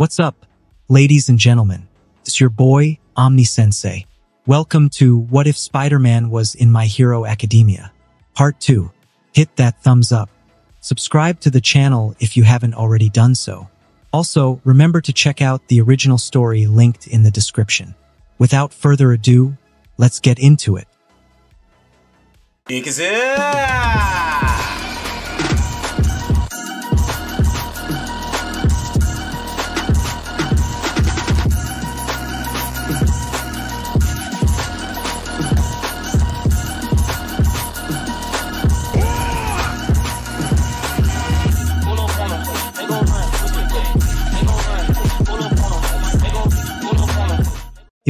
What's up, ladies and gentlemen? It's your boy, Omni Sensei. Welcome to What If Spider-Man Was in My Hero Academia? Part 2. Hit that thumbs up. Subscribe to the channel if you haven't already done so. Also, remember to check out the original story linked in the description. Without further ado, let's get into it. 行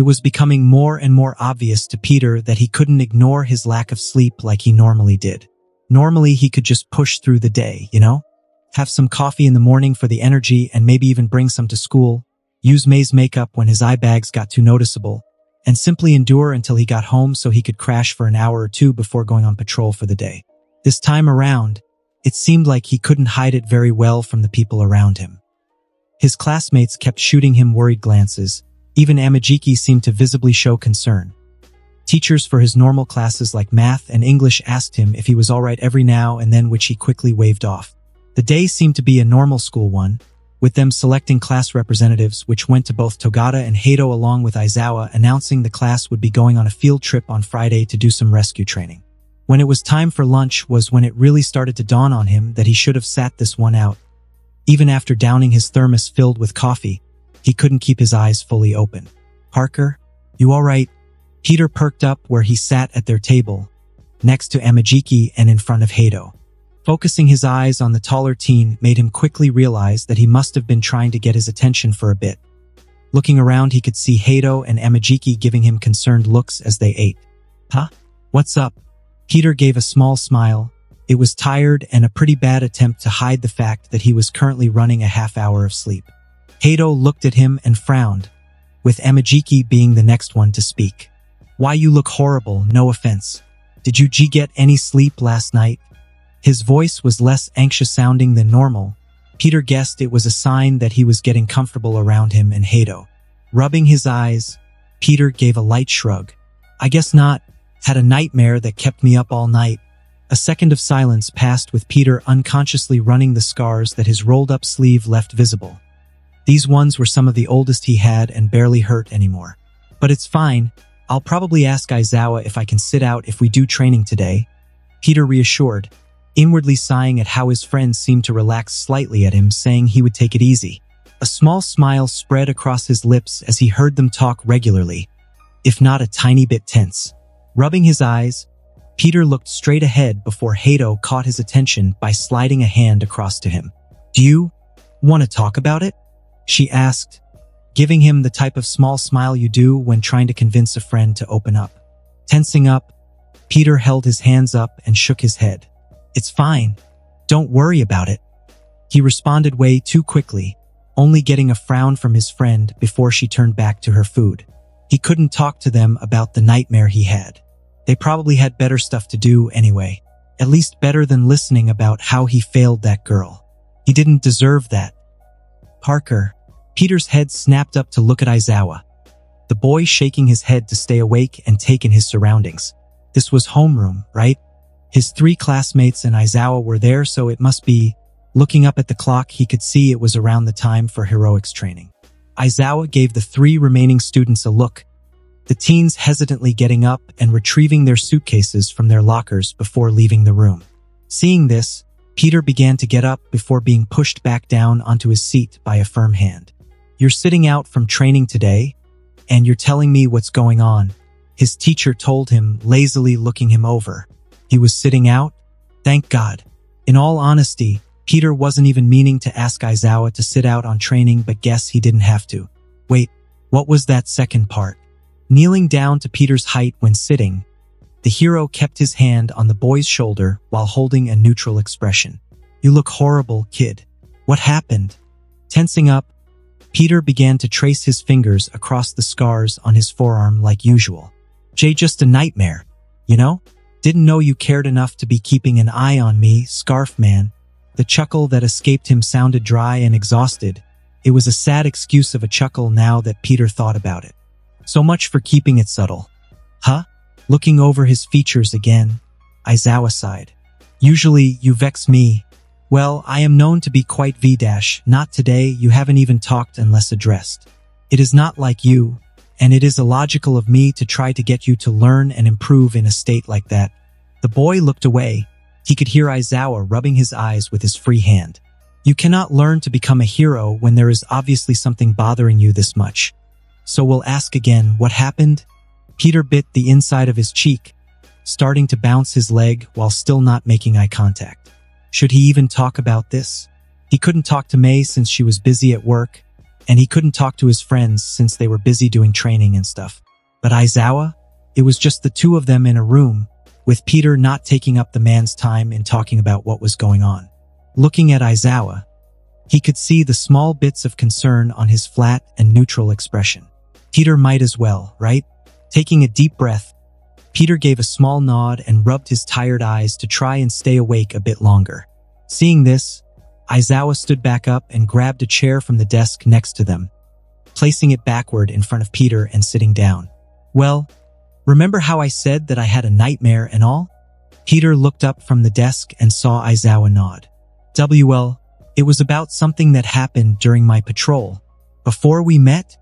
It was becoming more and more obvious to Peter that he couldn't ignore his lack of sleep like he normally did. Normally, he could just push through the day, you know? Have some coffee in the morning for the energy and maybe even bring some to school, use May's makeup when his eye bags got too noticeable, and simply endure until he got home so he could crash for an hour or two before going on patrol for the day. This time around, it seemed like he couldn't hide it very well from the people around him. His classmates kept shooting him worried glances, even Amajiki seemed to visibly show concern. Teachers for his normal classes like math and English asked him if he was alright every now and then which he quickly waved off. The day seemed to be a normal school one, with them selecting class representatives which went to both Togata and Hato along with Aizawa announcing the class would be going on a field trip on Friday to do some rescue training. When it was time for lunch was when it really started to dawn on him that he should have sat this one out. Even after downing his thermos filled with coffee, he couldn't keep his eyes fully open. Parker, you all right? Peter perked up where he sat at their table, next to Amajiki and in front of Hato. Focusing his eyes on the taller teen made him quickly realize that he must have been trying to get his attention for a bit. Looking around, he could see Hato and Amajiki giving him concerned looks as they ate. Huh? What's up? Peter gave a small smile. It was tired and a pretty bad attempt to hide the fact that he was currently running a half hour of sleep. Hato looked at him and frowned, with Amajiki being the next one to speak. Why you look horrible, no offense. Did you G get any sleep last night? His voice was less anxious sounding than normal. Peter guessed it was a sign that he was getting comfortable around him and Hato. Rubbing his eyes, Peter gave a light shrug. I guess not. Had a nightmare that kept me up all night. A second of silence passed with Peter unconsciously running the scars that his rolled up sleeve left visible. These ones were some of the oldest he had and barely hurt anymore. But it's fine. I'll probably ask Aizawa if I can sit out if we do training today. Peter reassured, inwardly sighing at how his friends seemed to relax slightly at him, saying he would take it easy. A small smile spread across his lips as he heard them talk regularly, if not a tiny bit tense. Rubbing his eyes, Peter looked straight ahead before Hato caught his attention by sliding a hand across to him. Do you want to talk about it? She asked, giving him the type of small smile you do when trying to convince a friend to open up. Tensing up, Peter held his hands up and shook his head. It's fine. Don't worry about it. He responded way too quickly, only getting a frown from his friend before she turned back to her food. He couldn't talk to them about the nightmare he had. They probably had better stuff to do anyway, at least better than listening about how he failed that girl. He didn't deserve that. Parker, Peter's head snapped up to look at Aizawa, the boy shaking his head to stay awake and take in his surroundings. This was homeroom, right? His three classmates and Aizawa were there, so it must be. Looking up at the clock, he could see it was around the time for heroics training. Aizawa gave the three remaining students a look, the teens hesitantly getting up and retrieving their suitcases from their lockers before leaving the room. Seeing this, Peter began to get up before being pushed back down onto his seat by a firm hand. You're sitting out from training today, and you're telling me what's going on. His teacher told him, lazily looking him over. He was sitting out? Thank God. In all honesty, Peter wasn't even meaning to ask Aizawa to sit out on training, but guess he didn't have to. Wait, what was that second part? Kneeling down to Peter's height when sitting, the hero kept his hand on the boy's shoulder while holding a neutral expression. You look horrible, kid. What happened? Tensing up, Peter began to trace his fingers across the scars on his forearm like usual. Jay, just a nightmare, you know? Didn't know you cared enough to be keeping an eye on me, Scarf Man. The chuckle that escaped him sounded dry and exhausted, It was a sad excuse of a chuckle now that Peter thought about it. So much for keeping it subtle. Huh? Looking over his features again, Aizawa sighed. Usually, you vex me. Well, I am known to be quite V-dash. Not today, you haven't even talked unless addressed. It is not like you, and it is illogical of me to try to get you to learn and improve in a state like that. The boy looked away. He could hear Aizawa rubbing his eyes with his free hand. You cannot learn to become a hero when there is obviously something bothering you this much. So we'll ask again, what happened? Peter bit the inside of his cheek, starting to bounce his leg while still not making eye contact. Should he even talk about this? He couldn't talk to May since she was busy at work, and he couldn't talk to his friends since they were busy doing training and stuff. But Aizawa? It was just the two of them in a room, with Peter not taking up the man's time in talking about what was going on. Looking at Aizawa, he could see the small bits of concern on his flat and neutral expression. Peter might as well, right? Taking a deep breath, Peter gave a small nod and rubbed his tired eyes to try and stay awake a bit longer. Seeing this, Aizawa stood back up and grabbed a chair from the desk next to them, placing it backward in front of Peter and sitting down. Well, remember how I said that I had a nightmare and all? Peter looked up from the desk and saw Aizawa nod. WL, it was about something that happened during my patrol. Before we met?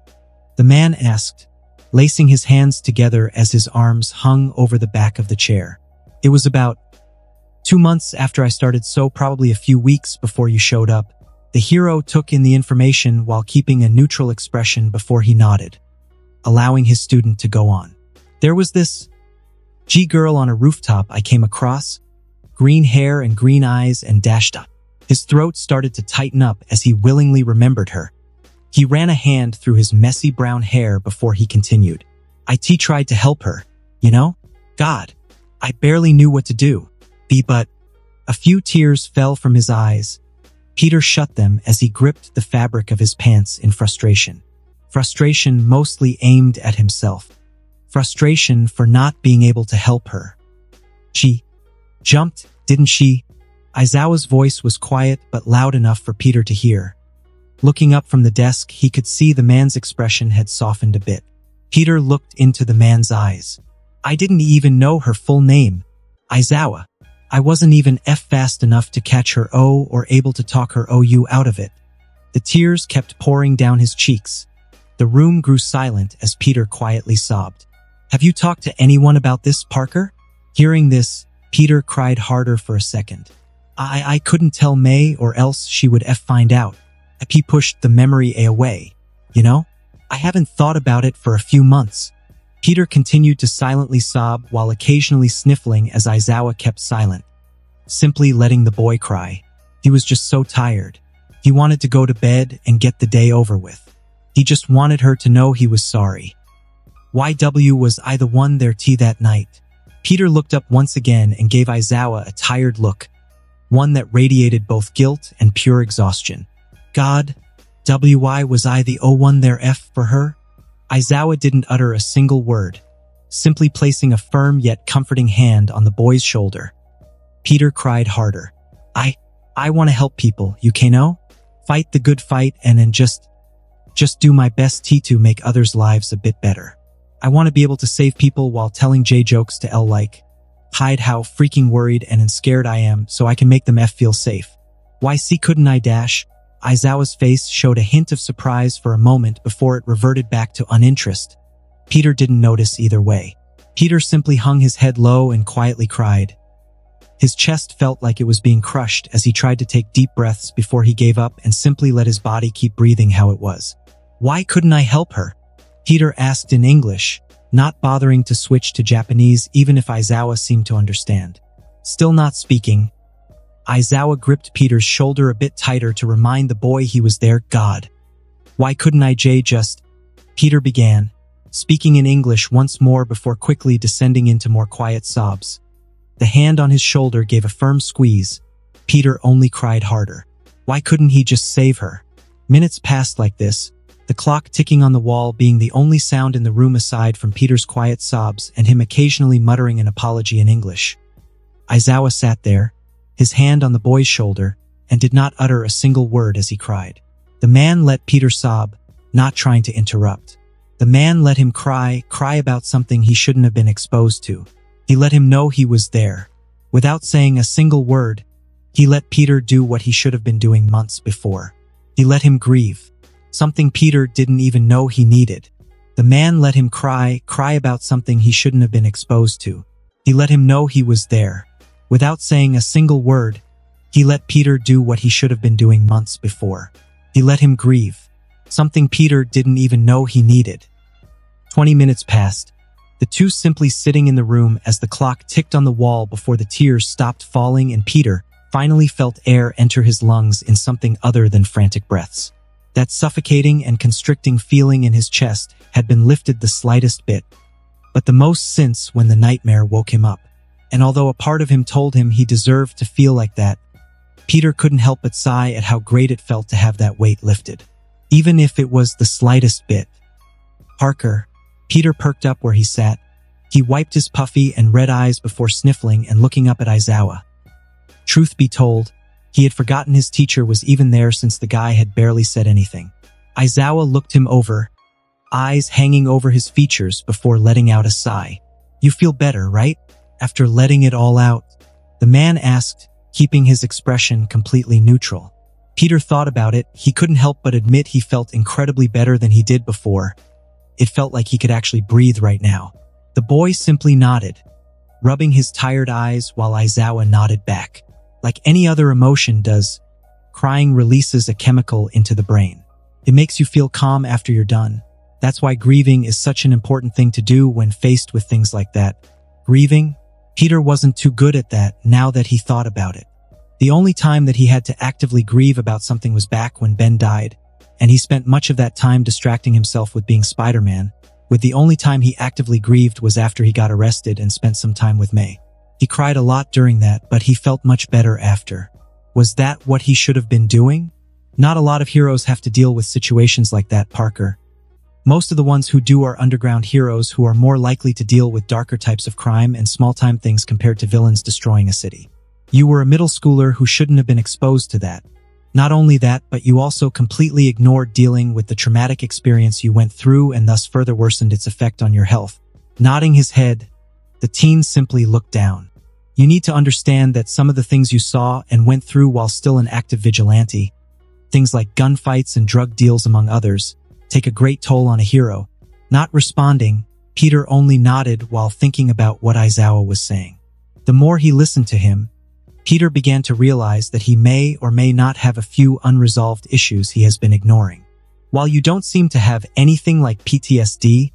The man asked, lacing his hands together as his arms hung over the back of the chair. It was about Two months after I started so probably a few weeks before you showed up, the hero took in the information while keeping a neutral expression before he nodded, allowing his student to go on. There was this G-girl on a rooftop I came across, green hair and green eyes and dashed up. His throat started to tighten up as he willingly remembered her. He ran a hand through his messy brown hair before he continued. IT tried to help her, you know? God, I barely knew what to do but a few tears fell from his eyes. Peter shut them as he gripped the fabric of his pants in frustration. Frustration mostly aimed at himself. Frustration for not being able to help her. She jumped, didn't she? Aizawa's voice was quiet but loud enough for Peter to hear. Looking up from the desk, he could see the man's expression had softened a bit. Peter looked into the man's eyes. I didn't even know her full name. Aizawa. I wasn't even F fast enough to catch her O or able to talk her OU out of it. The tears kept pouring down his cheeks. The room grew silent as Peter quietly sobbed. Have you talked to anyone about this, Parker? Hearing this, Peter cried harder for a second. I, I couldn't tell May or else she would F find out. He pushed the memory away. You know, I haven't thought about it for a few months. Peter continued to silently sob while occasionally sniffling as Aizawa kept silent, simply letting the boy cry. He was just so tired. He wanted to go to bed and get the day over with. He just wanted her to know he was sorry. YW was I the one there tea that night? Peter looked up once again and gave Aizawa a tired look, one that radiated both guilt and pure exhaustion. God, WY was I the O1 there F for her? Aizawa didn't utter a single word, simply placing a firm yet comforting hand on the boy's shoulder. Peter cried harder. I, I want to help people, you know? Oh? Fight the good fight and then just, just do my best T to make others' lives a bit better. I want to be able to save people while telling J jokes to L like, hide how freaking worried and scared I am so I can make them F feel safe. Why see couldn't I dash? Aizawa's face showed a hint of surprise for a moment before it reverted back to uninterest. Peter didn't notice either way. Peter simply hung his head low and quietly cried. His chest felt like it was being crushed as he tried to take deep breaths before he gave up and simply let his body keep breathing how it was. Why couldn't I help her? Peter asked in English, not bothering to switch to Japanese even if Aizawa seemed to understand. Still not speaking, Aizawa gripped Peter's shoulder a bit tighter to remind the boy he was there God. Why couldn't I Jay just... Peter began, speaking in English once more before quickly descending into more quiet sobs. The hand on his shoulder gave a firm squeeze. Peter only cried harder. Why couldn't he just save her? Minutes passed like this, the clock ticking on the wall being the only sound in the room aside from Peter's quiet sobs and him occasionally muttering an apology in English. Aizawa sat there, his hand on the boy's shoulder, and did not utter a single word as he cried. The man let Peter sob, not trying to interrupt. The man let him cry, cry about something he shouldn't have been exposed to. He let him know he was there. Without saying a single word, he let Peter do what he should have been doing months before. He let him grieve, something Peter didn't even know he needed. The man let him cry, cry about something he shouldn't have been exposed to. He let him know he was there. Without saying a single word, he let Peter do what he should have been doing months before. He let him grieve, something Peter didn't even know he needed. Twenty minutes passed, the two simply sitting in the room as the clock ticked on the wall before the tears stopped falling and Peter finally felt air enter his lungs in something other than frantic breaths. That suffocating and constricting feeling in his chest had been lifted the slightest bit, but the most since when the nightmare woke him up. And although a part of him told him he deserved to feel like that, Peter couldn't help but sigh at how great it felt to have that weight lifted. Even if it was the slightest bit. Parker, Peter perked up where he sat. He wiped his puffy and red eyes before sniffling and looking up at Aizawa. Truth be told, he had forgotten his teacher was even there since the guy had barely said anything. Aizawa looked him over, eyes hanging over his features before letting out a sigh. You feel better, right? After letting it all out, the man asked, keeping his expression completely neutral. Peter thought about it. He couldn't help but admit he felt incredibly better than he did before. It felt like he could actually breathe right now. The boy simply nodded, rubbing his tired eyes while Aizawa nodded back. Like any other emotion does, crying releases a chemical into the brain. It makes you feel calm after you're done. That's why grieving is such an important thing to do when faced with things like that. Grieving, Peter wasn't too good at that now that he thought about it. The only time that he had to actively grieve about something was back when Ben died, and he spent much of that time distracting himself with being Spider-Man, with the only time he actively grieved was after he got arrested and spent some time with May. He cried a lot during that, but he felt much better after. Was that what he should have been doing? Not a lot of heroes have to deal with situations like that, Parker. Most of the ones who do are underground heroes who are more likely to deal with darker types of crime and small-time things compared to villains destroying a city. You were a middle schooler who shouldn't have been exposed to that. Not only that, but you also completely ignored dealing with the traumatic experience you went through and thus further worsened its effect on your health. Nodding his head, the teen simply looked down. You need to understand that some of the things you saw and went through while still an active vigilante, things like gunfights and drug deals among others, take a great toll on a hero. Not responding, Peter only nodded while thinking about what Aizawa was saying. The more he listened to him, Peter began to realize that he may or may not have a few unresolved issues he has been ignoring. While you don't seem to have anything like PTSD,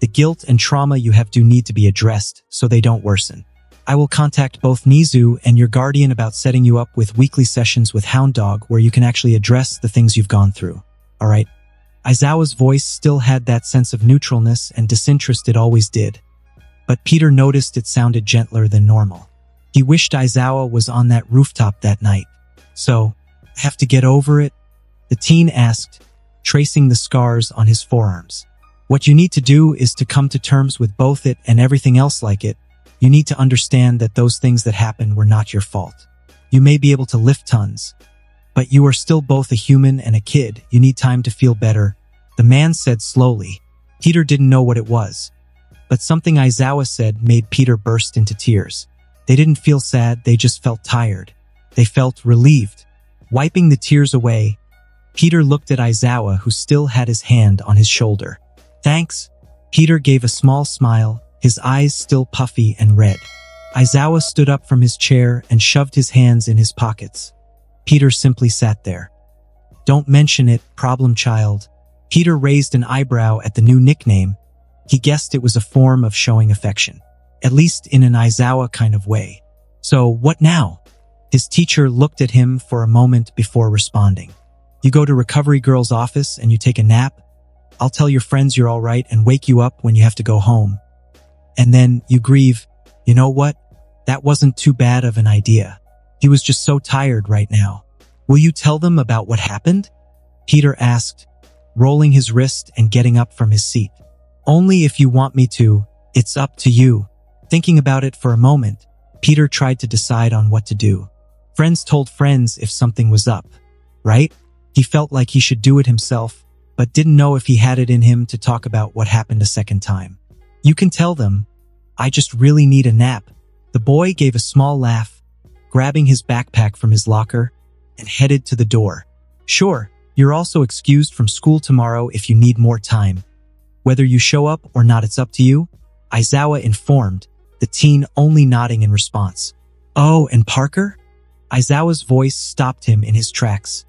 the guilt and trauma you have do need to be addressed so they don't worsen. I will contact both Nezu and your guardian about setting you up with weekly sessions with Hound Dog where you can actually address the things you've gone through. Alright? Aizawa's voice still had that sense of neutralness and disinterest it always did. But Peter noticed it sounded gentler than normal. He wished Aizawa was on that rooftop that night. So, have to get over it? The teen asked, tracing the scars on his forearms. What you need to do is to come to terms with both it and everything else like it. You need to understand that those things that happened were not your fault. You may be able to lift tons, but you are still both a human and a kid. You need time to feel better. The man said slowly. Peter didn't know what it was. But something Aizawa said made Peter burst into tears. They didn't feel sad, they just felt tired. They felt relieved. Wiping the tears away, Peter looked at Aizawa who still had his hand on his shoulder. Thanks. Peter gave a small smile, his eyes still puffy and red. Aizawa stood up from his chair and shoved his hands in his pockets. Peter simply sat there. Don't mention it, problem child. Peter raised an eyebrow at the new nickname. He guessed it was a form of showing affection, at least in an Aizawa kind of way. So what now? His teacher looked at him for a moment before responding. You go to Recovery Girl's office and you take a nap. I'll tell your friends you're all right and wake you up when you have to go home. And then you grieve. You know what? That wasn't too bad of an idea. He was just so tired right now. Will you tell them about what happened? Peter asked, rolling his wrist and getting up from his seat. Only if you want me to, it's up to you. Thinking about it for a moment, Peter tried to decide on what to do. Friends told friends if something was up, right? He felt like he should do it himself, but didn't know if he had it in him to talk about what happened a second time. You can tell them, I just really need a nap. The boy gave a small laugh, grabbing his backpack from his locker, and headed to the door. Sure, you're also excused from school tomorrow if you need more time. Whether you show up or not, it's up to you, Aizawa informed, the teen only nodding in response. Oh, and Parker? Aizawa's voice stopped him in his tracks.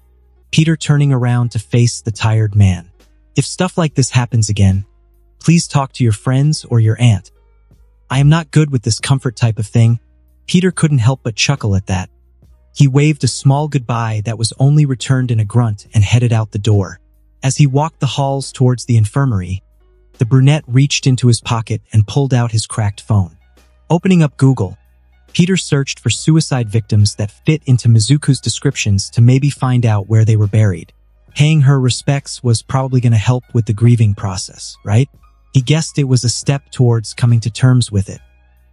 Peter turning around to face the tired man. If stuff like this happens again, please talk to your friends or your aunt. I am not good with this comfort type of thing. Peter couldn't help but chuckle at that. He waved a small goodbye that was only returned in a grunt and headed out the door. As he walked the halls towards the infirmary, the brunette reached into his pocket and pulled out his cracked phone. Opening up Google, Peter searched for suicide victims that fit into Mizuku's descriptions to maybe find out where they were buried. Paying her respects was probably going to help with the grieving process, right? He guessed it was a step towards coming to terms with it.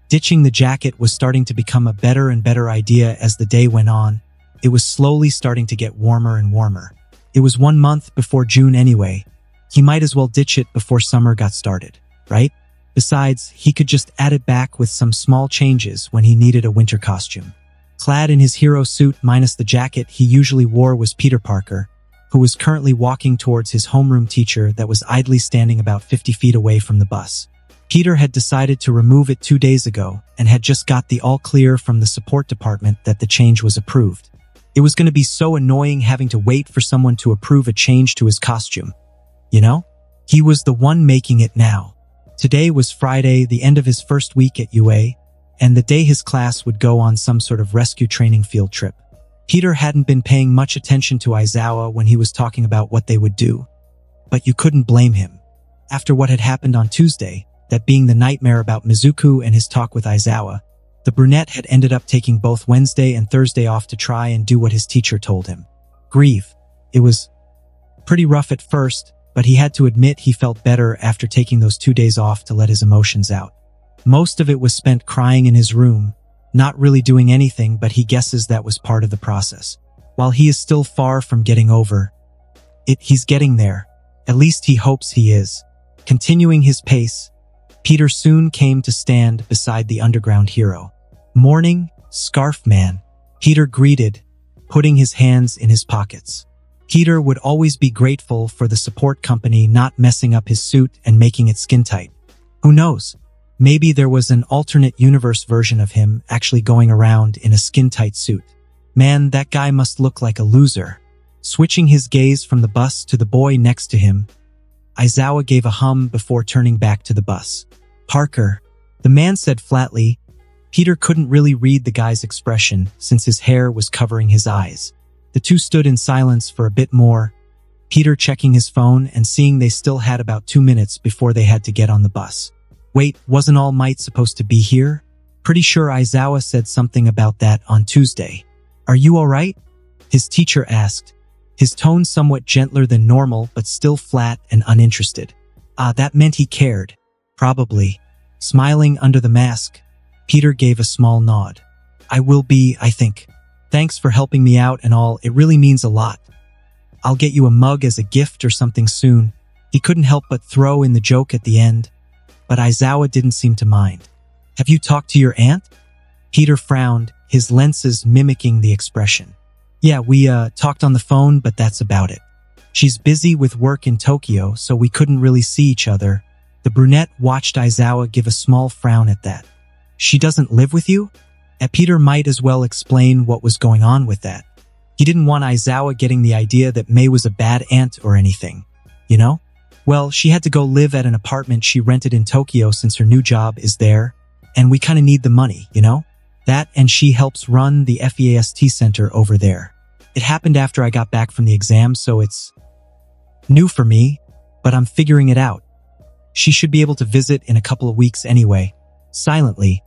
Ditching the jacket was starting to become a better and better idea as the day went on. It was slowly starting to get warmer and warmer. It was one month before June anyway. He might as well ditch it before summer got started, right? Besides, he could just add it back with some small changes when he needed a winter costume. Clad in his hero suit minus the jacket he usually wore was Peter Parker, who was currently walking towards his homeroom teacher that was idly standing about 50 feet away from the bus. Peter had decided to remove it two days ago and had just got the all clear from the support department that the change was approved. It was going to be so annoying having to wait for someone to approve a change to his costume. You know? He was the one making it now. Today was Friday, the end of his first week at UA, and the day his class would go on some sort of rescue training field trip. Peter hadn't been paying much attention to Aizawa when he was talking about what they would do. But you couldn't blame him. After what had happened on Tuesday, that being the nightmare about Mizuku and his talk with Aizawa, the brunette had ended up taking both Wednesday and Thursday off to try and do what his teacher told him. Grieve. It was pretty rough at first, but he had to admit he felt better after taking those two days off to let his emotions out. Most of it was spent crying in his room, not really doing anything, but he guesses that was part of the process. While he is still far from getting over it, he's getting there. At least he hopes he is. Continuing his pace, Peter soon came to stand beside the underground hero. Morning, Scarf Man, Peter greeted, putting his hands in his pockets. Peter would always be grateful for the support company not messing up his suit and making it skin tight. Who knows? Maybe there was an alternate universe version of him actually going around in a skin-tight suit. Man, that guy must look like a loser. Switching his gaze from the bus to the boy next to him, Aizawa gave a hum before turning back to the bus. Parker, the man said flatly. Peter couldn't really read the guy's expression since his hair was covering his eyes. The two stood in silence for a bit more, Peter checking his phone and seeing they still had about two minutes before they had to get on the bus. Wait, wasn't All Might supposed to be here? Pretty sure Aizawa said something about that on Tuesday. Are you alright? His teacher asked, his tone somewhat gentler than normal but still flat and uninterested. Ah, that meant he cared. Probably. Smiling under the mask, Peter gave a small nod. I will be, I think. Thanks for helping me out and all, it really means a lot. I'll get you a mug as a gift or something soon. He couldn't help but throw in the joke at the end but Aizawa didn't seem to mind. Have you talked to your aunt? Peter frowned, his lenses mimicking the expression. Yeah, we, uh, talked on the phone, but that's about it. She's busy with work in Tokyo, so we couldn't really see each other. The brunette watched Aizawa give a small frown at that. She doesn't live with you? And Peter might as well explain what was going on with that. He didn't want Aizawa getting the idea that May was a bad aunt or anything. You know? Well, she had to go live at an apartment she rented in Tokyo since her new job is there, and we kind of need the money, you know? That and she helps run the FEAST center over there. It happened after I got back from the exam, so it's new for me, but I'm figuring it out. She should be able to visit in a couple of weeks anyway. Silently,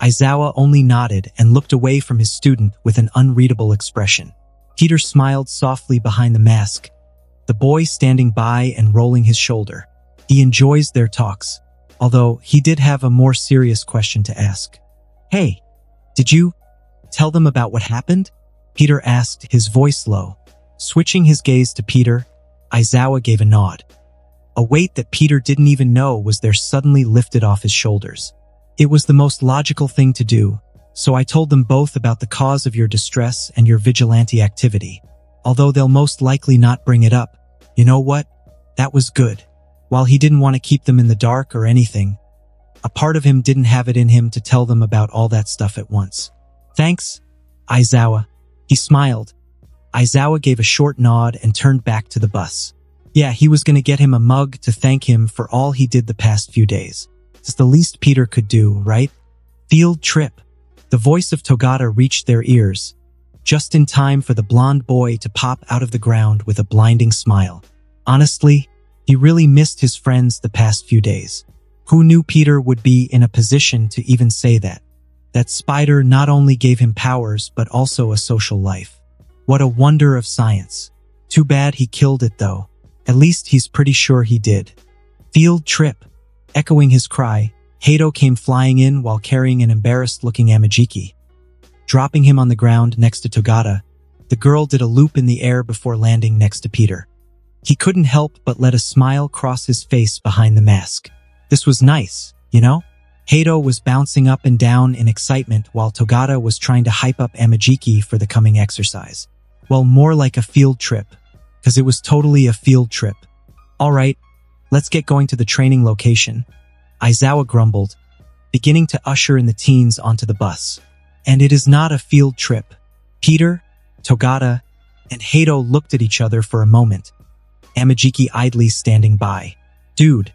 Aizawa only nodded and looked away from his student with an unreadable expression. Peter smiled softly behind the mask the boy standing by and rolling his shoulder. He enjoys their talks, although he did have a more serious question to ask. Hey, did you tell them about what happened? Peter asked, his voice low. Switching his gaze to Peter, Aizawa gave a nod. A weight that Peter didn't even know was there suddenly lifted off his shoulders. It was the most logical thing to do, so I told them both about the cause of your distress and your vigilante activity. Although they'll most likely not bring it up, you know what? That was good. While he didn't want to keep them in the dark or anything, a part of him didn't have it in him to tell them about all that stuff at once. Thanks, Aizawa. He smiled. Aizawa gave a short nod and turned back to the bus. Yeah, he was going to get him a mug to thank him for all he did the past few days. It's the least Peter could do, right? Field trip. The voice of Togata reached their ears, just in time for the blond boy to pop out of the ground with a blinding smile. Honestly, he really missed his friends the past few days. Who knew Peter would be in a position to even say that? That spider not only gave him powers, but also a social life. What a wonder of science. Too bad he killed it though. At least he's pretty sure he did. Field trip. Echoing his cry, Hato came flying in while carrying an embarrassed-looking Amajiki. Dropping him on the ground next to Togata, the girl did a loop in the air before landing next to Peter. He couldn't help but let a smile cross his face behind the mask. This was nice, you know? Hato was bouncing up and down in excitement while Togata was trying to hype up Amajiki for the coming exercise. Well, more like a field trip, because it was totally a field trip. All right, let's get going to the training location. Aizawa grumbled, beginning to usher in the teens onto the bus. And it is not a field trip. Peter, Togata, and Hato looked at each other for a moment, Amajiki idly standing by. Dude,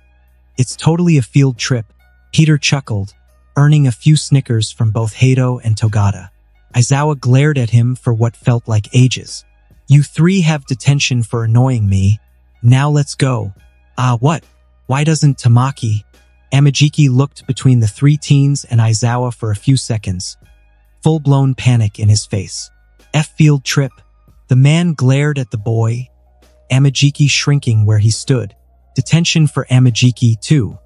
it's totally a field trip, Peter chuckled, earning a few snickers from both Hato and Togata. Aizawa glared at him for what felt like ages. You three have detention for annoying me. Now let's go. Ah, uh, what? Why doesn't Tamaki? Amajiki looked between the three teens and Aizawa for a few seconds. Full-blown panic in his face. F-field trip. The man glared at the boy, Amajiki shrinking where he stood. Detention for Amajiki, too.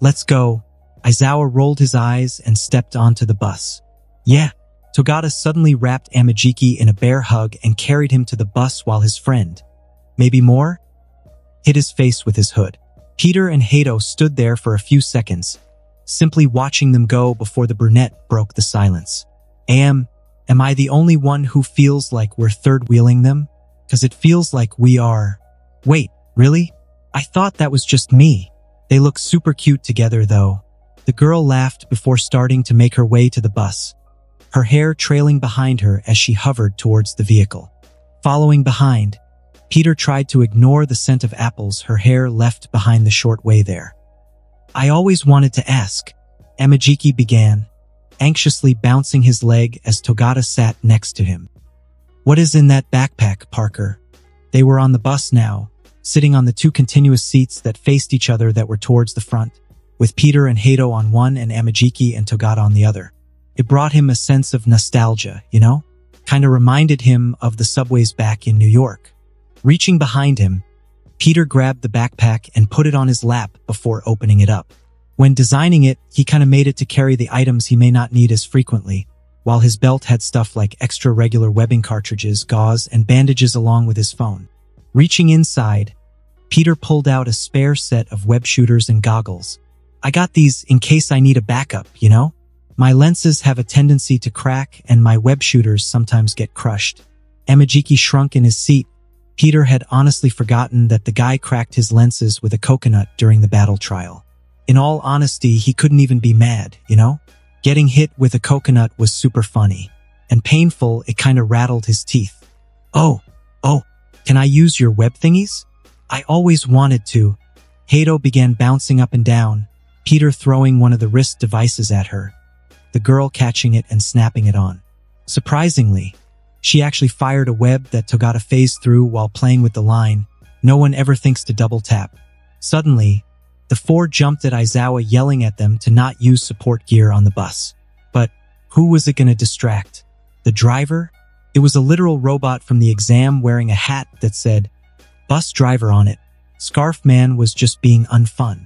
Let's go. Aizawa rolled his eyes and stepped onto the bus. Yeah. Togata suddenly wrapped Amajiki in a bear hug and carried him to the bus while his friend, maybe more, hit his face with his hood. Peter and Hato stood there for a few seconds, simply watching them go before the brunette broke the silence. Am, am I the only one who feels like we're third-wheeling them? Because it feels like we are. Wait, really? I thought that was just me. They look super cute together, though. The girl laughed before starting to make her way to the bus, her hair trailing behind her as she hovered towards the vehicle. Following behind, Peter tried to ignore the scent of apples her hair left behind the short way there. I always wanted to ask, Amajiki began, anxiously bouncing his leg as Togata sat next to him. What is in that backpack, Parker? They were on the bus now, sitting on the two continuous seats that faced each other that were towards the front, with Peter and Hato on one and Amajiki and Togata on the other. It brought him a sense of nostalgia, you know? Kinda reminded him of the subways back in New York. Reaching behind him, Peter grabbed the backpack and put it on his lap before opening it up. When designing it, he kinda made it to carry the items he may not need as frequently, while his belt had stuff like extra regular webbing cartridges, gauze, and bandages along with his phone. Reaching inside, Peter pulled out a spare set of web shooters and goggles. I got these in case I need a backup, you know? My lenses have a tendency to crack and my web shooters sometimes get crushed. Amajiki shrunk in his seat. Peter had honestly forgotten that the guy cracked his lenses with a coconut during the battle trial. In all honesty, he couldn't even be mad, you know? Getting hit with a coconut was super funny. And painful, it kinda rattled his teeth. Oh, oh, can I use your web thingies? I always wanted to. Hato began bouncing up and down, Peter throwing one of the wrist devices at her, the girl catching it and snapping it on. Surprisingly, she actually fired a web that Togata phased through while playing with the line. No one ever thinks to double tap. Suddenly, the four jumped at Aizawa yelling at them to not use support gear on the bus. But who was it going to distract? The driver? It was a literal robot from the exam wearing a hat that said, bus driver on it. Scarf Man was just being unfun.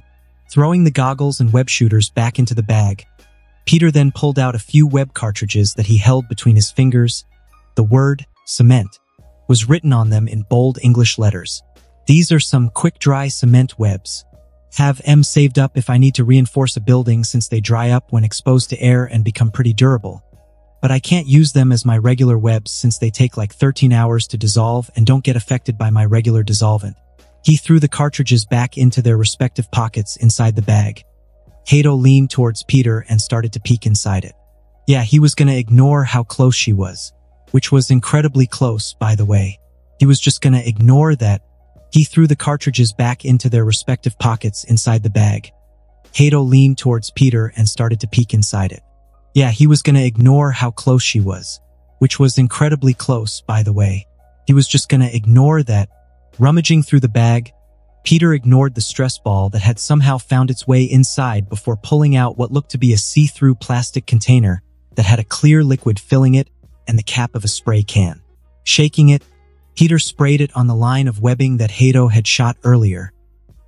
Throwing the goggles and web shooters back into the bag, Peter then pulled out a few web cartridges that he held between his fingers. The word, cement, was written on them in bold English letters. These are some quick-dry cement webs. Have M saved up if I need to reinforce a building since they dry up when exposed to air and become pretty durable. But I can't use them as my regular webs since they take like 13 hours to dissolve and don't get affected by my regular dissolvent. He threw the cartridges back into their respective pockets inside the bag. Hato leaned towards Peter and started to peek inside it. Yeah, he was gonna ignore how close she was, which was incredibly close, by the way. He was just gonna ignore that. He threw the cartridges back into their respective pockets inside the bag. Hato leaned towards Peter and started to peek inside it. Yeah, he was gonna ignore how close she was, which was incredibly close, by the way. He was just gonna ignore that. Rummaging through the bag, Peter ignored the stress ball that had somehow found its way inside before pulling out what looked to be a see-through plastic container that had a clear liquid filling it and the cap of a spray can. Shaking it, Peter sprayed it on the line of webbing that Hato had shot earlier,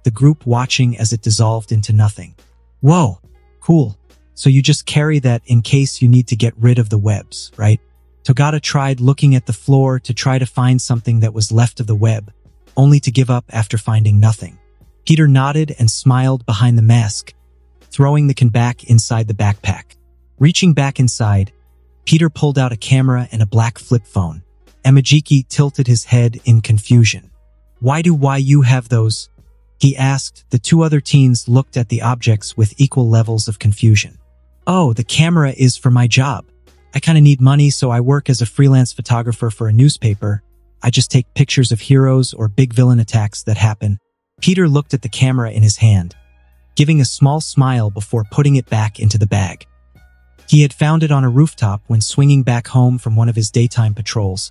the group watching as it dissolved into nothing. Whoa, cool. So you just carry that in case you need to get rid of the webs, right? Togata tried looking at the floor to try to find something that was left of the web, only to give up after finding nothing. Peter nodded and smiled behind the mask, throwing the can back inside the backpack. Reaching back inside, Peter pulled out a camera and a black flip phone. Amajiki tilted his head in confusion. Why do YU have those? He asked. The two other teens looked at the objects with equal levels of confusion. Oh, the camera is for my job. I kind of need money, so I work as a freelance photographer for a newspaper. I just take pictures of heroes or big villain attacks that happen. Peter looked at the camera in his hand, giving a small smile before putting it back into the bag. He had found it on a rooftop when swinging back home from one of his daytime patrols,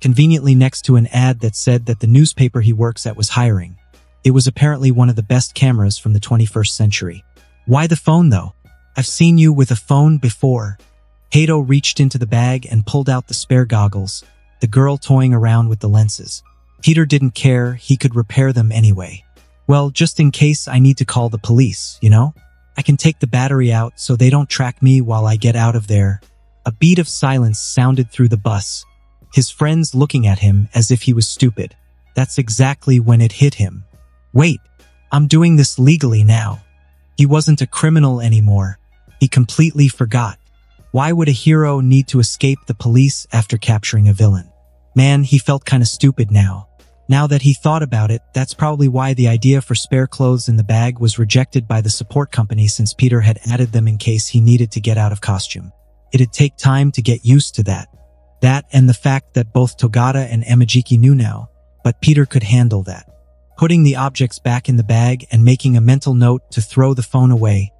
conveniently next to an ad that said that the newspaper he works at was hiring. It was apparently one of the best cameras from the 21st century. Why the phone, though? I've seen you with a phone before. Hato reached into the bag and pulled out the spare goggles, the girl toying around with the lenses. Peter didn't care, he could repair them anyway. Well, just in case I need to call the police, you know? I can take the battery out so they don't track me while I get out of there. A beat of silence sounded through the bus, his friends looking at him as if he was stupid. That's exactly when it hit him. Wait, I'm doing this legally now. He wasn't a criminal anymore. He completely forgot. Why would a hero need to escape the police after capturing a villain? Man, he felt kind of stupid now. Now that he thought about it, that's probably why the idea for spare clothes in the bag was rejected by the support company since Peter had added them in case he needed to get out of costume. It'd take time to get used to that. That and the fact that both Togata and Amajiki knew now, but Peter could handle that. Putting the objects back in the bag and making a mental note to throw the phone away,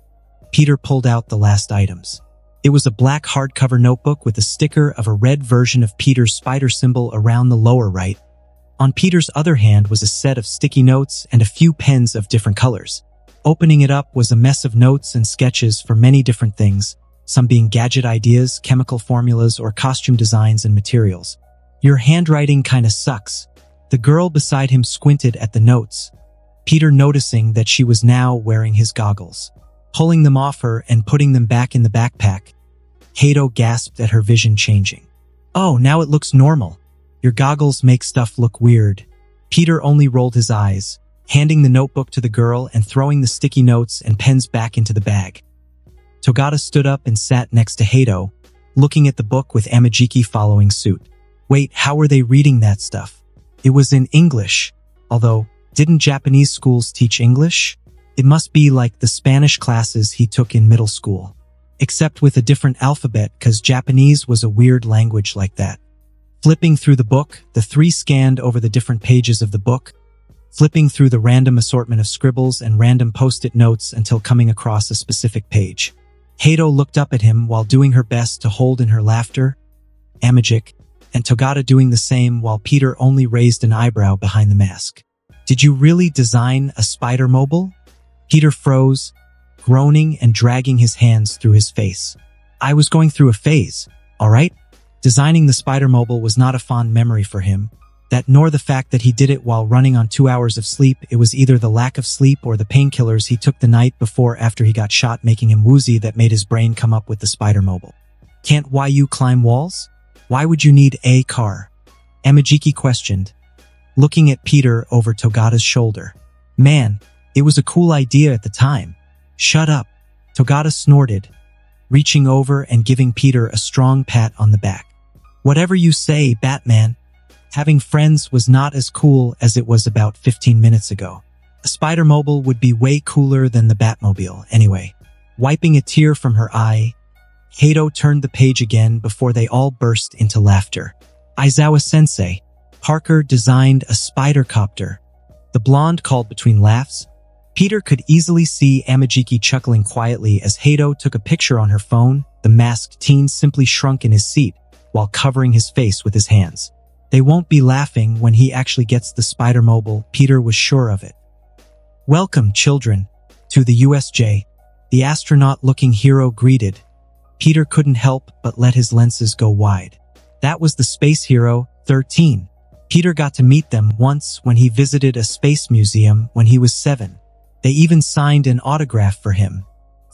Peter pulled out the last items. It was a black hardcover notebook with a sticker of a red version of Peter's spider symbol around the lower right. On Peter's other hand was a set of sticky notes and a few pens of different colors. Opening it up was a mess of notes and sketches for many different things, some being gadget ideas, chemical formulas, or costume designs and materials. Your handwriting kinda sucks. The girl beside him squinted at the notes, Peter noticing that she was now wearing his goggles. Pulling them off her and putting them back in the backpack, Hato gasped at her vision changing. Oh, now it looks normal. Your goggles make stuff look weird. Peter only rolled his eyes, handing the notebook to the girl and throwing the sticky notes and pens back into the bag. Togata stood up and sat next to Hato, looking at the book with Amajiki following suit. Wait, how were they reading that stuff? It was in English, although didn't Japanese schools teach English? It must be like the Spanish classes he took in middle school, except with a different alphabet cause Japanese was a weird language like that. Flipping through the book, the three scanned over the different pages of the book, flipping through the random assortment of scribbles and random post-it notes until coming across a specific page. Hato looked up at him while doing her best to hold in her laughter, Amajik, and Togata doing the same while Peter only raised an eyebrow behind the mask. Did you really design a spider mobile? Peter froze, groaning and dragging his hands through his face. I was going through a phase, all right? Designing the spider mobile was not a fond memory for him, that nor the fact that he did it while running on two hours of sleep. It was either the lack of sleep or the painkillers he took the night before after he got shot making him woozy that made his brain come up with the spider mobile. Can't YU climb walls? Why would you need a car? Amajiki questioned, looking at Peter over Togata's shoulder. Man, it was a cool idea at the time. Shut up. Togata snorted, reaching over and giving Peter a strong pat on the back. Whatever you say, Batman. Having friends was not as cool as it was about 15 minutes ago. A spider mobile would be way cooler than the Batmobile, anyway. Wiping a tear from her eye, Hato turned the page again before they all burst into laughter. Aizawa-sensei, Parker designed a spider copter. The blonde called between laughs. Peter could easily see Amajiki chuckling quietly as Hato took a picture on her phone. The masked teen simply shrunk in his seat while covering his face with his hands. They won't be laughing when he actually gets the spider mobile, Peter was sure of it. Welcome, children, to the USJ, the astronaut-looking hero greeted. Peter couldn't help but let his lenses go wide. That was the space hero, 13. Peter got to meet them once when he visited a space museum when he was seven. They even signed an autograph for him.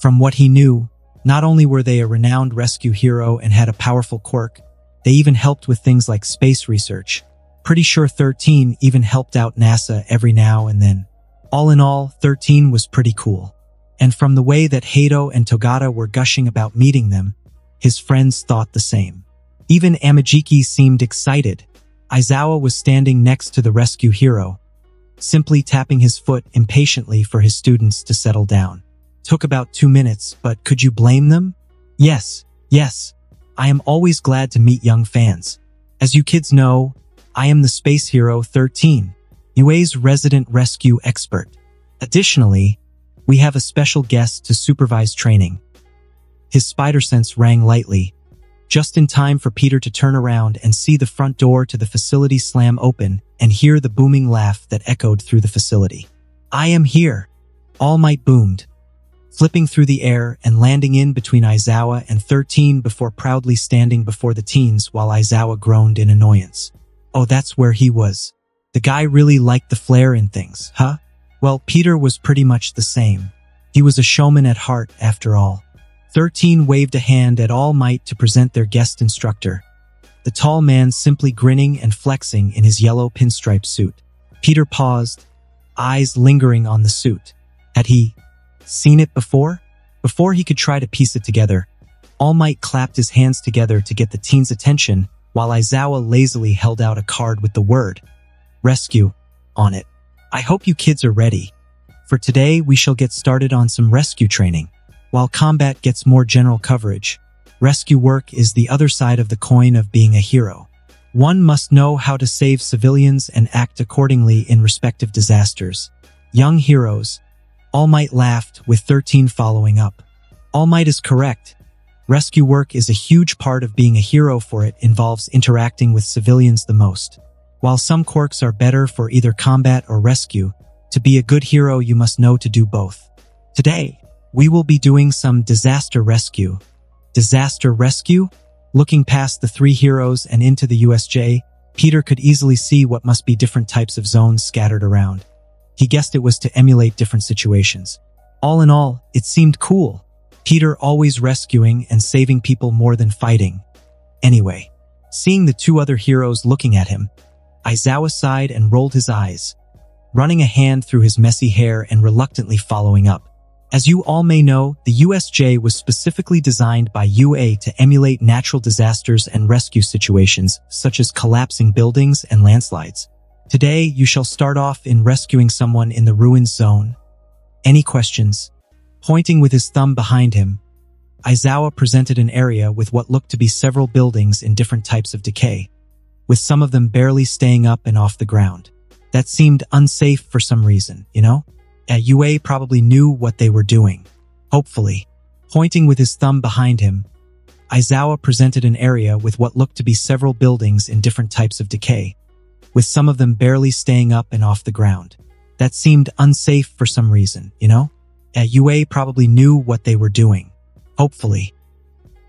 From what he knew, not only were they a renowned rescue hero and had a powerful quirk, they even helped with things like space research. Pretty sure 13 even helped out NASA every now and then. All in all, 13 was pretty cool. And from the way that Hato and Togata were gushing about meeting them, his friends thought the same. Even Amajiki seemed excited. Aizawa was standing next to the rescue hero, simply tapping his foot impatiently for his students to settle down. Took about two minutes, but could you blame them? Yes, yes. I am always glad to meet young fans. As you kids know, I am the Space Hero 13, UA's resident rescue expert. Additionally, we have a special guest to supervise training. His spider sense rang lightly, just in time for Peter to turn around and see the front door to the facility slam open and hear the booming laugh that echoed through the facility. I am here. All Might boomed, flipping through the air and landing in between Aizawa and 13 before proudly standing before the teens while Aizawa groaned in annoyance. Oh, that's where he was. The guy really liked the flair in things, huh? Well, Peter was pretty much the same. He was a showman at heart, after all. Thirteen waved a hand at All Might to present their guest instructor. The tall man simply grinning and flexing in his yellow pinstripe suit. Peter paused, eyes lingering on the suit. Had he seen it before? Before he could try to piece it together, All Might clapped his hands together to get the teen's attention while Aizawa lazily held out a card with the word, rescue, on it. I hope you kids are ready. For today, we shall get started on some rescue training. While combat gets more general coverage, rescue work is the other side of the coin of being a hero. One must know how to save civilians and act accordingly in respective disasters. Young heroes. All Might laughed, with 13 following up. All Might is correct. Rescue work is a huge part of being a hero for it involves interacting with civilians the most. While some quirks are better for either combat or rescue, to be a good hero you must know to do both. Today, we will be doing some disaster rescue. Disaster rescue? Looking past the three heroes and into the USJ, Peter could easily see what must be different types of zones scattered around. He guessed it was to emulate different situations. All in all, it seemed cool. Peter always rescuing and saving people more than fighting. Anyway, seeing the two other heroes looking at him, Aizawa sighed and rolled his eyes, running a hand through his messy hair and reluctantly following up. As you all may know, the USJ was specifically designed by UA to emulate natural disasters and rescue situations, such as collapsing buildings and landslides. Today, you shall start off in rescuing someone in the ruins zone. Any questions? Pointing with his thumb behind him, Aizawa presented an area with what looked to be several buildings in different types of decay, with some of them barely staying up and off the ground. That seemed unsafe for some reason, you know? At UA probably knew what they were doing. Hopefully. Pointing with his thumb behind him, Aizawa presented an area with what looked to be several buildings in different types of decay, with some of them barely staying up and off the ground. That seemed unsafe for some reason, you know? At UA probably knew what they were doing. Hopefully.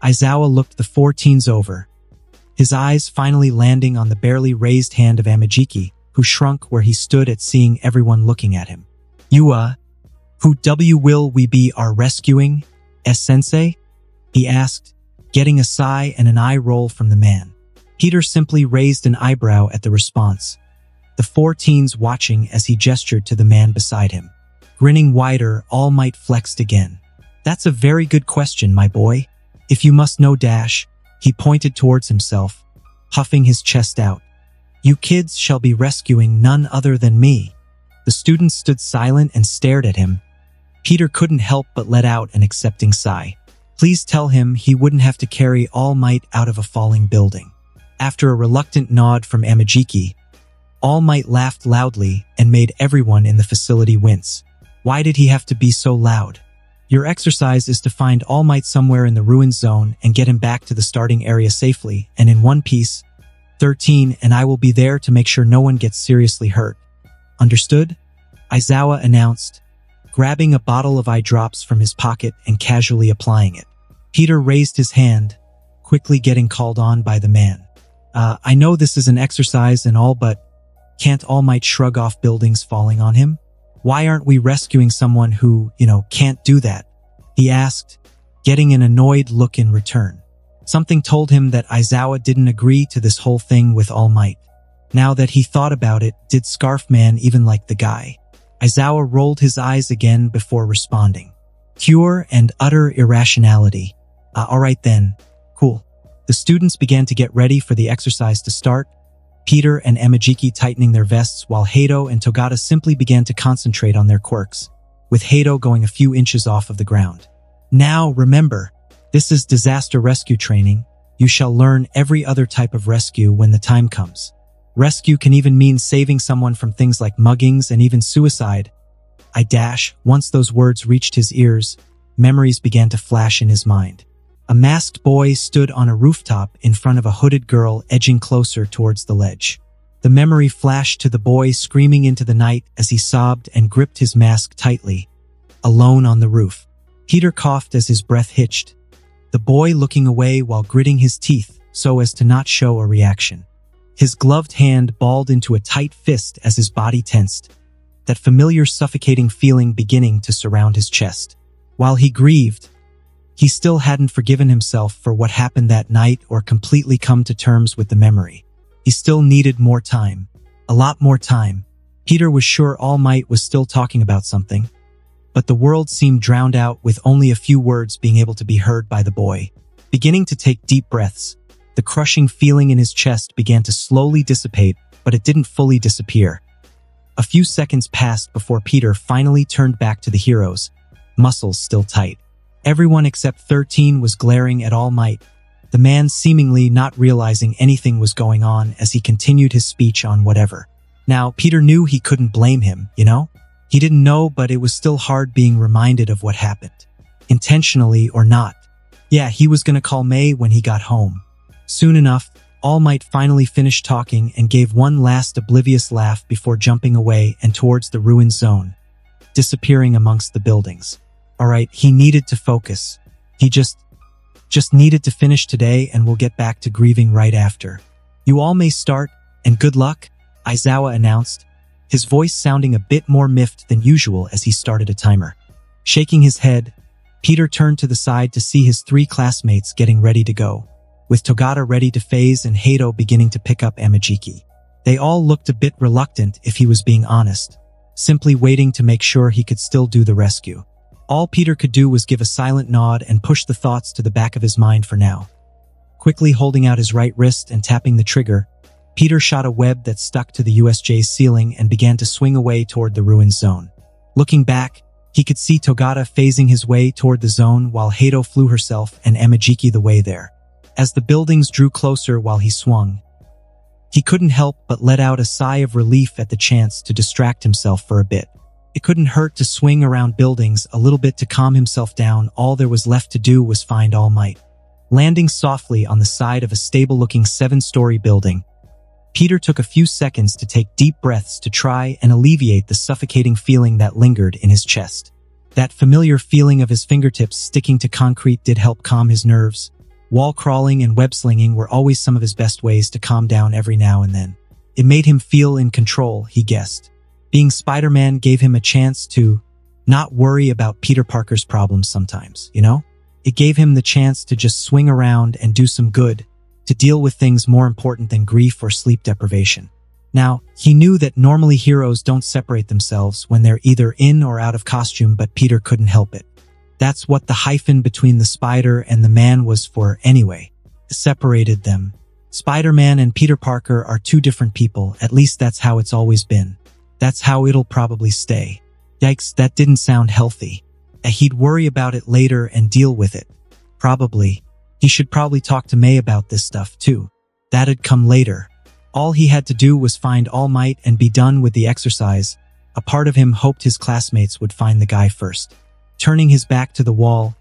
Aizawa looked the four teens over, his eyes finally landing on the barely raised hand of Amajiki, who shrunk where he stood at seeing everyone looking at him. You, uh, who W will we be our rescuing, S-sensei? He asked, getting a sigh and an eye roll from the man. Peter simply raised an eyebrow at the response. The four teens watching as he gestured to the man beside him. Grinning wider, All Might flexed again. That's a very good question, my boy. If you must know Dash, he pointed towards himself, puffing his chest out. You kids shall be rescuing none other than me. The students stood silent and stared at him. Peter couldn't help but let out an accepting sigh. Please tell him he wouldn't have to carry All Might out of a falling building. After a reluctant nod from Amajiki, All Might laughed loudly and made everyone in the facility wince. Why did he have to be so loud? Your exercise is to find All Might somewhere in the ruined zone and get him back to the starting area safely, and in one piece, 13, and I will be there to make sure no one gets seriously hurt. Understood? Aizawa announced, grabbing a bottle of eye drops from his pocket and casually applying it. Peter raised his hand, quickly getting called on by the man. Uh, I know this is an exercise and all, but can't All Might shrug off buildings falling on him? Why aren't we rescuing someone who, you know, can't do that? He asked, getting an annoyed look in return. Something told him that Aizawa didn't agree to this whole thing with All Might. Now that he thought about it, did Scarf Man even like the guy? Aizawa rolled his eyes again before responding. Pure and utter irrationality. Uh, alright then. Cool. The students began to get ready for the exercise to start, Peter and Amajiki tightening their vests while Hato and Togata simply began to concentrate on their quirks, with Hato going a few inches off of the ground. Now, remember, this is disaster rescue training. You shall learn every other type of rescue when the time comes. Rescue can even mean saving someone from things like muggings and even suicide. I dash, once those words reached his ears, memories began to flash in his mind. A masked boy stood on a rooftop in front of a hooded girl edging closer towards the ledge. The memory flashed to the boy screaming into the night as he sobbed and gripped his mask tightly, alone on the roof. Peter coughed as his breath hitched, the boy looking away while gritting his teeth so as to not show a reaction. His gloved hand balled into a tight fist as his body tensed, that familiar suffocating feeling beginning to surround his chest. While he grieved, he still hadn't forgiven himself for what happened that night or completely come to terms with the memory. He still needed more time. A lot more time. Peter was sure All Might was still talking about something. But the world seemed drowned out with only a few words being able to be heard by the boy. Beginning to take deep breaths, the crushing feeling in his chest began to slowly dissipate, but it didn't fully disappear. A few seconds passed before Peter finally turned back to the heroes, muscles still tight. Everyone except 13 was glaring at All Might, the man seemingly not realizing anything was going on as he continued his speech on whatever. Now, Peter knew he couldn't blame him, you know? He didn't know, but it was still hard being reminded of what happened. Intentionally or not. Yeah, he was gonna call May when he got home. Soon enough, All Might finally finished talking and gave one last oblivious laugh before jumping away and towards the ruined zone, disappearing amongst the buildings. All right, he needed to focus. He just, just needed to finish today and we'll get back to grieving right after. You all may start, and good luck, Aizawa announced, his voice sounding a bit more miffed than usual as he started a timer. Shaking his head, Peter turned to the side to see his three classmates getting ready to go, with Togata ready to phase and Hato beginning to pick up Amajiki. They all looked a bit reluctant if he was being honest, simply waiting to make sure he could still do the rescue. All Peter could do was give a silent nod and push the thoughts to the back of his mind for now. Quickly holding out his right wrist and tapping the trigger, Peter shot a web that stuck to the USJ's ceiling and began to swing away toward the ruined zone. Looking back, he could see Togata phasing his way toward the zone while Hato flew herself and Amajiki the way there. As the buildings drew closer while he swung, he couldn't help but let out a sigh of relief at the chance to distract himself for a bit. It couldn't hurt to swing around buildings a little bit to calm himself down. All there was left to do was find All Might. Landing softly on the side of a stable-looking seven-story building, Peter took a few seconds to take deep breaths to try and alleviate the suffocating feeling that lingered in his chest. That familiar feeling of his fingertips sticking to concrete did help calm his nerves. Wall crawling and web slinging were always some of his best ways to calm down every now and then. It made him feel in control, he guessed. Being Spider-Man gave him a chance to not worry about Peter Parker's problems sometimes, you know? It gave him the chance to just swing around and do some good, to deal with things more important than grief or sleep deprivation. Now, he knew that normally heroes don't separate themselves when they're either in or out of costume, but Peter couldn't help it. That's what the hyphen between the spider and the man was for anyway. separated them. Spider-Man and Peter Parker are two different people, at least that's how it's always been. That's how it'll probably stay. Yikes, that didn't sound healthy. Uh, he'd worry about it later and deal with it. Probably. He should probably talk to May about this stuff too. That'd come later. All he had to do was find All Might and be done with the exercise. A part of him hoped his classmates would find the guy first. Turning his back to the wall,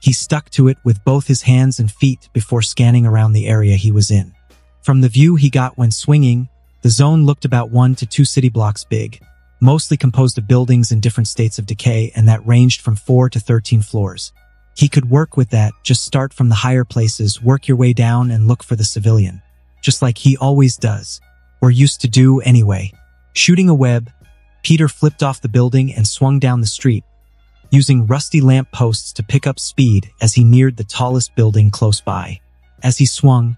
he stuck to it with both his hands and feet before scanning around the area he was in. From the view he got when swinging, the zone looked about one to two city blocks big, mostly composed of buildings in different states of decay and that ranged from 4 to 13 floors. He could work with that, just start from the higher places, work your way down and look for the civilian. Just like he always does, or used to do anyway. Shooting a web, Peter flipped off the building and swung down the street, using rusty lamp posts to pick up speed as he neared the tallest building close by. As he swung,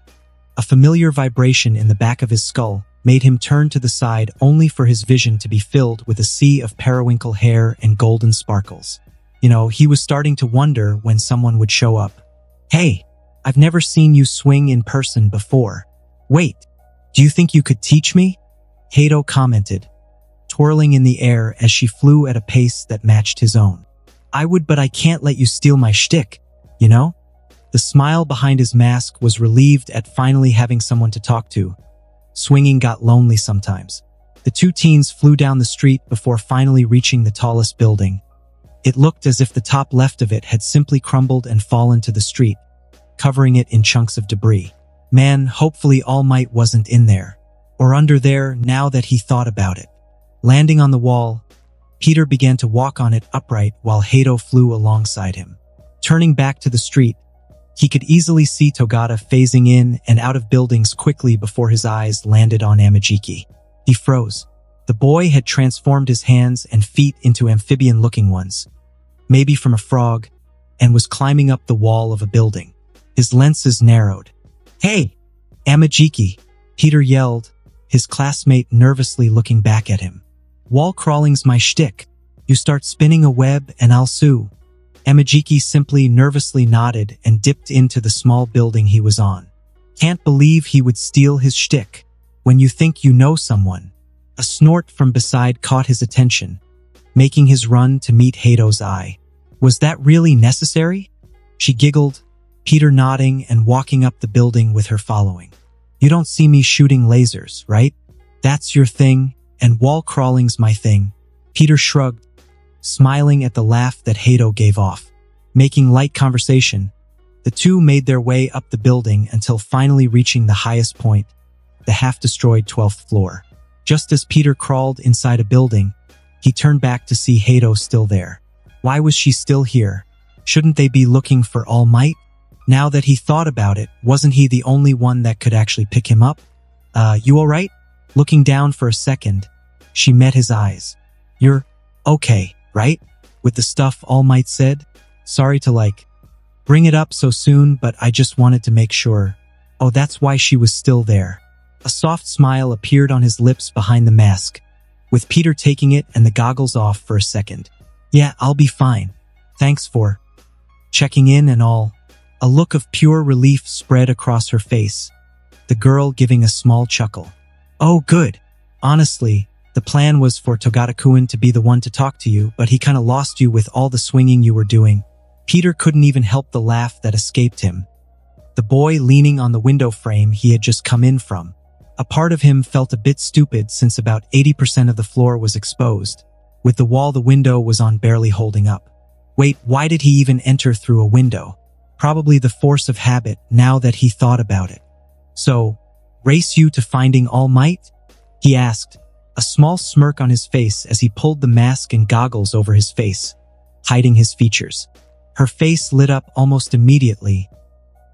a familiar vibration in the back of his skull made him turn to the side only for his vision to be filled with a sea of periwinkle hair and golden sparkles. You know, he was starting to wonder when someone would show up. Hey, I've never seen you swing in person before. Wait, do you think you could teach me? Hato commented, twirling in the air as she flew at a pace that matched his own. I would, but I can't let you steal my shtick, you know? The smile behind his mask was relieved at finally having someone to talk to. Swinging got lonely sometimes. The two teens flew down the street before finally reaching the tallest building. It looked as if the top left of it had simply crumbled and fallen to the street, covering it in chunks of debris. Man, hopefully All Might wasn't in there, or under there now that he thought about it. Landing on the wall, Peter began to walk on it upright while Hato flew alongside him. Turning back to the street, he could easily see Togata phasing in and out of buildings quickly before his eyes landed on Amajiki. He froze. The boy had transformed his hands and feet into amphibian-looking ones, maybe from a frog, and was climbing up the wall of a building. His lenses narrowed. Hey, Amajiki, Peter yelled, his classmate nervously looking back at him. Wall crawling's my shtick. You start spinning a web and I'll sue. Amajiki simply nervously nodded and dipped into the small building he was on. Can't believe he would steal his shtick. When you think you know someone. A snort from beside caught his attention, making his run to meet Hato's eye. Was that really necessary? She giggled, Peter nodding and walking up the building with her following. You don't see me shooting lasers, right? That's your thing, and wall crawling's my thing. Peter shrugged, smiling at the laugh that Hato gave off. Making light conversation, the two made their way up the building until finally reaching the highest point, the half-destroyed 12th floor. Just as Peter crawled inside a building, he turned back to see Hato still there. Why was she still here? Shouldn't they be looking for All Might? Now that he thought about it, wasn't he the only one that could actually pick him up? Uh, you alright? Looking down for a second, she met his eyes. You're okay, right? With the stuff All Might said? Sorry to like, bring it up so soon, but I just wanted to make sure. Oh, that's why she was still there. A soft smile appeared on his lips behind the mask, with Peter taking it and the goggles off for a second. Yeah, I'll be fine. Thanks for checking in and all. A look of pure relief spread across her face, the girl giving a small chuckle. Oh, good. Honestly, the plan was for Togata-kun to be the one to talk to you, but he kinda lost you with all the swinging you were doing. Peter couldn't even help the laugh that escaped him. The boy leaning on the window frame he had just come in from. A part of him felt a bit stupid since about 80% of the floor was exposed. With the wall the window was on barely holding up. Wait, why did he even enter through a window? Probably the force of habit now that he thought about it. So, race you to finding All Might? He asked, a small smirk on his face as he pulled the mask and goggles over his face, hiding his features. Her face lit up almost immediately,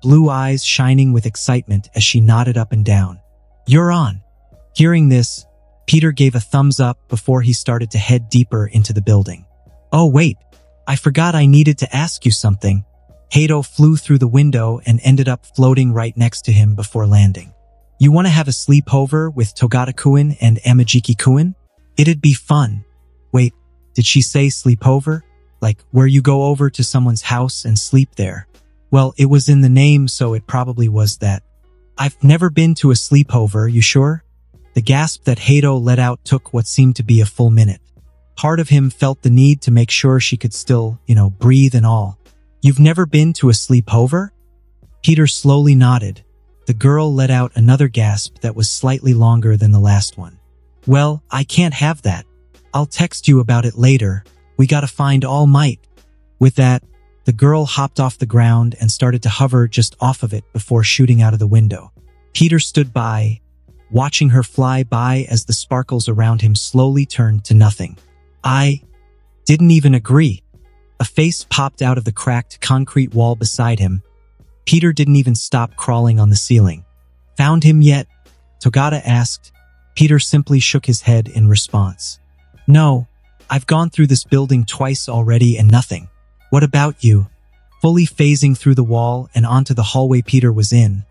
blue eyes shining with excitement as she nodded up and down. You're on. Hearing this, Peter gave a thumbs up before he started to head deeper into the building. Oh, wait, I forgot I needed to ask you something. Hato flew through the window and ended up floating right next to him before landing. You want to have a sleepover with Togata-kun and Amajiki-kun? It'd be fun. Wait, did she say sleepover? Like, where you go over to someone's house and sleep there? Well, it was in the name, so it probably was that. I've never been to a sleepover, you sure? The gasp that Hato let out took what seemed to be a full minute. Part of him felt the need to make sure she could still, you know, breathe and all. You've never been to a sleepover? Peter slowly nodded. The girl let out another gasp that was slightly longer than the last one. Well, I can't have that. I'll text you about it later. We gotta find All Might. With that, the girl hopped off the ground and started to hover just off of it before shooting out of the window. Peter stood by, watching her fly by as the sparkles around him slowly turned to nothing. I didn't even agree. A face popped out of the cracked concrete wall beside him. Peter didn't even stop crawling on the ceiling. Found him yet? Togata asked. Peter simply shook his head in response. No, I've gone through this building twice already and nothing. What about you? Fully phasing through the wall and onto the hallway Peter was in.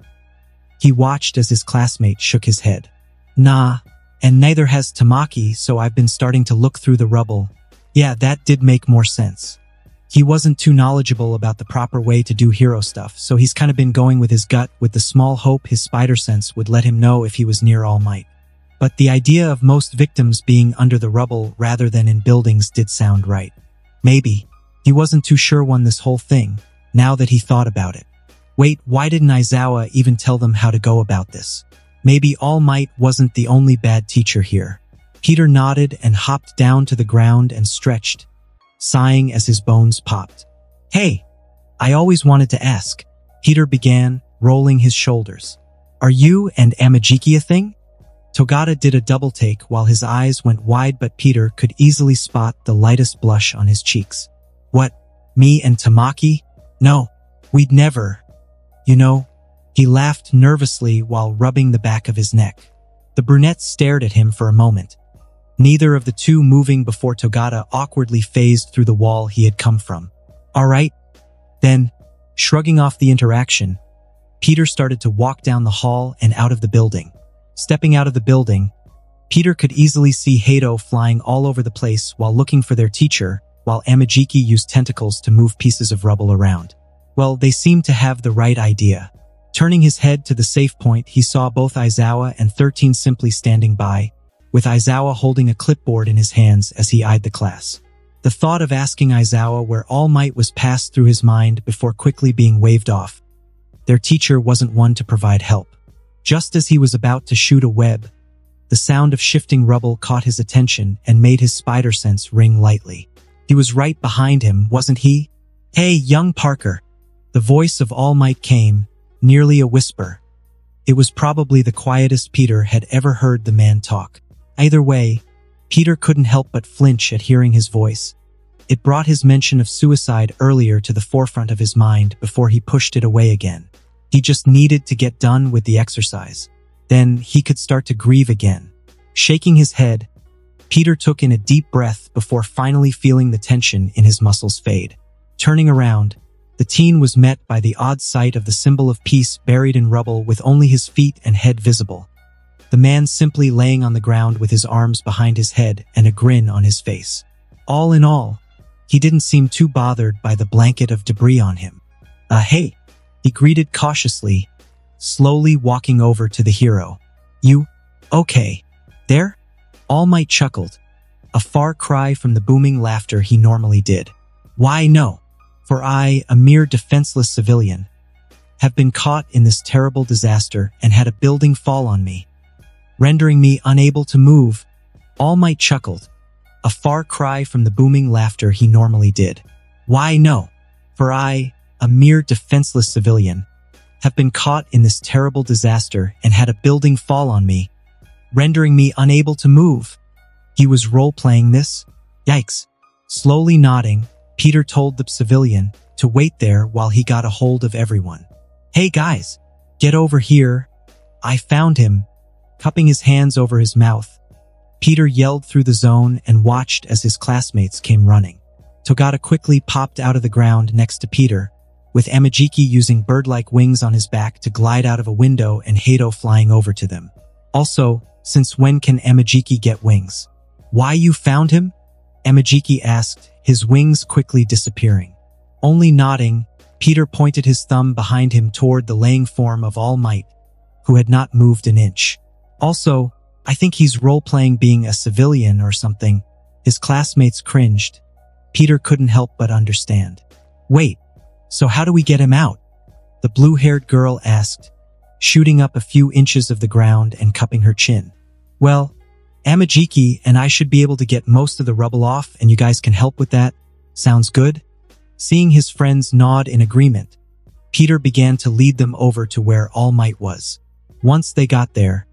He watched as his classmate shook his head. Nah, and neither has Tamaki, so I've been starting to look through the rubble. Yeah, that did make more sense. He wasn't too knowledgeable about the proper way to do hero stuff, so he's kind of been going with his gut with the small hope his spider sense would let him know if he was near All Might. But the idea of most victims being under the rubble rather than in buildings did sound right. Maybe. He wasn't too sure on this whole thing, now that he thought about it. Wait, why didn't Aizawa even tell them how to go about this? Maybe All Might wasn't the only bad teacher here. Peter nodded and hopped down to the ground and stretched, sighing as his bones popped. Hey, I always wanted to ask. Peter began, rolling his shoulders. Are you and Amajiki a thing? Togata did a double take while his eyes went wide but Peter could easily spot the lightest blush on his cheeks. What, me and Tamaki? No, we'd never. You know, he laughed nervously while rubbing the back of his neck. The brunette stared at him for a moment, neither of the two moving before Togata awkwardly phased through the wall he had come from. All right. Then, shrugging off the interaction, Peter started to walk down the hall and out of the building. Stepping out of the building, Peter could easily see Hato flying all over the place while looking for their teacher, while Amajiki used tentacles to move pieces of rubble around. Well, they seemed to have the right idea. Turning his head to the safe point, he saw both Aizawa and 13 simply standing by, with Aizawa holding a clipboard in his hands as he eyed the class. The thought of asking Aizawa where All Might was passed through his mind before quickly being waved off. Their teacher wasn't one to provide help. Just as he was about to shoot a web, the sound of shifting rubble caught his attention and made his spider sense ring lightly. He was right behind him, wasn't he? Hey, young Parker. The voice of All Might came, nearly a whisper. It was probably the quietest Peter had ever heard the man talk. Either way, Peter couldn't help but flinch at hearing his voice. It brought his mention of suicide earlier to the forefront of his mind before he pushed it away again. He just needed to get done with the exercise. Then he could start to grieve again. Shaking his head, Peter took in a deep breath before finally feeling the tension in his muscles fade. Turning around, the teen was met by the odd sight of the symbol of peace buried in rubble with only his feet and head visible. The man simply laying on the ground with his arms behind his head and a grin on his face. All in all, he didn't seem too bothered by the blanket of debris on him. Uh, hey, he greeted cautiously, slowly walking over to the hero. You, okay, there? All Might chuckled, a far cry from the booming laughter he normally did. Why no, for I, a mere defenseless civilian, have been caught in this terrible disaster and had a building fall on me, rendering me unable to move. All Might chuckled, a far cry from the booming laughter he normally did. Why no, for I, a mere defenseless civilian, have been caught in this terrible disaster and had a building fall on me, rendering me unable to move. He was role-playing this? Yikes. Slowly nodding, Peter told the civilian to wait there while he got a hold of everyone. Hey guys, get over here. I found him. Cupping his hands over his mouth, Peter yelled through the zone and watched as his classmates came running. Togata quickly popped out of the ground next to Peter, with Amajiki using bird-like wings on his back to glide out of a window and Hato flying over to them. Also, since when can Amajiki get wings? Why you found him? Amajiki asked, his wings quickly disappearing. Only nodding, Peter pointed his thumb behind him toward the laying form of All Might, who had not moved an inch. Also, I think he's role-playing being a civilian or something. His classmates cringed. Peter couldn't help but understand. Wait, so how do we get him out? The blue-haired girl asked, shooting up a few inches of the ground and cupping her chin. Well, Amajiki and I should be able to get most of the rubble off and you guys can help with that. Sounds good? Seeing his friends nod in agreement, Peter began to lead them over to where All Might was. Once they got there,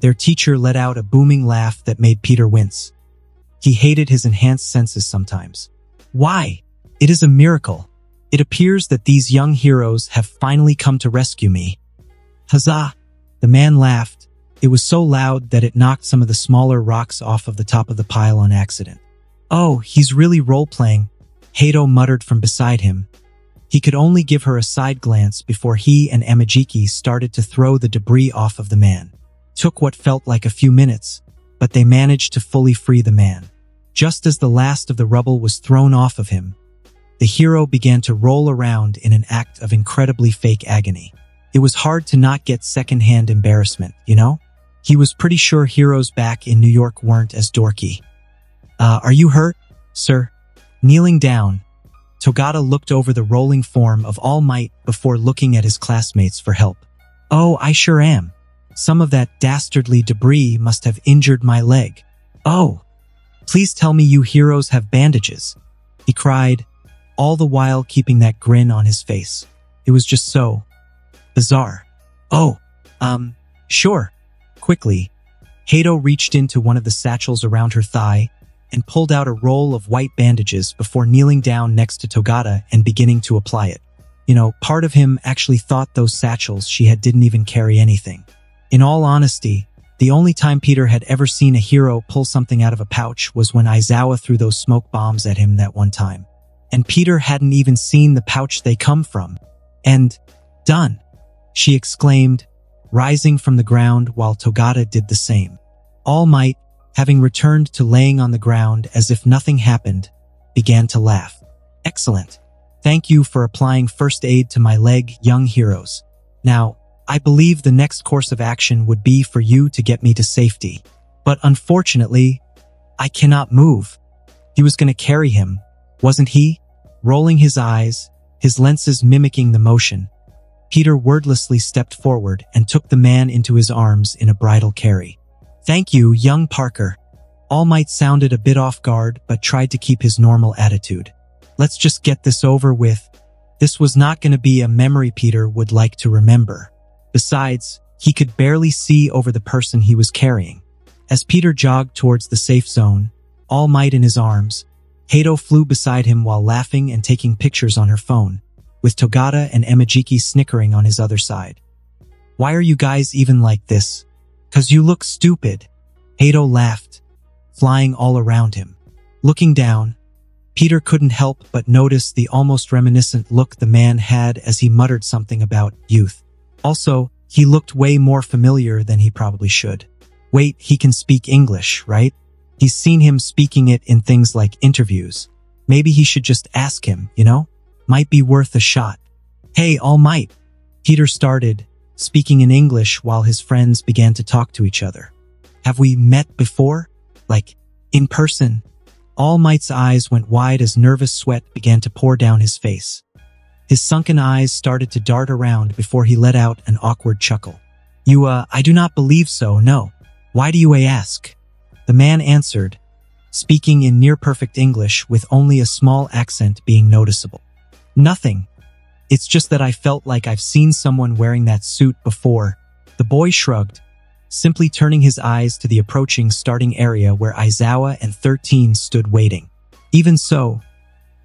their teacher let out a booming laugh that made Peter wince. He hated his enhanced senses sometimes. Why? It is a miracle. It appears that these young heroes have finally come to rescue me. Huzzah! The man laughed. It was so loud that it knocked some of the smaller rocks off of the top of the pile on accident. Oh, he's really role-playing, Hato muttered from beside him. He could only give her a side glance before he and Amajiki started to throw the debris off of the man. Took what felt like a few minutes, but they managed to fully free the man. Just as the last of the rubble was thrown off of him, the hero began to roll around in an act of incredibly fake agony. It was hard to not get secondhand embarrassment, you know? He was pretty sure heroes back in New York weren't as dorky. Uh, are you hurt, sir? Kneeling down, Togata looked over the rolling form of All Might before looking at his classmates for help. Oh, I sure am. Some of that dastardly debris must have injured my leg. Oh, please tell me you heroes have bandages. He cried, all the while keeping that grin on his face. It was just so bizarre. Oh, um, sure. Quickly, Hato reached into one of the satchels around her thigh and pulled out a roll of white bandages before kneeling down next to Togata and beginning to apply it. You know, part of him actually thought those satchels she had didn't even carry anything. In all honesty, the only time Peter had ever seen a hero pull something out of a pouch was when Aizawa threw those smoke bombs at him that one time and Peter hadn't even seen the pouch they come from. And, done, she exclaimed, rising from the ground while Togata did the same. All Might, having returned to laying on the ground as if nothing happened, began to laugh. Excellent. Thank you for applying first aid to my leg, young heroes. Now, I believe the next course of action would be for you to get me to safety. But unfortunately, I cannot move. He was going to carry him, wasn't he? Rolling his eyes, his lenses mimicking the motion, Peter wordlessly stepped forward and took the man into his arms in a bridal carry. Thank you, young Parker. All Might sounded a bit off guard, but tried to keep his normal attitude. Let's just get this over with. This was not going to be a memory Peter would like to remember. Besides, he could barely see over the person he was carrying. As Peter jogged towards the safe zone, All Might in his arms, Hato flew beside him while laughing and taking pictures on her phone, with Togata and Amajiki snickering on his other side. Why are you guys even like this? Cause you look stupid. Hato laughed, flying all around him. Looking down, Peter couldn't help but notice the almost reminiscent look the man had as he muttered something about youth. Also, he looked way more familiar than he probably should. Wait, he can speak English, right? He's seen him speaking it in things like interviews. Maybe he should just ask him, you know? Might be worth a shot. Hey, All Might. Peter started, speaking in English while his friends began to talk to each other. Have we met before? Like, in person? All Might's eyes went wide as nervous sweat began to pour down his face. His sunken eyes started to dart around before he let out an awkward chuckle. You, uh, I do not believe so, no. Why do you ask? The man answered, speaking in near-perfect English with only a small accent being noticeable. Nothing. It's just that I felt like I've seen someone wearing that suit before. The boy shrugged, simply turning his eyes to the approaching starting area where Aizawa and 13 stood waiting. Even so,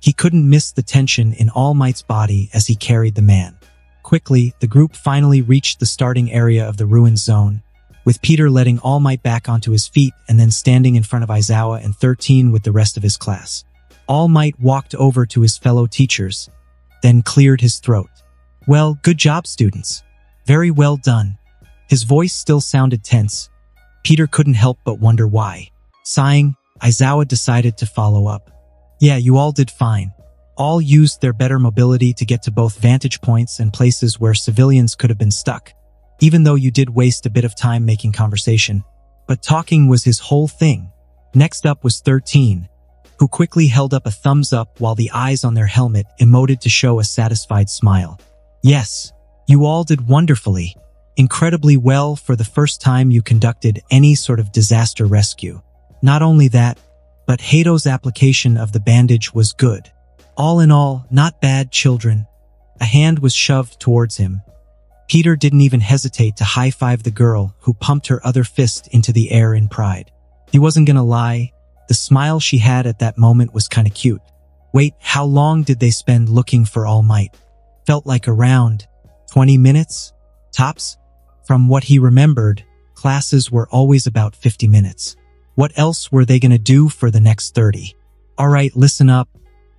he couldn't miss the tension in All Might's body as he carried the man. Quickly, the group finally reached the starting area of the ruined zone, with Peter letting All Might back onto his feet and then standing in front of Aizawa and 13 with the rest of his class. All Might walked over to his fellow teachers, then cleared his throat. Well, good job, students. Very well done. His voice still sounded tense. Peter couldn't help but wonder why. Sighing, Aizawa decided to follow up. Yeah, you all did fine. All used their better mobility to get to both vantage points and places where civilians could have been stuck, even though you did waste a bit of time making conversation. But talking was his whole thing. Next up was 13, who quickly held up a thumbs up while the eyes on their helmet emoted to show a satisfied smile. Yes, you all did wonderfully, incredibly well for the first time you conducted any sort of disaster rescue. Not only that, but Hato's application of the bandage was good. All in all, not bad children. A hand was shoved towards him. Peter didn't even hesitate to high-five the girl who pumped her other fist into the air in pride. He wasn't gonna lie, the smile she had at that moment was kinda cute. Wait, how long did they spend looking for All Might? Felt like around 20 minutes? Tops? From what he remembered, classes were always about 50 minutes. What else were they gonna do for the next 30? Alright, listen up.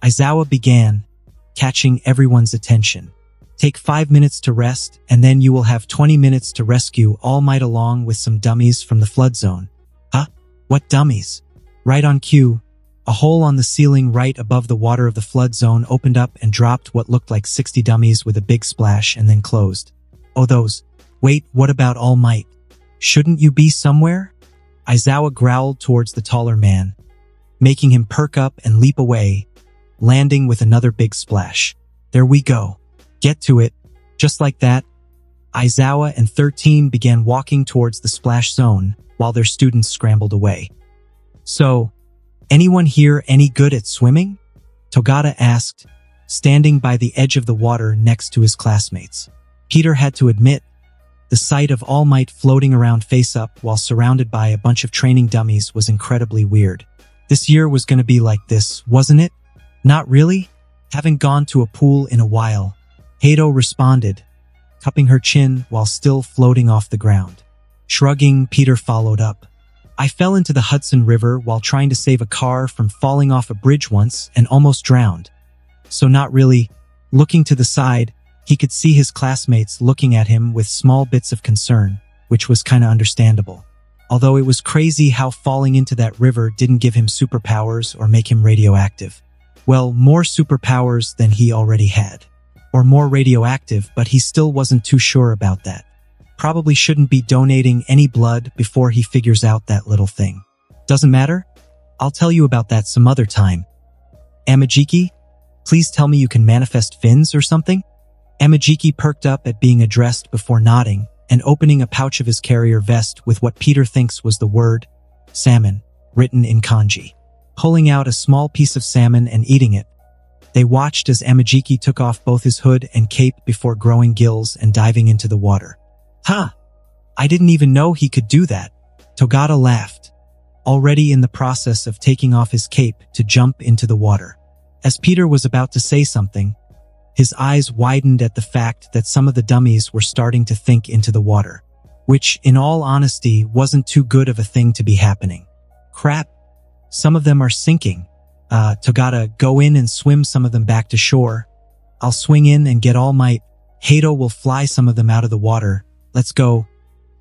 Aizawa began, catching everyone's attention. Take five minutes to rest, and then you will have 20 minutes to rescue All Might along with some dummies from the flood zone. Huh? What dummies? Right on cue, a hole on the ceiling right above the water of the flood zone opened up and dropped what looked like 60 dummies with a big splash and then closed. Oh those. Wait, what about All Might? Shouldn't you be somewhere? Aizawa growled towards the taller man, making him perk up and leap away, landing with another big splash. There we go. Get to it. Just like that, Aizawa and 13 began walking towards the splash zone while their students scrambled away. So, anyone here any good at swimming? Togata asked, standing by the edge of the water next to his classmates. Peter had to admit the sight of All Might floating around face up while surrounded by a bunch of training dummies was incredibly weird. This year was going to be like this, wasn't it? Not really? Haven't gone to a pool in a while. Hato responded, cupping her chin while still floating off the ground. Shrugging, Peter followed up. I fell into the Hudson River while trying to save a car from falling off a bridge once and almost drowned. So not really. Looking to the side, he could see his classmates looking at him with small bits of concern, which was kinda understandable. Although it was crazy how falling into that river didn't give him superpowers or make him radioactive. Well, more superpowers than he already had. Or more radioactive, but he still wasn't too sure about that. Probably shouldn't be donating any blood before he figures out that little thing. Doesn't matter? I'll tell you about that some other time. Amajiki, please tell me you can manifest fins or something? Amajiki perked up at being addressed before nodding and opening a pouch of his carrier vest with what Peter thinks was the word salmon written in kanji. Pulling out a small piece of salmon and eating it, they watched as Amajiki took off both his hood and cape before growing gills and diving into the water. Huh! I didn't even know he could do that. Togata laughed, already in the process of taking off his cape to jump into the water. As Peter was about to say something, his eyes widened at the fact that some of the dummies were starting to think into the water, which, in all honesty, wasn't too good of a thing to be happening. Crap. Some of them are sinking. Uh, Togata, go in and swim some of them back to shore. I'll swing in and get all my... Hato will fly some of them out of the water. Let's go.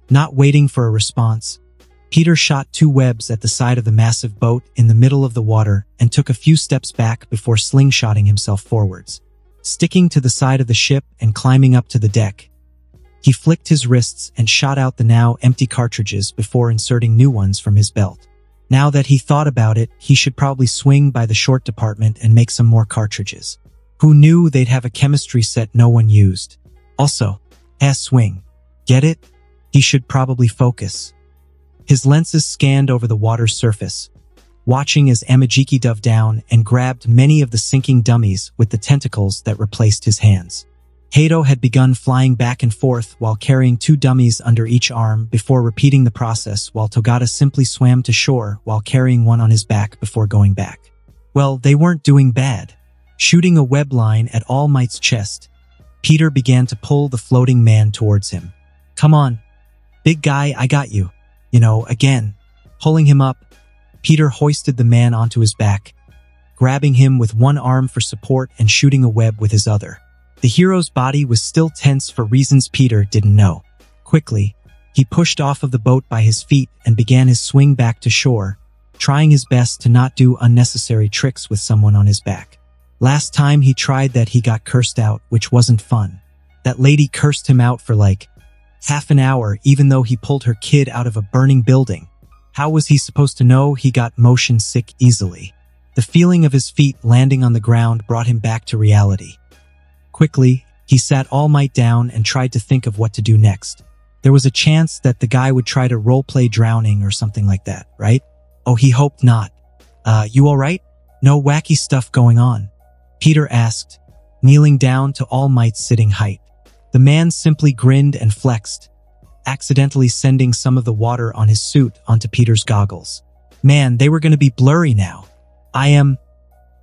Not waiting for a response, Peter shot two webs at the side of the massive boat in the middle of the water and took a few steps back before slingshotting himself forwards sticking to the side of the ship and climbing up to the deck. He flicked his wrists and shot out the now empty cartridges before inserting new ones from his belt. Now that he thought about it, he should probably swing by the short department and make some more cartridges. Who knew they'd have a chemistry set no one used? Also, ass swing. Get it? He should probably focus. His lenses scanned over the water's surface, watching as Amajiki dove down and grabbed many of the sinking dummies with the tentacles that replaced his hands. Hato had begun flying back and forth while carrying two dummies under each arm before repeating the process while Togata simply swam to shore while carrying one on his back before going back. Well, they weren't doing bad. Shooting a web line at All Might's chest, Peter began to pull the floating man towards him. Come on. Big guy, I got you. You know, again. Pulling him up, Peter hoisted the man onto his back, grabbing him with one arm for support and shooting a web with his other. The hero's body was still tense for reasons Peter didn't know. Quickly, he pushed off of the boat by his feet and began his swing back to shore, trying his best to not do unnecessary tricks with someone on his back. Last time he tried that he got cursed out, which wasn't fun. That lady cursed him out for like half an hour even though he pulled her kid out of a burning building. How was he supposed to know he got motion sick easily? The feeling of his feet landing on the ground brought him back to reality. Quickly, he sat All Might down and tried to think of what to do next. There was a chance that the guy would try to roleplay drowning or something like that, right? Oh, he hoped not. Uh, you alright? No wacky stuff going on. Peter asked, kneeling down to All Might's sitting height. The man simply grinned and flexed, accidentally sending some of the water on his suit onto Peter's goggles. Man, they were going to be blurry now. I am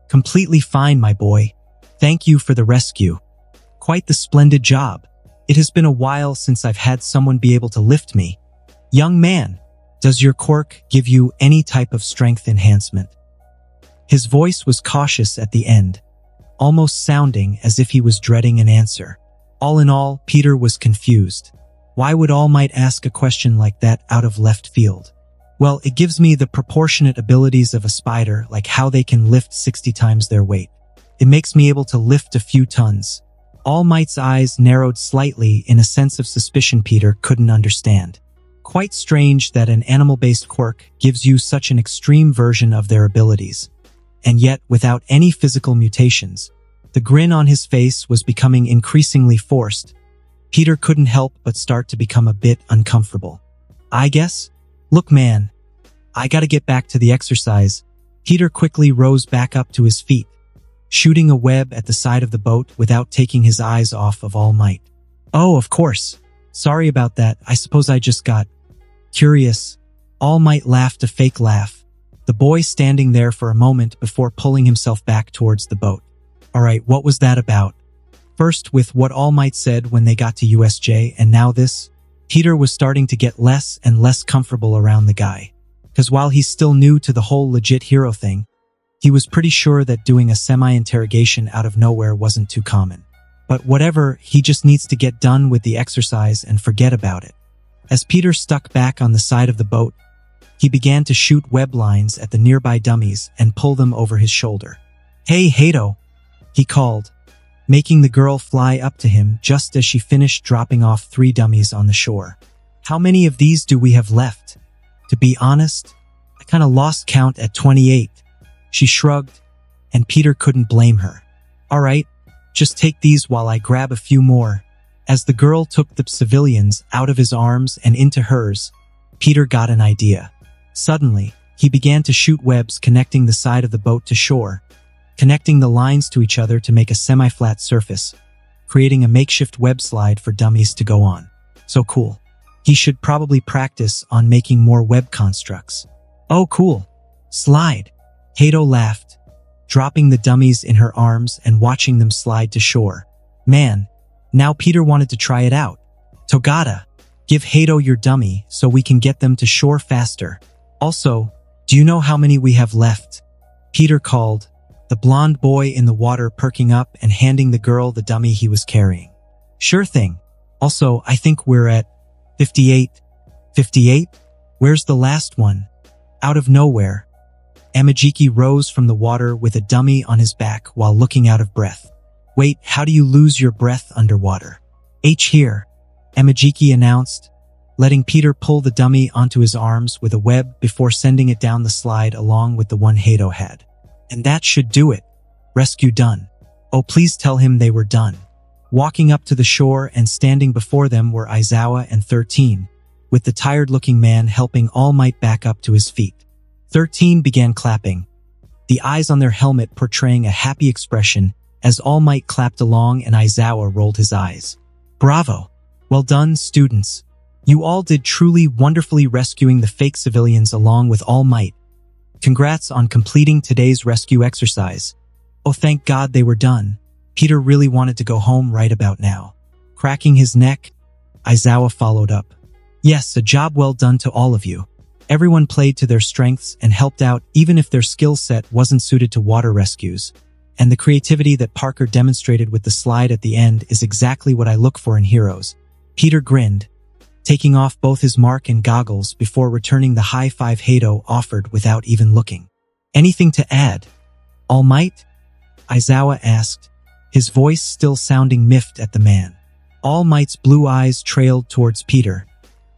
completely fine, my boy. Thank you for the rescue. Quite the splendid job. It has been a while since I've had someone be able to lift me. Young man, does your quirk give you any type of strength enhancement? His voice was cautious at the end, almost sounding as if he was dreading an answer. All in all, Peter was confused. Why would All Might ask a question like that out of left field? Well, it gives me the proportionate abilities of a spider, like how they can lift 60 times their weight. It makes me able to lift a few tons, all Might's eyes narrowed slightly in a sense of suspicion Peter couldn't understand. Quite strange that an animal-based quirk gives you such an extreme version of their abilities. And yet, without any physical mutations, the grin on his face was becoming increasingly forced. Peter couldn't help but start to become a bit uncomfortable. I guess? Look man, I gotta get back to the exercise. Peter quickly rose back up to his feet, shooting a web at the side of the boat without taking his eyes off of All Might. Oh, of course. Sorry about that. I suppose I just got curious. All Might laughed a fake laugh, the boy standing there for a moment before pulling himself back towards the boat. Alright, what was that about? First with what All Might said when they got to USJ and now this, Peter was starting to get less and less comfortable around the guy. Cause while he's still new to the whole legit hero thing, he was pretty sure that doing a semi-interrogation out of nowhere wasn't too common. But whatever, he just needs to get done with the exercise and forget about it. As Peter stuck back on the side of the boat, he began to shoot web lines at the nearby dummies and pull them over his shoulder. Hey, Hato, he called, making the girl fly up to him just as she finished dropping off three dummies on the shore. How many of these do we have left? To be honest, I kinda lost count at 28. She shrugged, and Peter couldn't blame her. All right, just take these while I grab a few more. As the girl took the civilians out of his arms and into hers, Peter got an idea. Suddenly, he began to shoot webs connecting the side of the boat to shore, connecting the lines to each other to make a semi-flat surface, creating a makeshift web slide for dummies to go on. So cool. He should probably practice on making more web constructs. Oh, cool. Slide. Hato laughed, dropping the dummies in her arms and watching them slide to shore. Man, now Peter wanted to try it out. Togata, give Hato your dummy so we can get them to shore faster. Also, do you know how many we have left? Peter called, the blond boy in the water perking up and handing the girl the dummy he was carrying. Sure thing. Also, I think we're at 58. 58? Where's the last one? Out of nowhere, Amajiki rose from the water with a dummy on his back while looking out of breath. Wait, how do you lose your breath underwater? H here, Amajiki announced, letting Peter pull the dummy onto his arms with a web before sending it down the slide along with the one Hato had. And that should do it. Rescue done. Oh, please tell him they were done. Walking up to the shore and standing before them were Aizawa and 13, with the tired-looking man helping All Might back up to his feet. Thirteen began clapping, the eyes on their helmet portraying a happy expression as All Might clapped along and Aizawa rolled his eyes. Bravo! Well done, students. You all did truly wonderfully rescuing the fake civilians along with All Might. Congrats on completing today's rescue exercise. Oh, thank God they were done. Peter really wanted to go home right about now. Cracking his neck, Aizawa followed up. Yes, a job well done to all of you. Everyone played to their strengths and helped out even if their skill set wasn't suited to water rescues. And the creativity that Parker demonstrated with the slide at the end is exactly what I look for in heroes. Peter grinned, taking off both his mark and goggles before returning the high five Hato offered without even looking. Anything to add? All Might? Aizawa asked, his voice still sounding miffed at the man. All Might's blue eyes trailed towards Peter,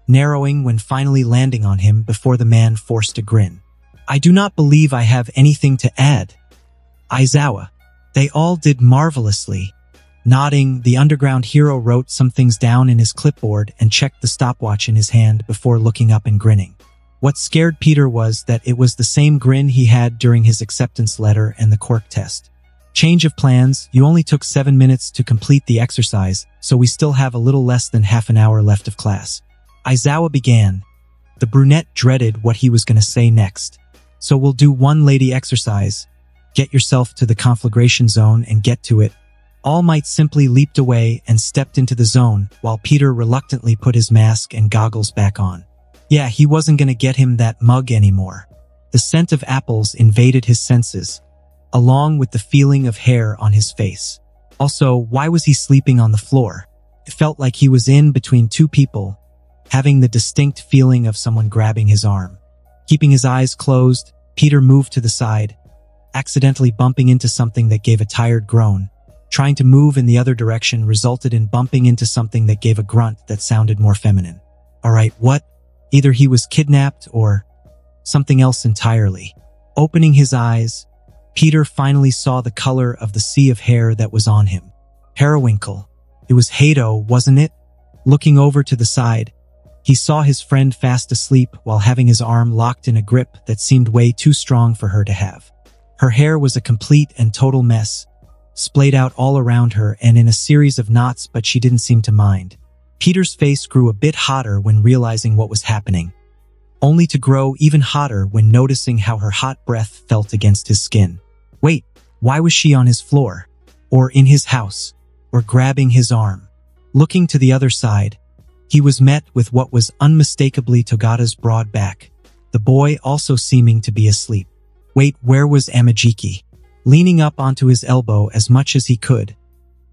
narrowing when finally landing on him before the man forced a grin. I do not believe I have anything to add. Aizawa. They all did marvelously. Nodding, the underground hero wrote some things down in his clipboard and checked the stopwatch in his hand before looking up and grinning. What scared Peter was that it was the same grin he had during his acceptance letter and the quirk test. Change of plans, you only took seven minutes to complete the exercise, so we still have a little less than half an hour left of class. Aizawa began. The brunette dreaded what he was going to say next. So we'll do one lady exercise. Get yourself to the conflagration zone and get to it. All Might simply leaped away and stepped into the zone, while Peter reluctantly put his mask and goggles back on. Yeah, he wasn't to get him that mug anymore. The scent of apples invaded his senses, along with the feeling of hair on his face. Also, why was he sleeping on the floor? It felt like he was in between two people, having the distinct feeling of someone grabbing his arm. Keeping his eyes closed, Peter moved to the side, accidentally bumping into something that gave a tired groan. Trying to move in the other direction resulted in bumping into something that gave a grunt that sounded more feminine. Alright, what? Either he was kidnapped or something else entirely. Opening his eyes, Peter finally saw the color of the sea of hair that was on him. Periwinkle. It was Hato, wasn't it? Looking over to the side, he saw his friend fast asleep while having his arm locked in a grip that seemed way too strong for her to have. Her hair was a complete and total mess, splayed out all around her and in a series of knots but she didn't seem to mind. Peter's face grew a bit hotter when realizing what was happening only to grow even hotter when noticing how her hot breath felt against his skin. Wait, why was she on his floor? Or in his house? Or grabbing his arm? Looking to the other side, he was met with what was unmistakably Togata's broad back, the boy also seeming to be asleep. Wait, where was Amajiki? Leaning up onto his elbow as much as he could,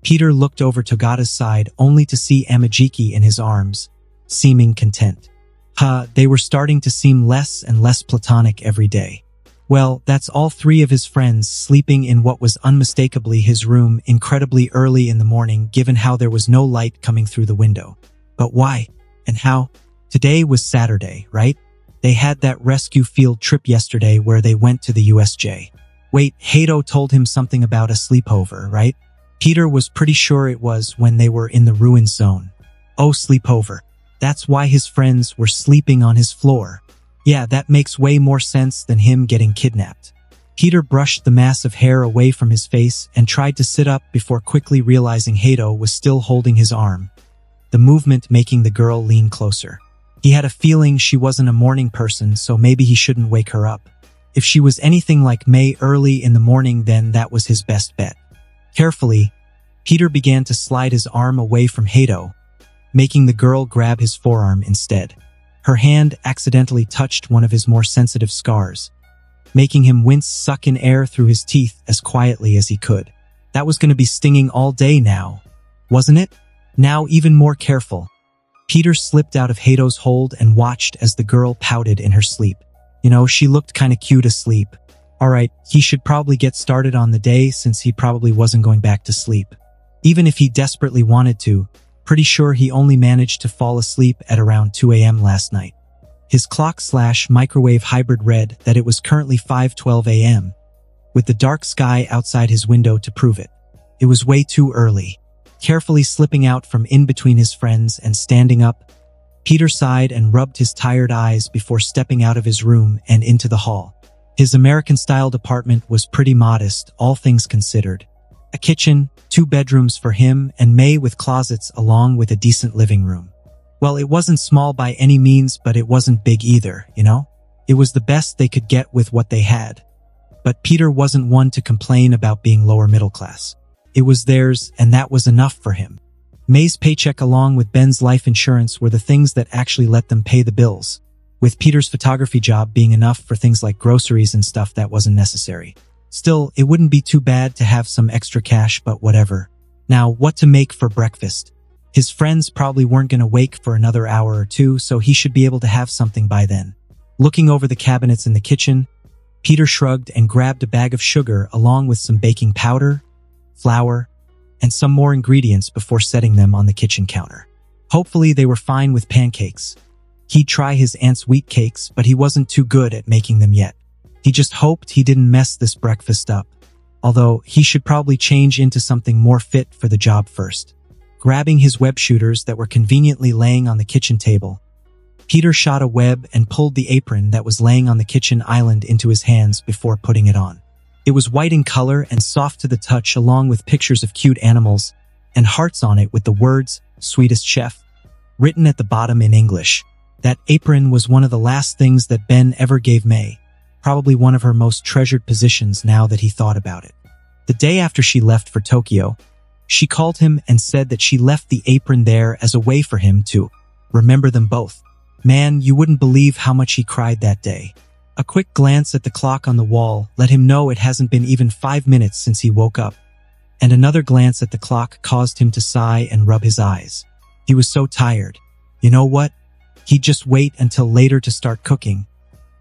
Peter looked over Togata's side only to see Amajiki in his arms, seeming content. Ha, they were starting to seem less and less platonic every day. Well, that's all three of his friends sleeping in what was unmistakably his room incredibly early in the morning given how there was no light coming through the window. But why? And how? Today was Saturday, right? They had that rescue field trip yesterday where they went to the USJ. Wait, Hato told him something about a sleepover, right? Peter was pretty sure it was when they were in the ruin zone. Oh, sleepover. That's why his friends were sleeping on his floor. Yeah, that makes way more sense than him getting kidnapped. Peter brushed the mass of hair away from his face and tried to sit up before quickly realizing Hato was still holding his arm, the movement making the girl lean closer. He had a feeling she wasn't a morning person, so maybe he shouldn't wake her up. If she was anything like May early in the morning, then that was his best bet. Carefully, Peter began to slide his arm away from Hato, making the girl grab his forearm instead. Her hand accidentally touched one of his more sensitive scars, making him wince suck in air through his teeth as quietly as he could. That was going to be stinging all day now, wasn't it? Now even more careful. Peter slipped out of Hato's hold and watched as the girl pouted in her sleep. You know, she looked kinda cute asleep. Alright, he should probably get started on the day since he probably wasn't going back to sleep. Even if he desperately wanted to, Pretty sure he only managed to fall asleep at around 2 a.m. last night. His clock slash microwave hybrid read that it was currently 5.12 a.m., with the dark sky outside his window to prove it. It was way too early. Carefully slipping out from in between his friends and standing up, Peter sighed and rubbed his tired eyes before stepping out of his room and into the hall. His American-style apartment was pretty modest, all things considered. A kitchen, two bedrooms for him and May with closets along with a decent living room. Well, it wasn't small by any means, but it wasn't big either, you know? It was the best they could get with what they had. But Peter wasn't one to complain about being lower middle class. It was theirs, and that was enough for him. May's paycheck along with Ben's life insurance were the things that actually let them pay the bills. with Peter's photography job being enough for things like groceries and stuff that wasn't necessary. Still, it wouldn't be too bad to have some extra cash, but whatever. Now, what to make for breakfast? His friends probably weren't going to wake for another hour or two, so he should be able to have something by then. Looking over the cabinets in the kitchen, Peter shrugged and grabbed a bag of sugar along with some baking powder, flour, and some more ingredients before setting them on the kitchen counter. Hopefully they were fine with pancakes. He'd try his aunt's wheat cakes, but he wasn't too good at making them yet. He just hoped he didn't mess this breakfast up, although he should probably change into something more fit for the job first. Grabbing his web shooters that were conveniently laying on the kitchen table, Peter shot a web and pulled the apron that was laying on the kitchen island into his hands before putting it on. It was white in color and soft to the touch along with pictures of cute animals and hearts on it with the words, sweetest chef, written at the bottom in English. That apron was one of the last things that Ben ever gave May, probably one of her most treasured positions now that he thought about it. The day after she left for Tokyo, she called him and said that she left the apron there as a way for him to remember them both. Man, you wouldn't believe how much he cried that day. A quick glance at the clock on the wall let him know it hasn't been even five minutes since he woke up. And another glance at the clock caused him to sigh and rub his eyes. He was so tired. You know what? He'd just wait until later to start cooking.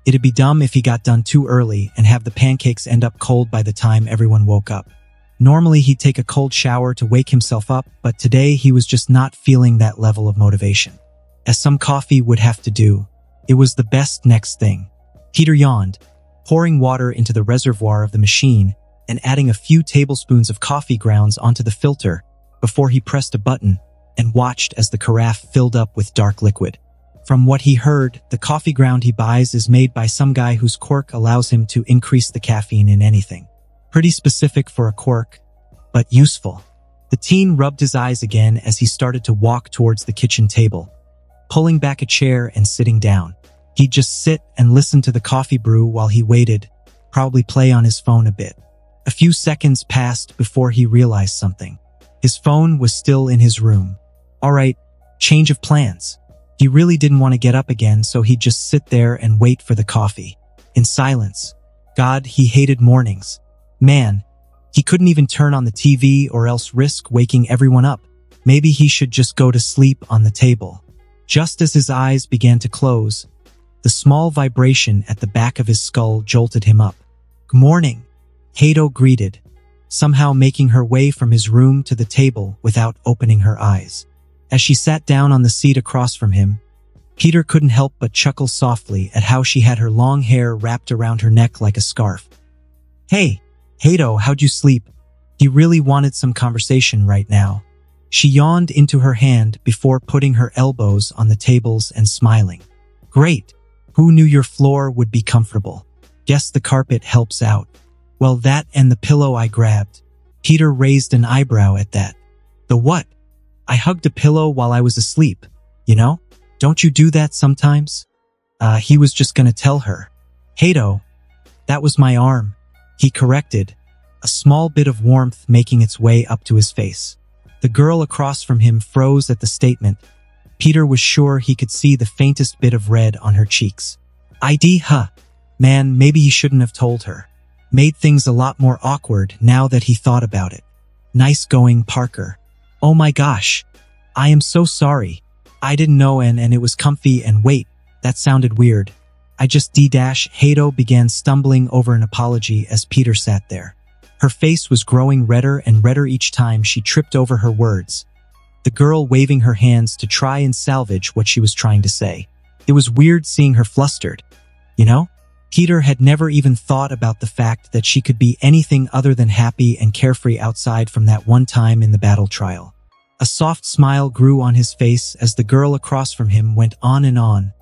It'd be dumb if he got done too early and have the pancakes end up cold by the time everyone woke up. Normally he'd take a cold shower to wake himself up, but today he was just not feeling that level of motivation. As some coffee would have to do, it was the best next thing. Peter yawned, pouring water into the reservoir of the machine and adding a few tablespoons of coffee grounds onto the filter before he pressed a button and watched as the carafe filled up with dark liquid. From what he heard, the coffee ground he buys is made by some guy whose quirk allows him to increase the caffeine in anything. Pretty specific for a quirk, but useful. The teen rubbed his eyes again as he started to walk towards the kitchen table, pulling back a chair and sitting down. He'd just sit and listen to the coffee brew while he waited, probably play on his phone a bit. A few seconds passed before he realized something. His phone was still in his room. All right, change of plans. He really didn't want to get up again, so he'd just sit there and wait for the coffee. In silence. God, he hated mornings. Man, he couldn't even turn on the TV or else risk waking everyone up. Maybe he should just go to sleep on the table. Just as his eyes began to close, the small vibration at the back of his skull jolted him up. Good morning, Hato greeted, somehow making her way from his room to the table without opening her eyes. As she sat down on the seat across from him, Peter couldn't help but chuckle softly at how she had her long hair wrapped around her neck like a scarf. Hey, Hato, how'd you sleep? He really wanted some conversation right now. She yawned into her hand before putting her elbows on the tables and smiling. Great. Who knew your floor would be comfortable? Guess the carpet helps out. Well, that and the pillow I grabbed. Peter raised an eyebrow at that. The what? I hugged a pillow while I was asleep. You know? Don't you do that sometimes? Uh, he was just gonna tell her. Hato, that was my arm. He corrected, a small bit of warmth making its way up to his face. The girl across from him froze at the statement. Peter was sure he could see the faintest bit of red on her cheeks. ID, huh? Man, maybe he shouldn't have told her. Made things a lot more awkward now that he thought about it. Nice going, Parker. Oh my gosh. I am so sorry. I didn't know and, and it was comfy and wait, that sounded weird. I just D-dash Hato began stumbling over an apology as Peter sat there. Her face was growing redder and redder each time she tripped over her words. The girl waving her hands to try and salvage what she was trying to say. It was weird seeing her flustered. You know? Peter had never even thought about the fact that she could be anything other than happy and carefree outside from that one time in the battle trial. A soft smile grew on his face as the girl across from him went on and on,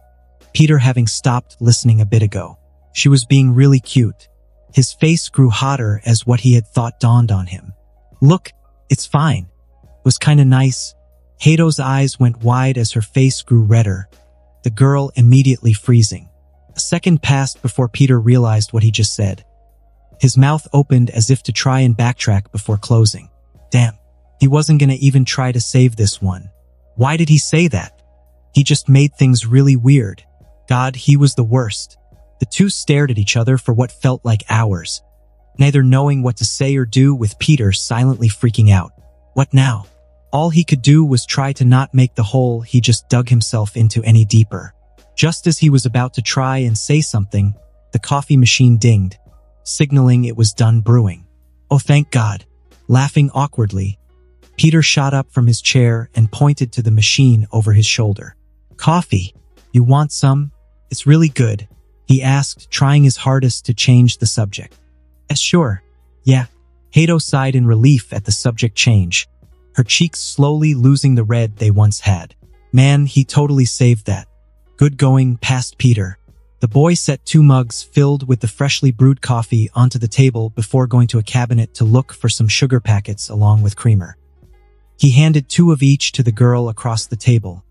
Peter having stopped listening a bit ago. She was being really cute. His face grew hotter as what he had thought dawned on him. Look, it's fine. Was kinda nice. Hato's eyes went wide as her face grew redder, the girl immediately freezing. A second passed before Peter realized what he just said. His mouth opened as if to try and backtrack before closing. Damn, he wasn't gonna even try to save this one. Why did he say that? He just made things really weird. God, he was the worst. The two stared at each other for what felt like hours, neither knowing what to say or do with Peter silently freaking out. What now? All he could do was try to not make the hole he just dug himself into any deeper. Just as he was about to try and say something, the coffee machine dinged, signaling it was done brewing. Oh, thank God. Laughing awkwardly, Peter shot up from his chair and pointed to the machine over his shoulder. Coffee. You want some? It's really good, he asked, trying his hardest to change the subject. Eh, sure. Yeah. Hato sighed in relief at the subject change, her cheeks slowly losing the red they once had. Man, he totally saved that. Good going past Peter. The boy set two mugs filled with the freshly brewed coffee onto the table before going to a cabinet to look for some sugar packets along with creamer. He handed two of each to the girl across the table,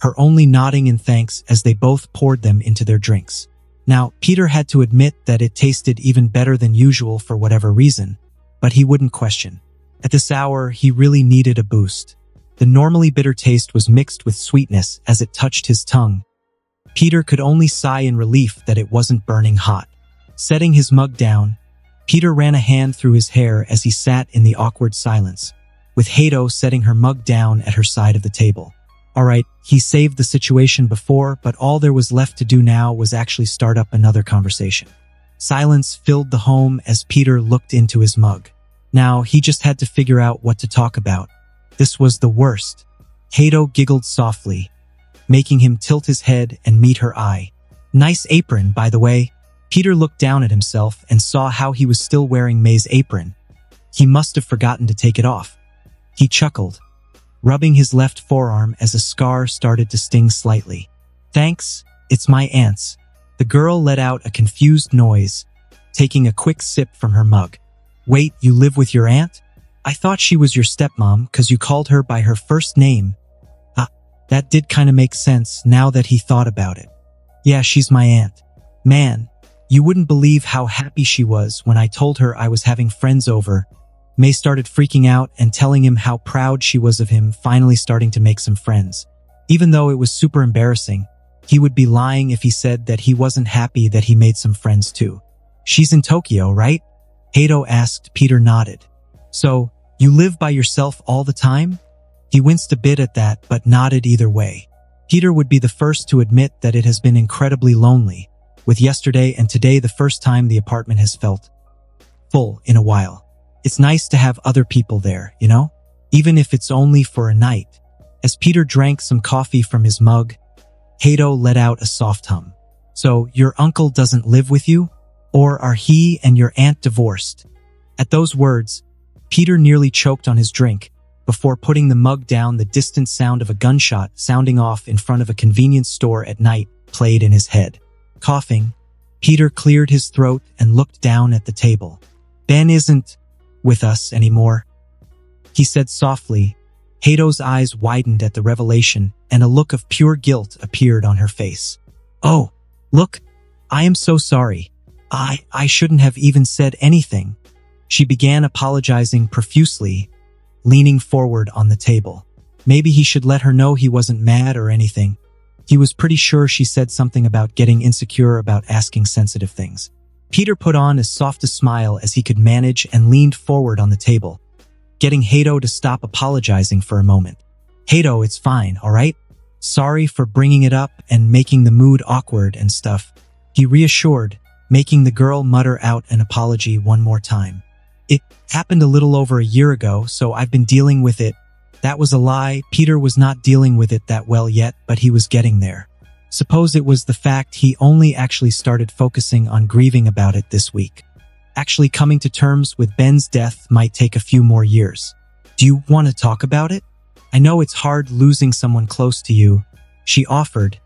her only nodding in thanks as they both poured them into their drinks. Now, Peter had to admit that it tasted even better than usual for whatever reason, but he wouldn't question. At this hour, he really needed a boost. The normally bitter taste was mixed with sweetness as it touched his tongue. Peter could only sigh in relief that it wasn't burning hot. Setting his mug down, Peter ran a hand through his hair as he sat in the awkward silence with Hato setting her mug down at her side of the table. Alright, he saved the situation before, but all there was left to do now was actually start up another conversation. Silence filled the home as Peter looked into his mug. Now, he just had to figure out what to talk about. This was the worst. Hato giggled softly, making him tilt his head and meet her eye. Nice apron, by the way. Peter looked down at himself and saw how he was still wearing May's apron. He must have forgotten to take it off. He chuckled, rubbing his left forearm as a scar started to sting slightly. Thanks, it's my aunt's. The girl let out a confused noise, taking a quick sip from her mug. Wait, you live with your aunt? I thought she was your stepmom because you called her by her first name. Ah, that did kind of make sense now that he thought about it. Yeah, she's my aunt. Man, you wouldn't believe how happy she was when I told her I was having friends over May started freaking out and telling him how proud she was of him finally starting to make some friends. Even though it was super embarrassing, he would be lying if he said that he wasn't happy that he made some friends too. She's in Tokyo, right? Hato asked, Peter nodded. So, you live by yourself all the time? He winced a bit at that, but nodded either way. Peter would be the first to admit that it has been incredibly lonely, with yesterday and today the first time the apartment has felt full in a while. It's nice to have other people there, you know? Even if it's only for a night. As Peter drank some coffee from his mug, Hato let out a soft hum. So, your uncle doesn't live with you? Or are he and your aunt divorced? At those words, Peter nearly choked on his drink before putting the mug down the distant sound of a gunshot sounding off in front of a convenience store at night played in his head. Coughing, Peter cleared his throat and looked down at the table. Ben isn't, with us anymore. He said softly. Hato's eyes widened at the revelation and a look of pure guilt appeared on her face. Oh, look, I am so sorry. I, I shouldn't have even said anything. She began apologizing profusely, leaning forward on the table. Maybe he should let her know he wasn't mad or anything. He was pretty sure she said something about getting insecure about asking sensitive things. Peter put on as soft a smile as he could manage and leaned forward on the table, getting Hato to stop apologizing for a moment. Hato, it's fine, alright? Sorry for bringing it up and making the mood awkward and stuff. He reassured, making the girl mutter out an apology one more time. It happened a little over a year ago, so I've been dealing with it. That was a lie. Peter was not dealing with it that well yet, but he was getting there. Suppose it was the fact he only actually started focusing on grieving about it this week. Actually coming to terms with Ben's death might take a few more years. Do you want to talk about it? I know it's hard losing someone close to you, she offered,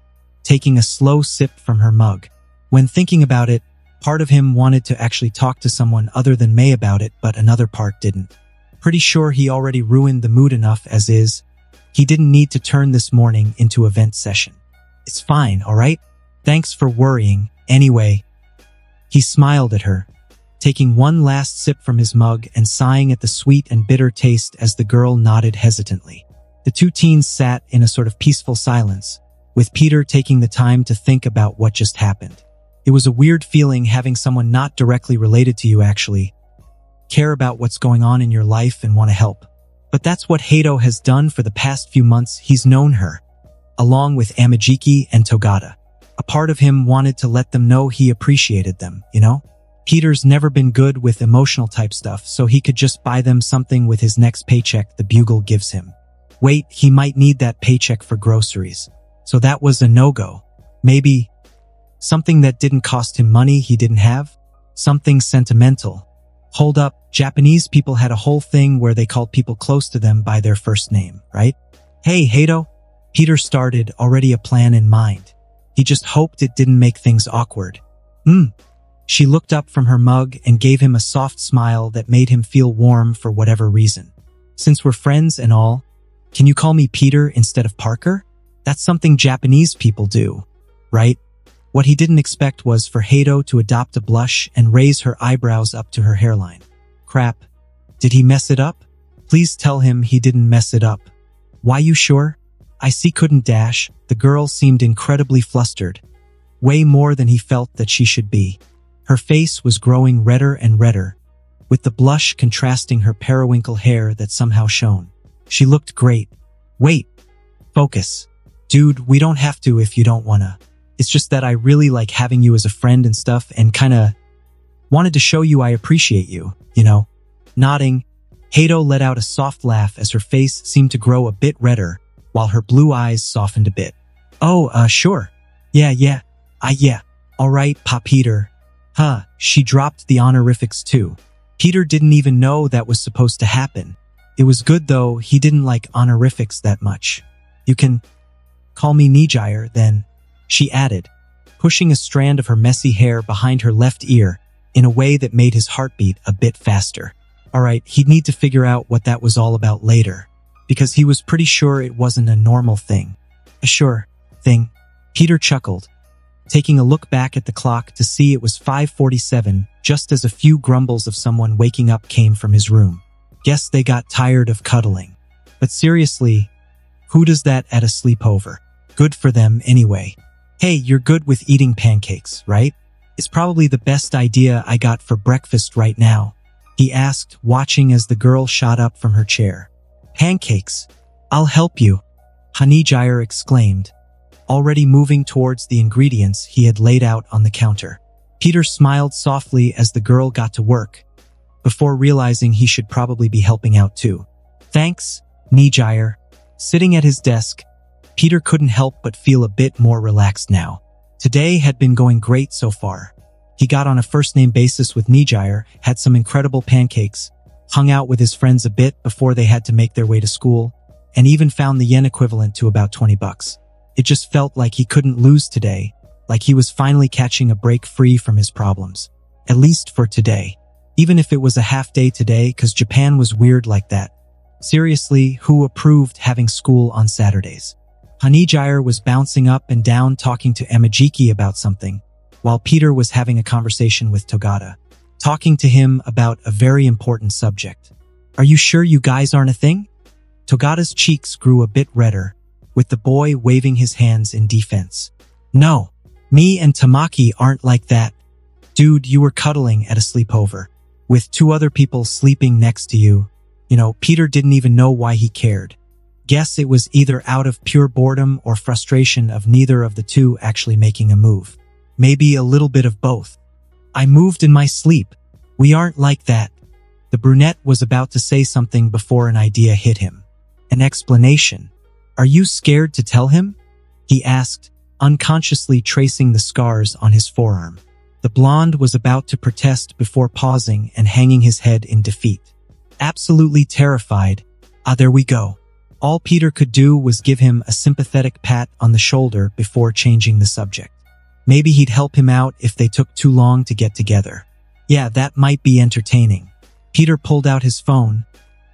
taking a slow sip from her mug. When thinking about it, part of him wanted to actually talk to someone other than May about it, but another part didn't. Pretty sure he already ruined the mood enough as is. He didn't need to turn this morning into a vent session. It's fine, alright? Thanks for worrying. Anyway, he smiled at her, taking one last sip from his mug and sighing at the sweet and bitter taste as the girl nodded hesitantly. The two teens sat in a sort of peaceful silence, with Peter taking the time to think about what just happened. It was a weird feeling having someone not directly related to you actually care about what's going on in your life and want to help. But that's what Hato has done for the past few months he's known her, along with Amajiki and Togata. A part of him wanted to let them know he appreciated them, you know? Peter's never been good with emotional type stuff, so he could just buy them something with his next paycheck the bugle gives him. Wait, he might need that paycheck for groceries. So that was a no-go. Maybe something that didn't cost him money he didn't have? Something sentimental. Hold up, Japanese people had a whole thing where they called people close to them by their first name, right? Hey, Hato. Peter started already a plan in mind. He just hoped it didn't make things awkward. Hmm, she looked up from her mug and gave him a soft smile that made him feel warm for whatever reason. Since we're friends and all, can you call me Peter instead of Parker? That's something Japanese people do, right? What he didn't expect was for Hato to adopt a blush and raise her eyebrows up to her hairline. Crap. Did he mess it up? Please tell him he didn't mess it up. Why you sure? I see couldn't dash. The girl seemed incredibly flustered. Way more than he felt that she should be. Her face was growing redder and redder, with the blush contrasting her periwinkle hair that somehow shone. She looked great. Wait. Focus. Dude, we don't have to if you don't wanna. It's just that I really like having you as a friend and stuff and kinda wanted to show you I appreciate you, you know? Nodding, Hato let out a soft laugh as her face seemed to grow a bit redder while her blue eyes softened a bit. Oh, uh, sure. Yeah, yeah. I, uh, yeah. All right, Pa Peter. Huh, she dropped the honorifics too. Peter didn't even know that was supposed to happen. It was good though, he didn't like honorifics that much. You can call me Nejire then, she added, pushing a strand of her messy hair behind her left ear in a way that made his heartbeat a bit faster. Alright, he'd need to figure out what that was all about later, because he was pretty sure it wasn't a normal thing. A sure thing. Peter chuckled, taking a look back at the clock to see it was 547 just as a few grumbles of someone waking up came from his room. Guess they got tired of cuddling. But seriously, who does that at a sleepover? Good for them anyway. Hey, you're good with eating pancakes, right? It's probably the best idea I got for breakfast right now. He asked, watching as the girl shot up from her chair. Pancakes. I'll help you. Hanijire exclaimed, already moving towards the ingredients he had laid out on the counter. Peter smiled softly as the girl got to work, before realizing he should probably be helping out too. Thanks, Nejire. Sitting at his desk, Peter couldn't help but feel a bit more relaxed now. Today had been going great so far. He got on a first-name basis with Nejire, had some incredible pancakes, hung out with his friends a bit before they had to make their way to school, and even found the yen equivalent to about 20 bucks. It just felt like he couldn't lose today, like he was finally catching a break free from his problems. At least for today. Even if it was a half day today, cause Japan was weird like that. Seriously, who approved having school on Saturdays? Hanijire was bouncing up and down talking to Amajiki about something, while Peter was having a conversation with Togata, talking to him about a very important subject. Are you sure you guys aren't a thing? Togata's cheeks grew a bit redder, with the boy waving his hands in defense. No, me and Tamaki aren't like that. Dude, you were cuddling at a sleepover, with two other people sleeping next to you. You know, Peter didn't even know why he cared. Guess it was either out of pure boredom or frustration of neither of the two actually making a move. Maybe a little bit of both. I moved in my sleep. We aren't like that. The brunette was about to say something before an idea hit him. An explanation. Are you scared to tell him? He asked, unconsciously tracing the scars on his forearm. The blonde was about to protest before pausing and hanging his head in defeat. Absolutely terrified, ah there we go. All Peter could do was give him a sympathetic pat on the shoulder before changing the subject. Maybe he'd help him out if they took too long to get together. Yeah, that might be entertaining. Peter pulled out his phone,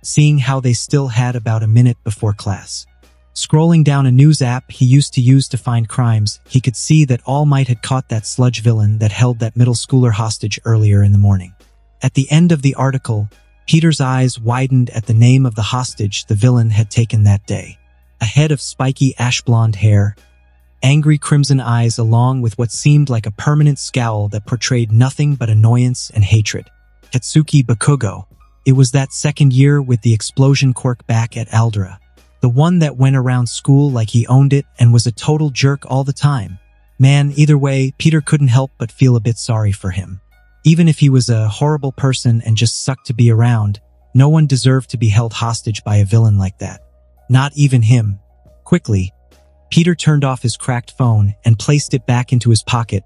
seeing how they still had about a minute before class. Scrolling down a news app he used to use to find crimes, he could see that All Might had caught that sludge villain that held that middle schooler hostage earlier in the morning. At the end of the article, Peter's eyes widened at the name of the hostage the villain had taken that day. A head of spiky ash blonde hair, angry crimson eyes along with what seemed like a permanent scowl that portrayed nothing but annoyance and hatred. Katsuki Bakugo. It was that second year with the explosion quirk back at Aldera. The one that went around school like he owned it and was a total jerk all the time. Man, either way, Peter couldn't help but feel a bit sorry for him. Even if he was a horrible person and just sucked to be around, no one deserved to be held hostage by a villain like that. Not even him. Quickly, Peter turned off his cracked phone and placed it back into his pocket,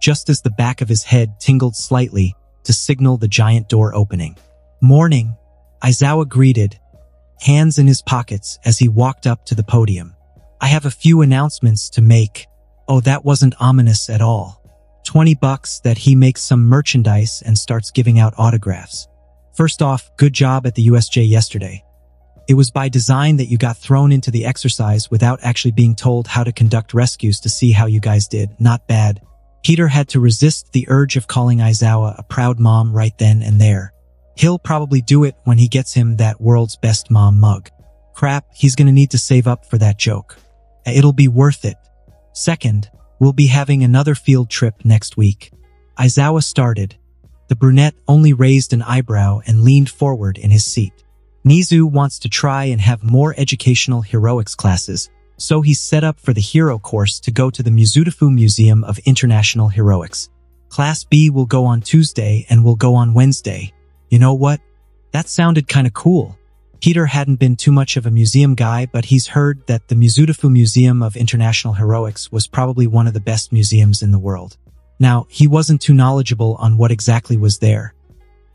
just as the back of his head tingled slightly to signal the giant door opening. Morning, Aizawa greeted, hands in his pockets as he walked up to the podium. I have a few announcements to make. Oh, that wasn't ominous at all. 20 bucks that he makes some merchandise and starts giving out autographs. First off, good job at the USJ yesterday. It was by design that you got thrown into the exercise without actually being told how to conduct rescues to see how you guys did. Not bad. Peter had to resist the urge of calling Aizawa a proud mom right then and there. He'll probably do it when he gets him that world's best mom mug. Crap, he's gonna need to save up for that joke. It'll be worth it. Second, we'll be having another field trip next week. Aizawa started. The brunette only raised an eyebrow and leaned forward in his seat. Nezu wants to try and have more educational heroics classes, so he's set up for the hero course to go to the Mizutofu Museum of International Heroics. Class B will go on Tuesday and will go on Wednesday. You know what? That sounded kinda cool. Peter hadn't been too much of a museum guy, but he's heard that the Mizutofu Museum of International Heroics was probably one of the best museums in the world. Now, he wasn't too knowledgeable on what exactly was there,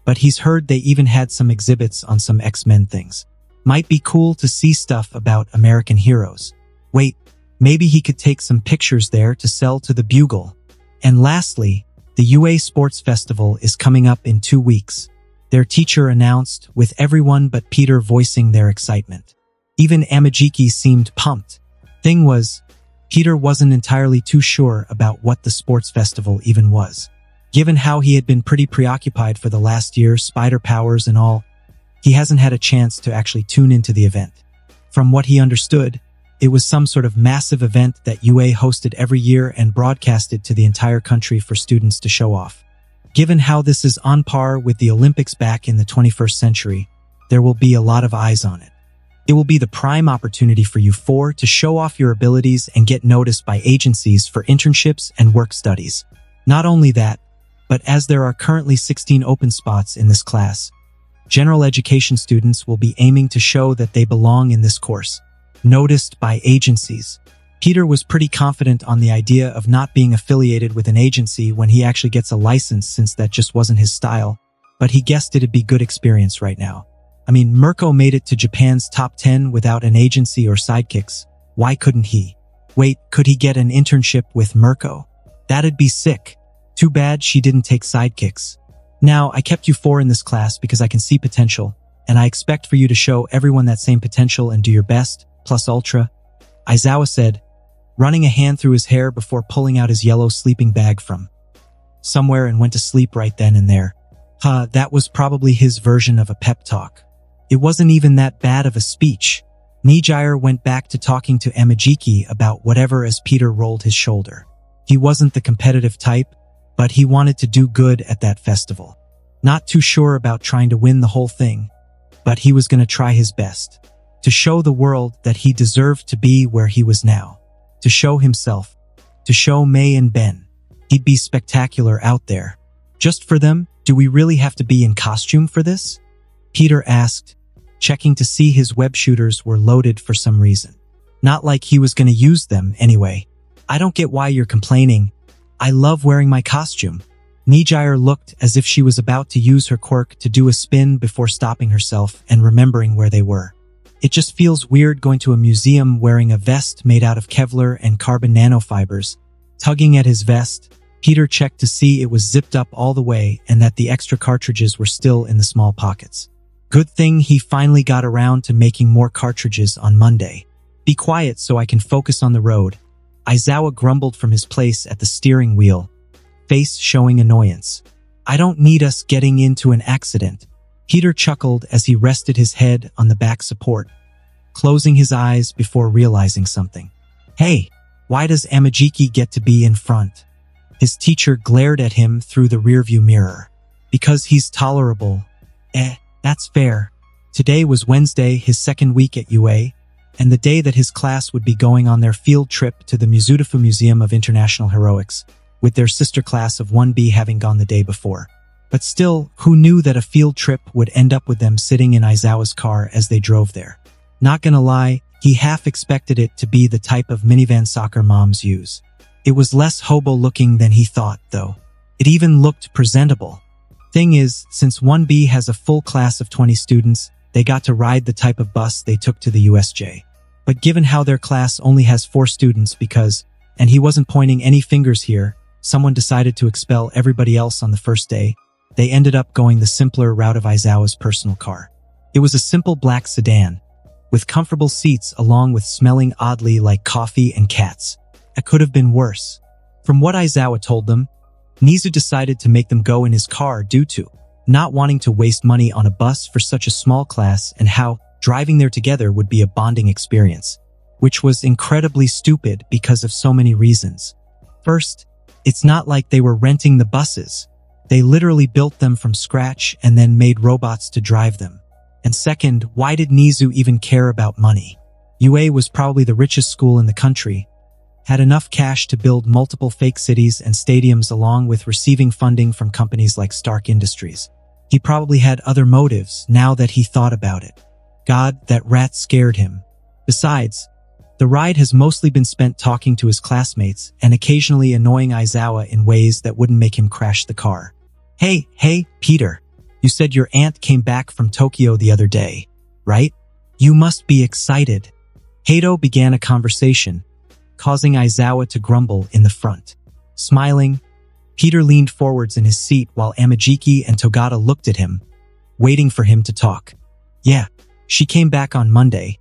but he's heard they even had some exhibits on some X-Men things. Might be cool to see stuff about American heroes. Wait, maybe he could take some pictures there to sell to the Bugle. And lastly, the UA Sports Festival is coming up in two weeks. Their teacher announced, with everyone but Peter voicing their excitement. Even Amajiki seemed pumped. Thing was, Peter wasn't entirely too sure about what the sports festival even was. Given how he had been pretty preoccupied for the last year, spider powers and all, he hasn't had a chance to actually tune into the event. From what he understood, it was some sort of massive event that UA hosted every year and broadcasted to the entire country for students to show off. Given how this is on par with the Olympics back in the 21st century, there will be a lot of eyes on it. It will be the prime opportunity for you four to show off your abilities and get noticed by agencies for internships and work studies. Not only that, but as there are currently 16 open spots in this class, general education students will be aiming to show that they belong in this course. Noticed by agencies. Peter was pretty confident on the idea of not being affiliated with an agency when he actually gets a license since that just wasn't his style, but he guessed it'd be good experience right now. I mean, Mirko made it to Japan's top 10 without an agency or sidekicks. Why couldn't he? Wait, could he get an internship with Mirko? That'd be sick. Too bad she didn't take sidekicks. Now, I kept you four in this class because I can see potential, and I expect for you to show everyone that same potential and do your best, plus ultra. Aizawa said, running a hand through his hair before pulling out his yellow sleeping bag from somewhere and went to sleep right then and there. Huh, that was probably his version of a pep talk. It wasn't even that bad of a speech. Nejire went back to talking to Amajiki about whatever as Peter rolled his shoulder. He wasn't the competitive type, but he wanted to do good at that festival. Not too sure about trying to win the whole thing, but he was going to try his best to show the world that he deserved to be where he was now, to show himself, to show May and Ben. He'd be spectacular out there. Just for them, do we really have to be in costume for this? Peter asked, checking to see his web shooters were loaded for some reason. Not like he was going to use them anyway. I don't get why you're complaining, I love wearing my costume. Nejire looked as if she was about to use her quirk to do a spin before stopping herself and remembering where they were. It just feels weird going to a museum wearing a vest made out of Kevlar and carbon nanofibers. Tugging at his vest, Peter checked to see it was zipped up all the way and that the extra cartridges were still in the small pockets. Good thing he finally got around to making more cartridges on Monday. Be quiet so I can focus on the road, Aizawa grumbled from his place at the steering wheel, face showing annoyance. I don't need us getting into an accident. Peter chuckled as he rested his head on the back support, closing his eyes before realizing something. Hey, Why does Amajiki get to be in front? His teacher glared at him through the rearview mirror. Because he's tolerable. Eh, that's fair. Today was Wednesday, his second week at UA, and the day that his class would be going on their field trip to the Mizudafu Museum of International Heroics, with their sister class of 1B having gone the day before. But still, who knew that a field trip would end up with them sitting in Aizawa's car as they drove there? Not gonna lie, he half expected it to be the type of minivan soccer moms use. It was less hobo-looking than he thought, though. It even looked presentable. Thing is, since 1B has a full class of 20 students, they got to ride the type of bus they took to the USJ. But given how their class only has four students because, and he wasn't pointing any fingers here, someone decided to expel everybody else on the first day, they ended up going the simpler route of Aizawa's personal car. It was a simple black sedan, with comfortable seats along with smelling oddly like coffee and cats. It could have been worse. From what Aizawa told them, Nezu decided to make them go in his car due to not wanting to waste money on a bus for such a small class and how driving there together would be a bonding experience, which was incredibly stupid because of so many reasons. First, it's not like they were renting the buses. They literally built them from scratch and then made robots to drive them. And second, why did Nezu even care about money? UA was probably the richest school in the country, had enough cash to build multiple fake cities and stadiums along with receiving funding from companies like Stark Industries. He probably had other motives now that he thought about it. God, that rat scared him. Besides, the ride has mostly been spent talking to his classmates and occasionally annoying Aizawa in ways that wouldn't make him crash the car. Hey, hey, Peter. You said your aunt came back from Tokyo the other day, right? You must be excited. Hado began a conversation, causing Aizawa to grumble in the front. Smiling, Peter leaned forwards in his seat while Amajiki and Togata looked at him, waiting for him to talk. Yeah, she came back on Monday.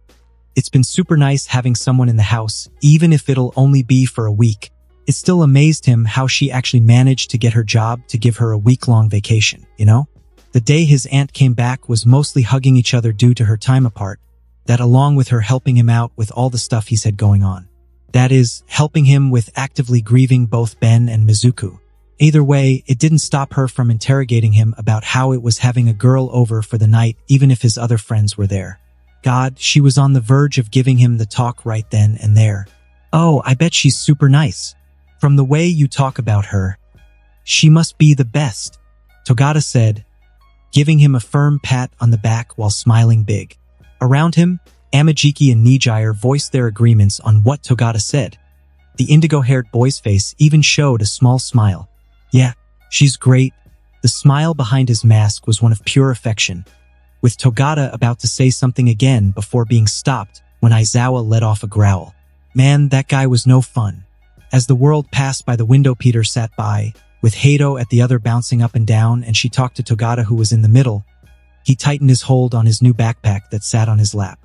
It's been super nice having someone in the house, even if it'll only be for a week. It still amazed him how she actually managed to get her job to give her a week-long vacation, you know? The day his aunt came back was mostly hugging each other due to her time apart, that along with her helping him out with all the stuff he's had going on. That is, helping him with actively grieving both Ben and Mizuku. Either way, it didn't stop her from interrogating him about how it was having a girl over for the night even if his other friends were there. God, she was on the verge of giving him the talk right then and there. Oh, I bet she's super nice. From the way you talk about her, she must be the best, Togata said, giving him a firm pat on the back while smiling big. Around him, Amajiki and Nejire voiced their agreements on what Togata said. The indigo-haired boy's face even showed a small smile. Yeah, she's great. The smile behind his mask was one of pure affection, with Togata about to say something again before being stopped when Aizawa let off a growl. Man, that guy was no fun. As the world passed by the window Peter sat by, with Hado at the other bouncing up and down and she talked to Togata who was in the middle, he tightened his hold on his new backpack that sat on his lap.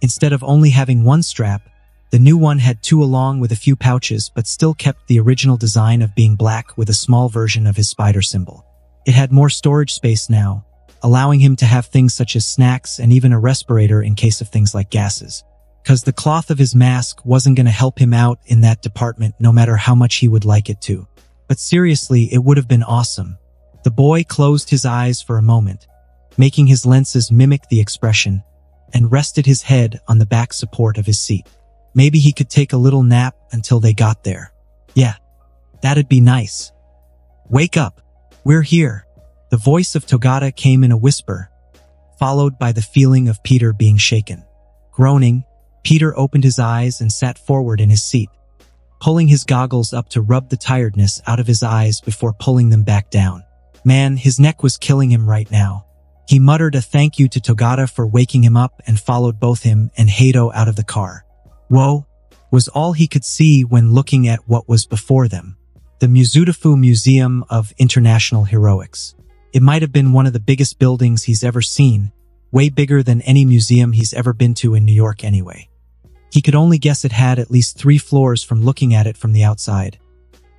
Instead of only having one strap, the new one had two along with a few pouches but still kept the original design of being black with a small version of his spider symbol. It had more storage space now, allowing him to have things such as snacks and even a respirator in case of things like gases. Cause the cloth of his mask wasn't going to help him out in that department no matter how much he would like it to. But seriously, it would have been awesome. The boy closed his eyes for a moment, making his lenses mimic the expression, and rested his head on the back support of his seat. Maybe he could take a little nap until they got there. Yeah, that'd be nice. Wake up. We're here. The voice of Togata came in a whisper, followed by the feeling of Peter being shaken. Groaning, Peter opened his eyes and sat forward in his seat, pulling his goggles up to rub the tiredness out of his eyes before pulling them back down. Man, his neck was killing him right now. He muttered a thank you to Togata for waking him up and followed both him and Hado out of the car. Whoa, was all he could see when looking at what was before them. The Musutafu Museum of International Heroics. It might have been one of the biggest buildings he's ever seen, way bigger than any museum he's ever been to in New York anyway. He could only guess it had at least three floors from looking at it from the outside.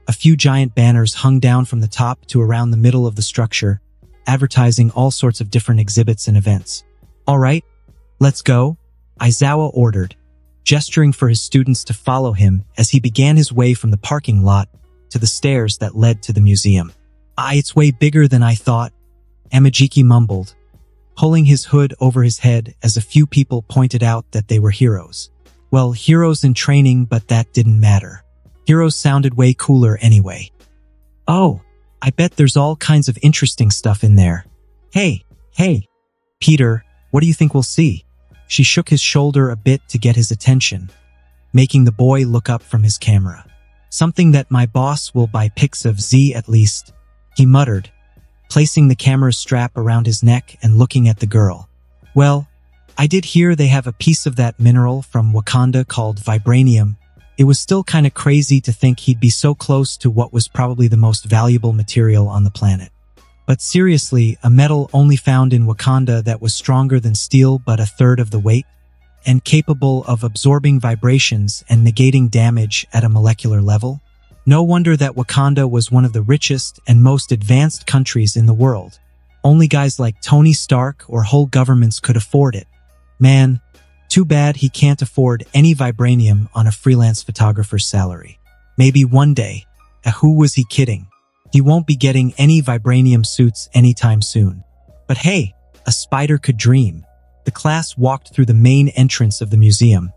A few giant banners hung down from the top to around the middle of the structure, advertising all sorts of different exhibits and events. All right, let's go, Aizawa ordered, gesturing for his students to follow him as he began his way from the parking lot to the stairs that led to the museum. Ah, it's way bigger than I thought, Amajiki mumbled, pulling his hood over his head as a few people pointed out that they were heroes. Well, heroes in training, but that didn't matter. Heroes sounded way cooler anyway. Oh, I bet there's all kinds of interesting stuff in there. Hey, hey, Peter, what do you think we'll see? She shook his shoulder a bit to get his attention, making the boy look up from his camera. Something that my boss will buy pics of Z at least, he muttered, placing the camera strap around his neck and looking at the girl. Well, I did hear they have a piece of that mineral from Wakanda called vibranium. It was still kind of crazy to think he'd be so close to what was probably the most valuable material on the planet. But seriously, a metal only found in Wakanda that was stronger than steel but a third of the weight, and capable of absorbing vibrations and negating damage at a molecular level? No wonder that Wakanda was one of the richest and most advanced countries in the world. Only guys like Tony Stark or whole governments could afford it. Man, too bad he can't afford any vibranium on a freelance photographer's salary. Maybe one day. Uh, who was he kidding? He won't be getting any vibranium suits anytime soon. But hey, a spider could dream. The class walked through the main entrance of the museum,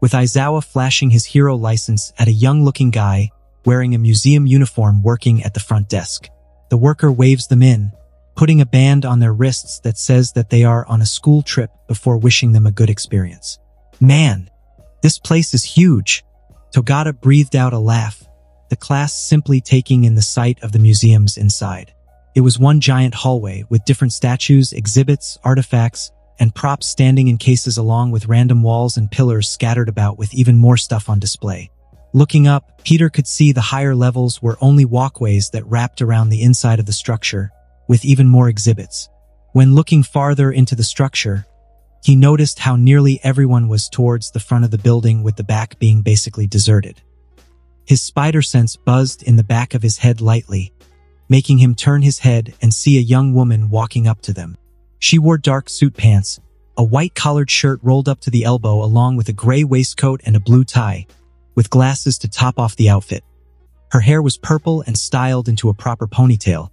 with Aizawa flashing his hero license at a young-looking guy wearing a museum uniform working at the front desk. The worker waves them in, putting a band on their wrists that says that they are on a school trip before wishing them a good experience. Man, this place is huge. Togata breathed out a laugh, the class simply taking in the sight of the museums inside. It was one giant hallway with different statues, exhibits, artifacts, and props standing in cases along with random walls and pillars scattered about with even more stuff on display. Looking up, Peter could see the higher levels were only walkways that wrapped around the inside of the structure, with even more exhibits. When looking farther into the structure, he noticed how nearly everyone was towards the front of the building with the back being basically deserted. His spider sense buzzed in the back of his head lightly, making him turn his head and see a young woman walking up to them. She wore dark suit pants, a white collared shirt rolled up to the elbow along with a gray waistcoat and a blue tie, with glasses to top off the outfit. Her hair was purple and styled into a proper ponytail,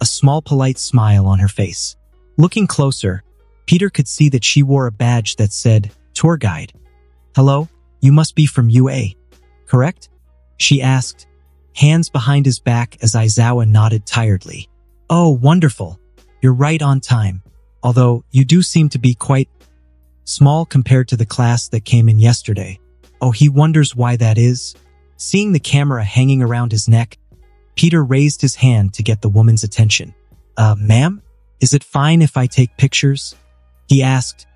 a small polite smile on her face. Looking closer, Peter could see that she wore a badge that said, Tour Guide. Hello, you must be from UA, correct? She asked, hands behind his back as Aizawa nodded tiredly. Oh, wonderful. You're right on time. Although, you do seem to be quite small compared to the class that came in yesterday. Oh, he wonders why that is. Seeing the camera hanging around his neck, Peter raised his hand to get the woman's attention. Uh, ma'am? Is it fine if I take pictures? He asked,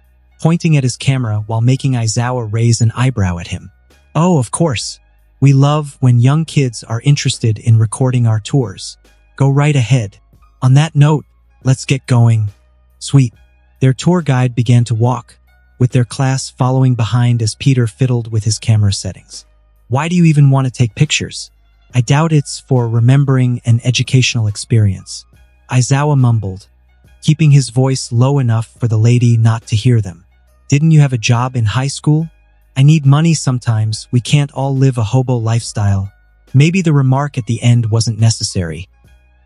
pointing at his camera while making Aizawa raise an eyebrow at him. Oh, of course. We love when young kids are interested in recording our tours. Go right ahead. On that note, let's get going. Sweet. Their tour guide began to walk, with their class following behind as Peter fiddled with his camera settings. Why do you even want to take pictures? I doubt it's for remembering an educational experience. Aizawa mumbled, keeping his voice low enough for the lady not to hear them. Didn't you have a job in high school? I need money sometimes. We can't all live a hobo lifestyle. Maybe the remark at the end wasn't necessary.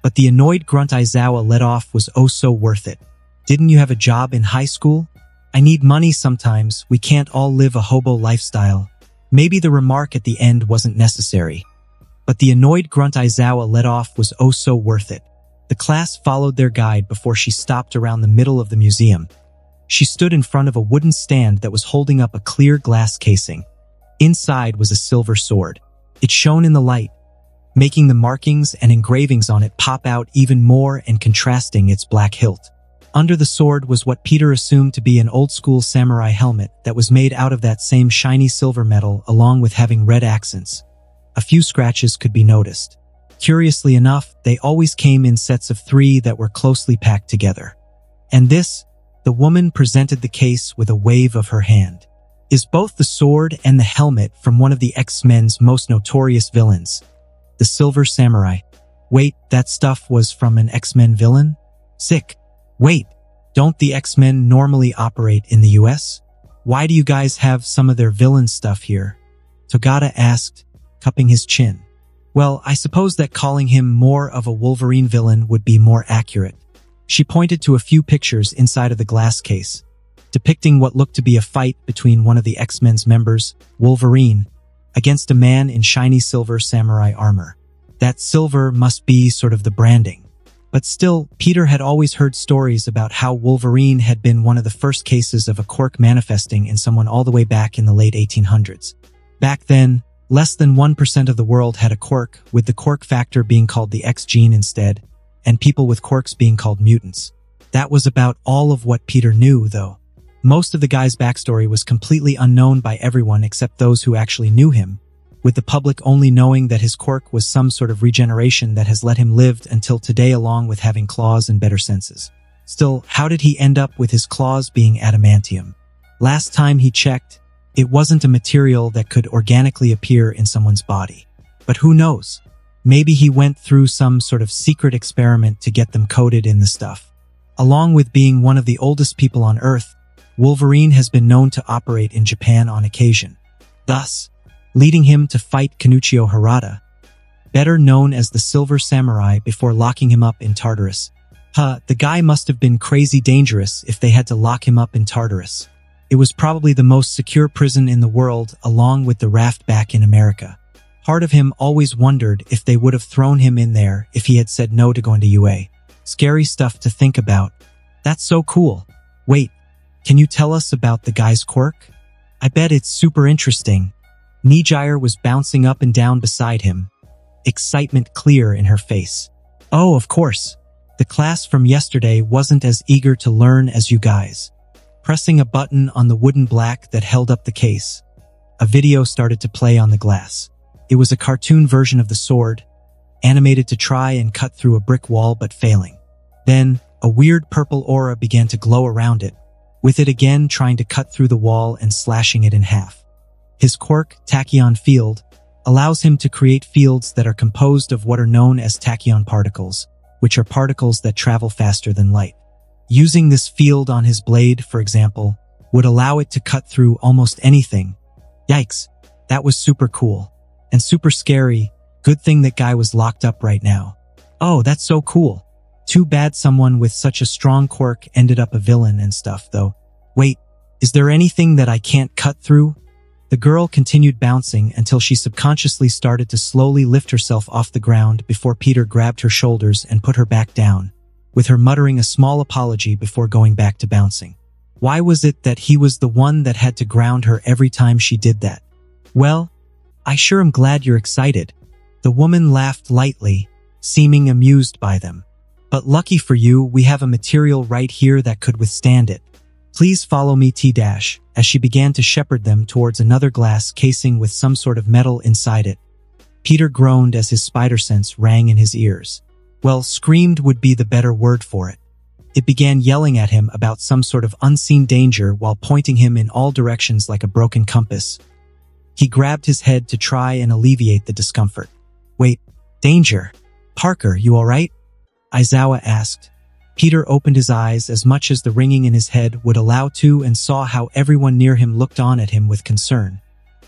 But the annoyed grunt Aizawa let off was oh so worth it. Didn't you have a job in high school? I need money sometimes, we can't all live a hobo lifestyle. Maybe the remark at the end wasn't necessary. But the annoyed grunt Aizawa let off was oh so worth it. The class followed their guide before she stopped around the middle of the museum. She stood in front of a wooden stand that was holding up a clear glass casing. Inside was a silver sword. It shone in the light, making the markings and engravings on it pop out even more and contrasting its black hilt. Under the sword was what Peter assumed to be an old-school samurai helmet that was made out of that same shiny silver metal along with having red accents. A few scratches could be noticed. Curiously enough, they always came in sets of three that were closely packed together. And this, the woman presented the case with a wave of her hand, is both the sword and the helmet from one of the X-Men's most notorious villains, the Silver Samurai. Wait, that stuff was from an X-Men villain? Sick. Wait, don't the X-Men normally operate in the US? Why do you guys have some of their villain stuff here? Togata asked, cupping his chin. Well, I suppose that calling him more of a Wolverine villain would be more accurate. She pointed to a few pictures inside of the glass case, depicting what looked to be a fight between one of the X-Men's members, Wolverine, against a man in shiny silver samurai armor. That silver must be sort of the branding. But still, Peter had always heard stories about how Wolverine had been one of the first cases of a quirk manifesting in someone all the way back in the late 1800s. Back then, less than 1% of the world had a quirk, with the quirk factor being called the X gene instead, and people with quirks being called mutants. That was about all of what Peter knew, though. Most of the guy's backstory was completely unknown by everyone except those who actually knew him, with the public only knowing that his quirk was some sort of regeneration that has let him live until today along with having claws and better senses. Still, how did he end up with his claws being adamantium? Last time he checked, it wasn't a material that could organically appear in someone's body. But who knows? Maybe he went through some sort of secret experiment to get them coated in the stuff. Along with being one of the oldest people on Earth, Wolverine has been known to operate in Japan on occasion, thus leading him to fight Kenuichio Harada, better known as the Silver Samurai before locking him up in Tartarus. Huh, the guy must have been crazy dangerous if they had to lock him up in Tartarus. It was probably the most secure prison in the world along with the raft back in America. Part of him always wondered if they would have thrown him in there if he had said no to going to UA. Scary stuff to think about. That's so cool. Wait, can you tell us about the guy's quirk? I bet it's super interesting. Nejire was bouncing up and down beside him, excitement clear in her face. Oh, of course. The class from yesterday wasn't as eager to learn as you guys. Pressing a button on the wooden black that held up the case, a video started to play on the glass. It was a cartoon version of the sword, animated to try and cut through a brick wall but failing. Then, a weird purple aura began to glow around it, with it again trying to cut through the wall and slashing it in half. His quirk, Tachyon Field, allows him to create fields that are composed of what are known as tachyon particles, which are particles that travel faster than light. Using this field on his blade, for example, would allow it to cut through almost anything. Yikes, that was super cool and super scary. Good thing that guy was locked up right now. Oh, that's so cool. Too bad someone with such a strong quirk ended up a villain and stuff, though. Wait, is there anything that I can't cut through? The girl continued bouncing until she subconsciously started to slowly lift herself off the ground before Peter grabbed her shoulders and put her back down, with her muttering a small apology before going back to bouncing. Why was it that he was the one that had to ground her every time she did that? Well, I sure am glad you're excited. The woman laughed lightly, seeming amused by them. But lucky for you, we have a material right here that could withstand it. Please follow me T-dash, as she began to shepherd them towards another glass casing with some sort of metal inside it. Peter groaned as his spider sense rang in his ears. Well, screamed would be the better word for it. It began yelling at him about some sort of unseen danger while pointing him in all directions like a broken compass. He grabbed his head to try and alleviate the discomfort. Wait, danger. Parker, you alright? Aizawa asked. Peter opened his eyes as much as the ringing in his head would allow to and saw how everyone near him looked on at him with concern.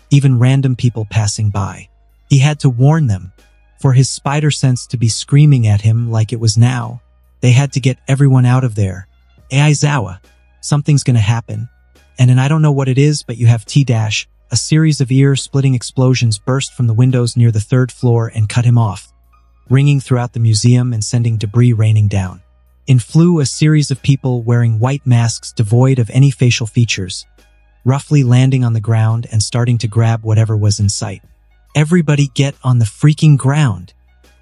Even random people passing by. He had to warn them. For his spider sense to be screaming at him like it was now, they had to get everyone out of there. Aizawa, something's gonna happen. And and I don't know what it is, but you have T-dash, a series of ear-splitting explosions burst from the windows near the third floor and cut him off, ringing throughout the museum and sending debris raining down. In flew a series of people wearing white masks devoid of any facial features, roughly landing on the ground and starting to grab whatever was in sight. Everybody get on the freaking ground.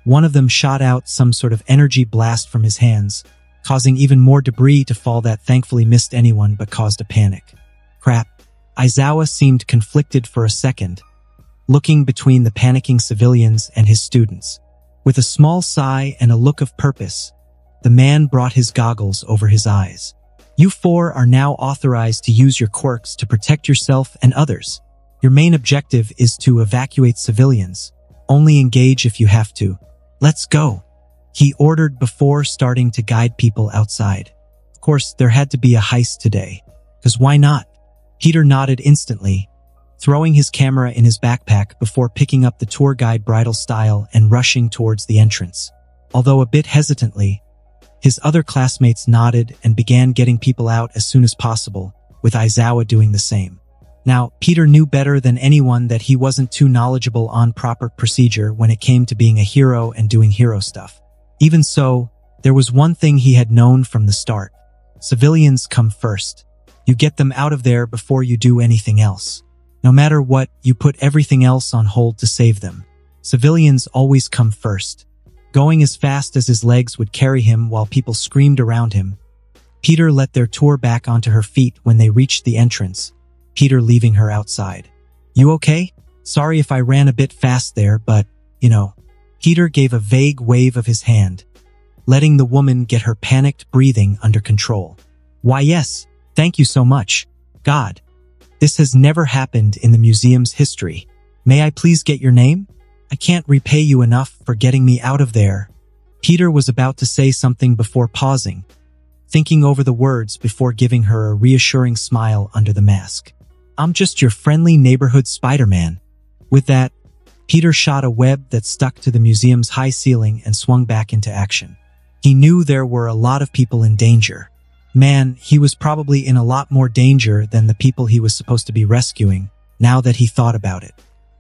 One of them shot out some sort of energy blast from his hands, causing even more debris to fall that thankfully missed anyone but caused a panic. Crap, Aizawa seemed conflicted for a second, looking between the panicking civilians and his students. With a small sigh and a look of purpose, the man brought his goggles over his eyes. You four are now authorized to use your quirks to protect yourself and others. Your main objective is to evacuate civilians. Only engage if you have to. Let's go. He ordered before starting to guide people outside. Of course, there had to be a heist today. Cause why not? Peter nodded instantly, throwing his camera in his backpack before picking up the tour guide bridal style and rushing towards the entrance. Although a bit hesitantly, his other classmates nodded and began getting people out as soon as possible, with Aizawa doing the same. Now, Peter knew better than anyone that he wasn't too knowledgeable on proper procedure when it came to being a hero and doing hero stuff. Even so, there was one thing he had known from the start. Civilians come first. You get them out of there before you do anything else. No matter what, you put everything else on hold to save them. Civilians always come first. Going as fast as his legs would carry him while people screamed around him, Peter let their tour back onto her feet when they reached the entrance, Peter leaving her outside. You okay? Sorry if I ran a bit fast there, but, you know. Peter gave a vague wave of his hand, letting the woman get her panicked breathing under control. Why yes, thank you so much. God, this has never happened in the museum's history. May I please get your name? I can't repay you enough for getting me out of there. Peter was about to say something before pausing, thinking over the words before giving her a reassuring smile under the mask. I'm just your friendly neighborhood Spider-Man. With that, Peter shot a web that stuck to the museum's high ceiling and swung back into action. He knew there were a lot of people in danger. Man, he was probably in a lot more danger than the people he was supposed to be rescuing, now that he thought about it.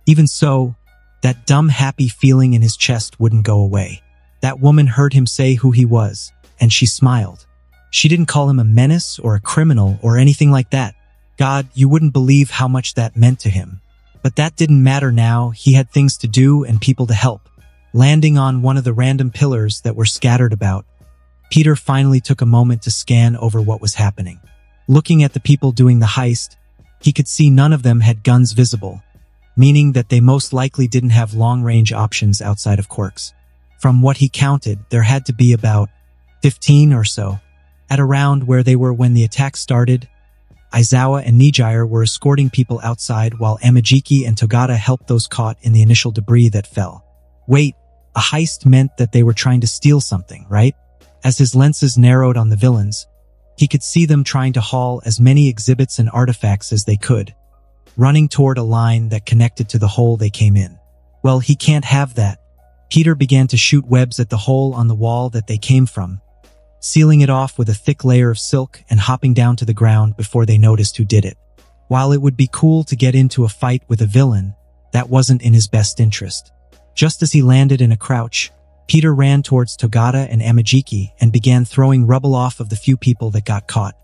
Even so, that dumb happy feeling in his chest wouldn't go away. That woman heard him say who he was, and she smiled. She didn't call him a menace or a criminal or anything like that. God, you wouldn't believe how much that meant to him. But that didn't matter now. He had things to do and people to help. Landing on one of the random pillars that were scattered about, Peter finally took a moment to scan over what was happening. Looking at the people doing the heist, he could see none of them had guns visible, meaning that they most likely didn't have long-range options outside of Quirks. From what he counted, there had to be about 15 or so. At around where they were when the attack started, Aizawa and Nejire were escorting people outside while Amajiki and Togata helped those caught in the initial debris that fell. Wait, a heist meant that they were trying to steal something, right? As his lenses narrowed on the villains, he could see them trying to haul as many exhibits and artifacts as they could, running toward a line that connected to the hole they came in. Well, he can't have that. Peter began to shoot webs at the hole on the wall that they came from, sealing it off with a thick layer of silk and hopping down to the ground before they noticed who did it. While it would be cool to get into a fight with a villain, that wasn't in his best interest. Just as he landed in a crouch, Peter ran towards Togata and Amajiki and began throwing rubble off of the few people that got caught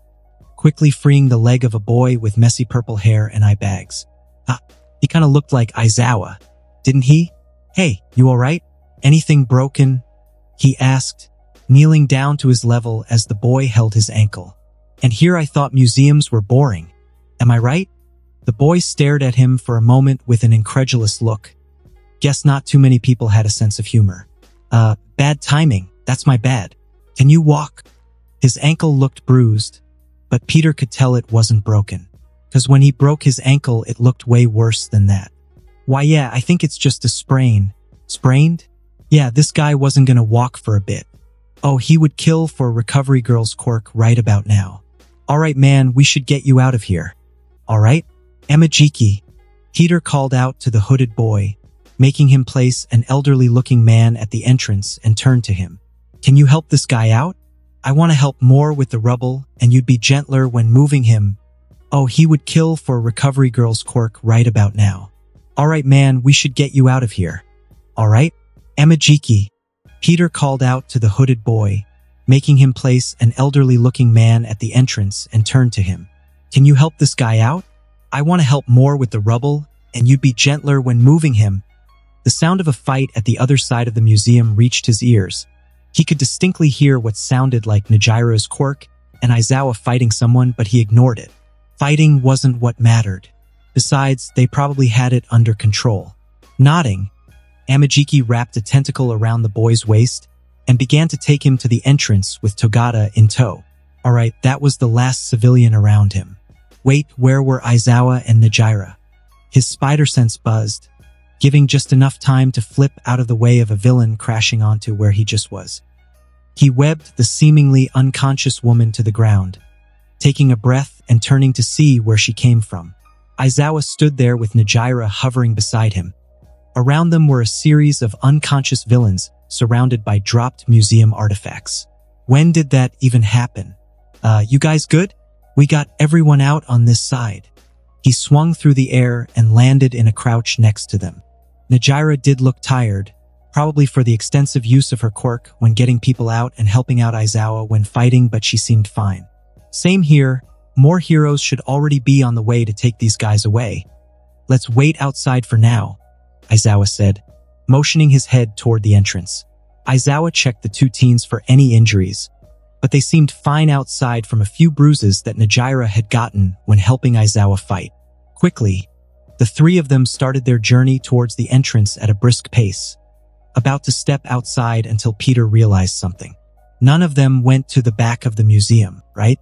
quickly freeing the leg of a boy with messy purple hair and eye bags. Ah, he kind of looked like Aizawa, didn't he? Hey, you alright? Anything broken? He asked, kneeling down to his level as the boy held his ankle. And here I thought museums were boring. Am I right? The boy stared at him for a moment with an incredulous look. Guess not too many people had a sense of humor. Uh, bad timing. That's my bad. Can you walk? His ankle looked bruised, but Peter could tell it wasn't broken. Cause when he broke his ankle, it looked way worse than that. Why yeah, I think it's just a sprain. Sprained? Yeah, this guy wasn't gonna walk for a bit. Oh, he would kill for Recovery Girl's quirk right about now. Alright man, we should get you out of here. Alright? Amajiki. Peter called out to the hooded boy, making him place an elderly-looking man at the entrance and turned to him. Can you help this guy out? I want to help more with the rubble, and you'd be gentler when moving him. Oh, he would kill for Recovery Girl's quirk right about now. Alright man, we should get you out of here. Alright? Amajiki. Peter called out to the hooded boy, making him place an elderly-looking man at the entrance and turned to him. Can you help this guy out? I want to help more with the rubble, and you'd be gentler when moving him. The sound of a fight at the other side of the museum reached his ears, he could distinctly hear what sounded like Nejire's quirk and Aizawa fighting someone, but he ignored it. Fighting wasn't what mattered. Besides, they probably had it under control. Nodding, Amajiki wrapped a tentacle around the boy's waist and began to take him to the entrance with Togata in tow. Alright, that was the last civilian around him. Wait, where were Aizawa and Nejire? His spider sense buzzed, giving just enough time to flip out of the way of a villain crashing onto where he just was. He webbed the seemingly unconscious woman to the ground, taking a breath and turning to see where she came from. Aizawa stood there with Nejire hovering beside him. Around them were a series of unconscious villains surrounded by dropped museum artifacts. When did that even happen? Uh, you guys good? We got everyone out on this side. He swung through the air and landed in a crouch next to them. Nejire did look tired, probably for the extensive use of her quirk when getting people out and helping out Aizawa when fighting, but she seemed fine. Same here, more heroes should already be on the way to take these guys away. Let's wait outside for now, Aizawa said, motioning his head toward the entrance. Aizawa checked the two teens for any injuries, but they seemed fine outside from a few bruises that Nejire had gotten when helping Aizawa fight. Quickly, the three of them started their journey towards the entrance at a brisk pace, about to step outside until Peter realized something. None of them went to the back of the museum, right?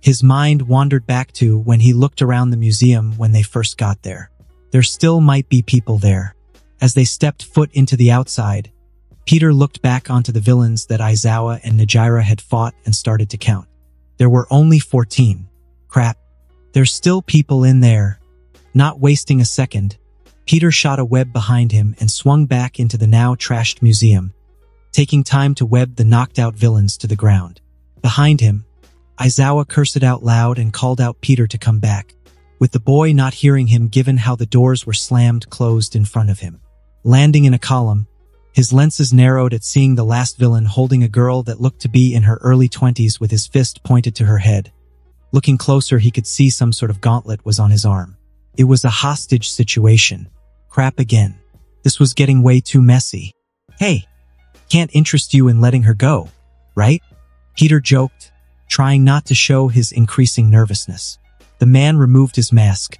His mind wandered back to when he looked around the museum when they first got there. There still might be people there. As they stepped foot into the outside, Peter looked back onto the villains that Aizawa and Nejire had fought and started to count. There were only 14. Crap. There's still people in there. Not wasting a second, Peter shot a web behind him and swung back into the now trashed museum, taking time to web the knocked out villains to the ground. Behind him, Aizawa cursed out loud and called out Peter to come back, with the boy not hearing him given how the doors were slammed closed in front of him. Landing in a column, his lenses narrowed at seeing the last villain holding a girl that looked to be in her early twenties with his fist pointed to her head. Looking closer, he could see some sort of gauntlet was on his arm. It was a hostage situation. Crap again. This was getting way too messy. Hey, can't interest you in letting her go, right? Peter joked, trying not to show his increasing nervousness. The man removed his mask,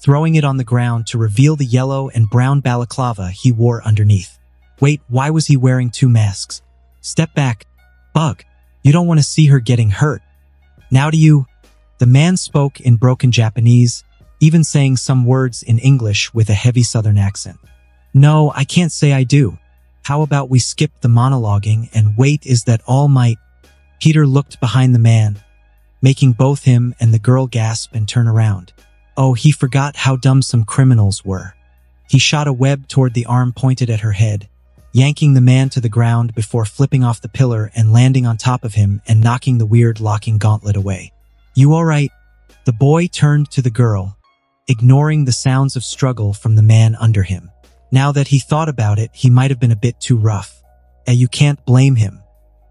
throwing it on the ground to reveal the yellow and brown balaclava he wore underneath. Wait, why was he wearing two masks? Step back. Bug, you don't want to see her getting hurt. Now do you? The man spoke in broken Japanese, even saying some words in English with a heavy southern accent. No, I can't say I do. How about we skip the monologuing and wait is that all might? Peter looked behind the man, making both him and the girl gasp and turn around. Oh, he forgot how dumb some criminals were. He shot a web toward the arm pointed at her head, yanking the man to the ground before flipping off the pillar and landing on top of him and knocking the weird locking gauntlet away. You alright? The boy turned to the girl, ignoring the sounds of struggle from the man under him. Now that he thought about it, he might have been a bit too rough. And you can't blame him.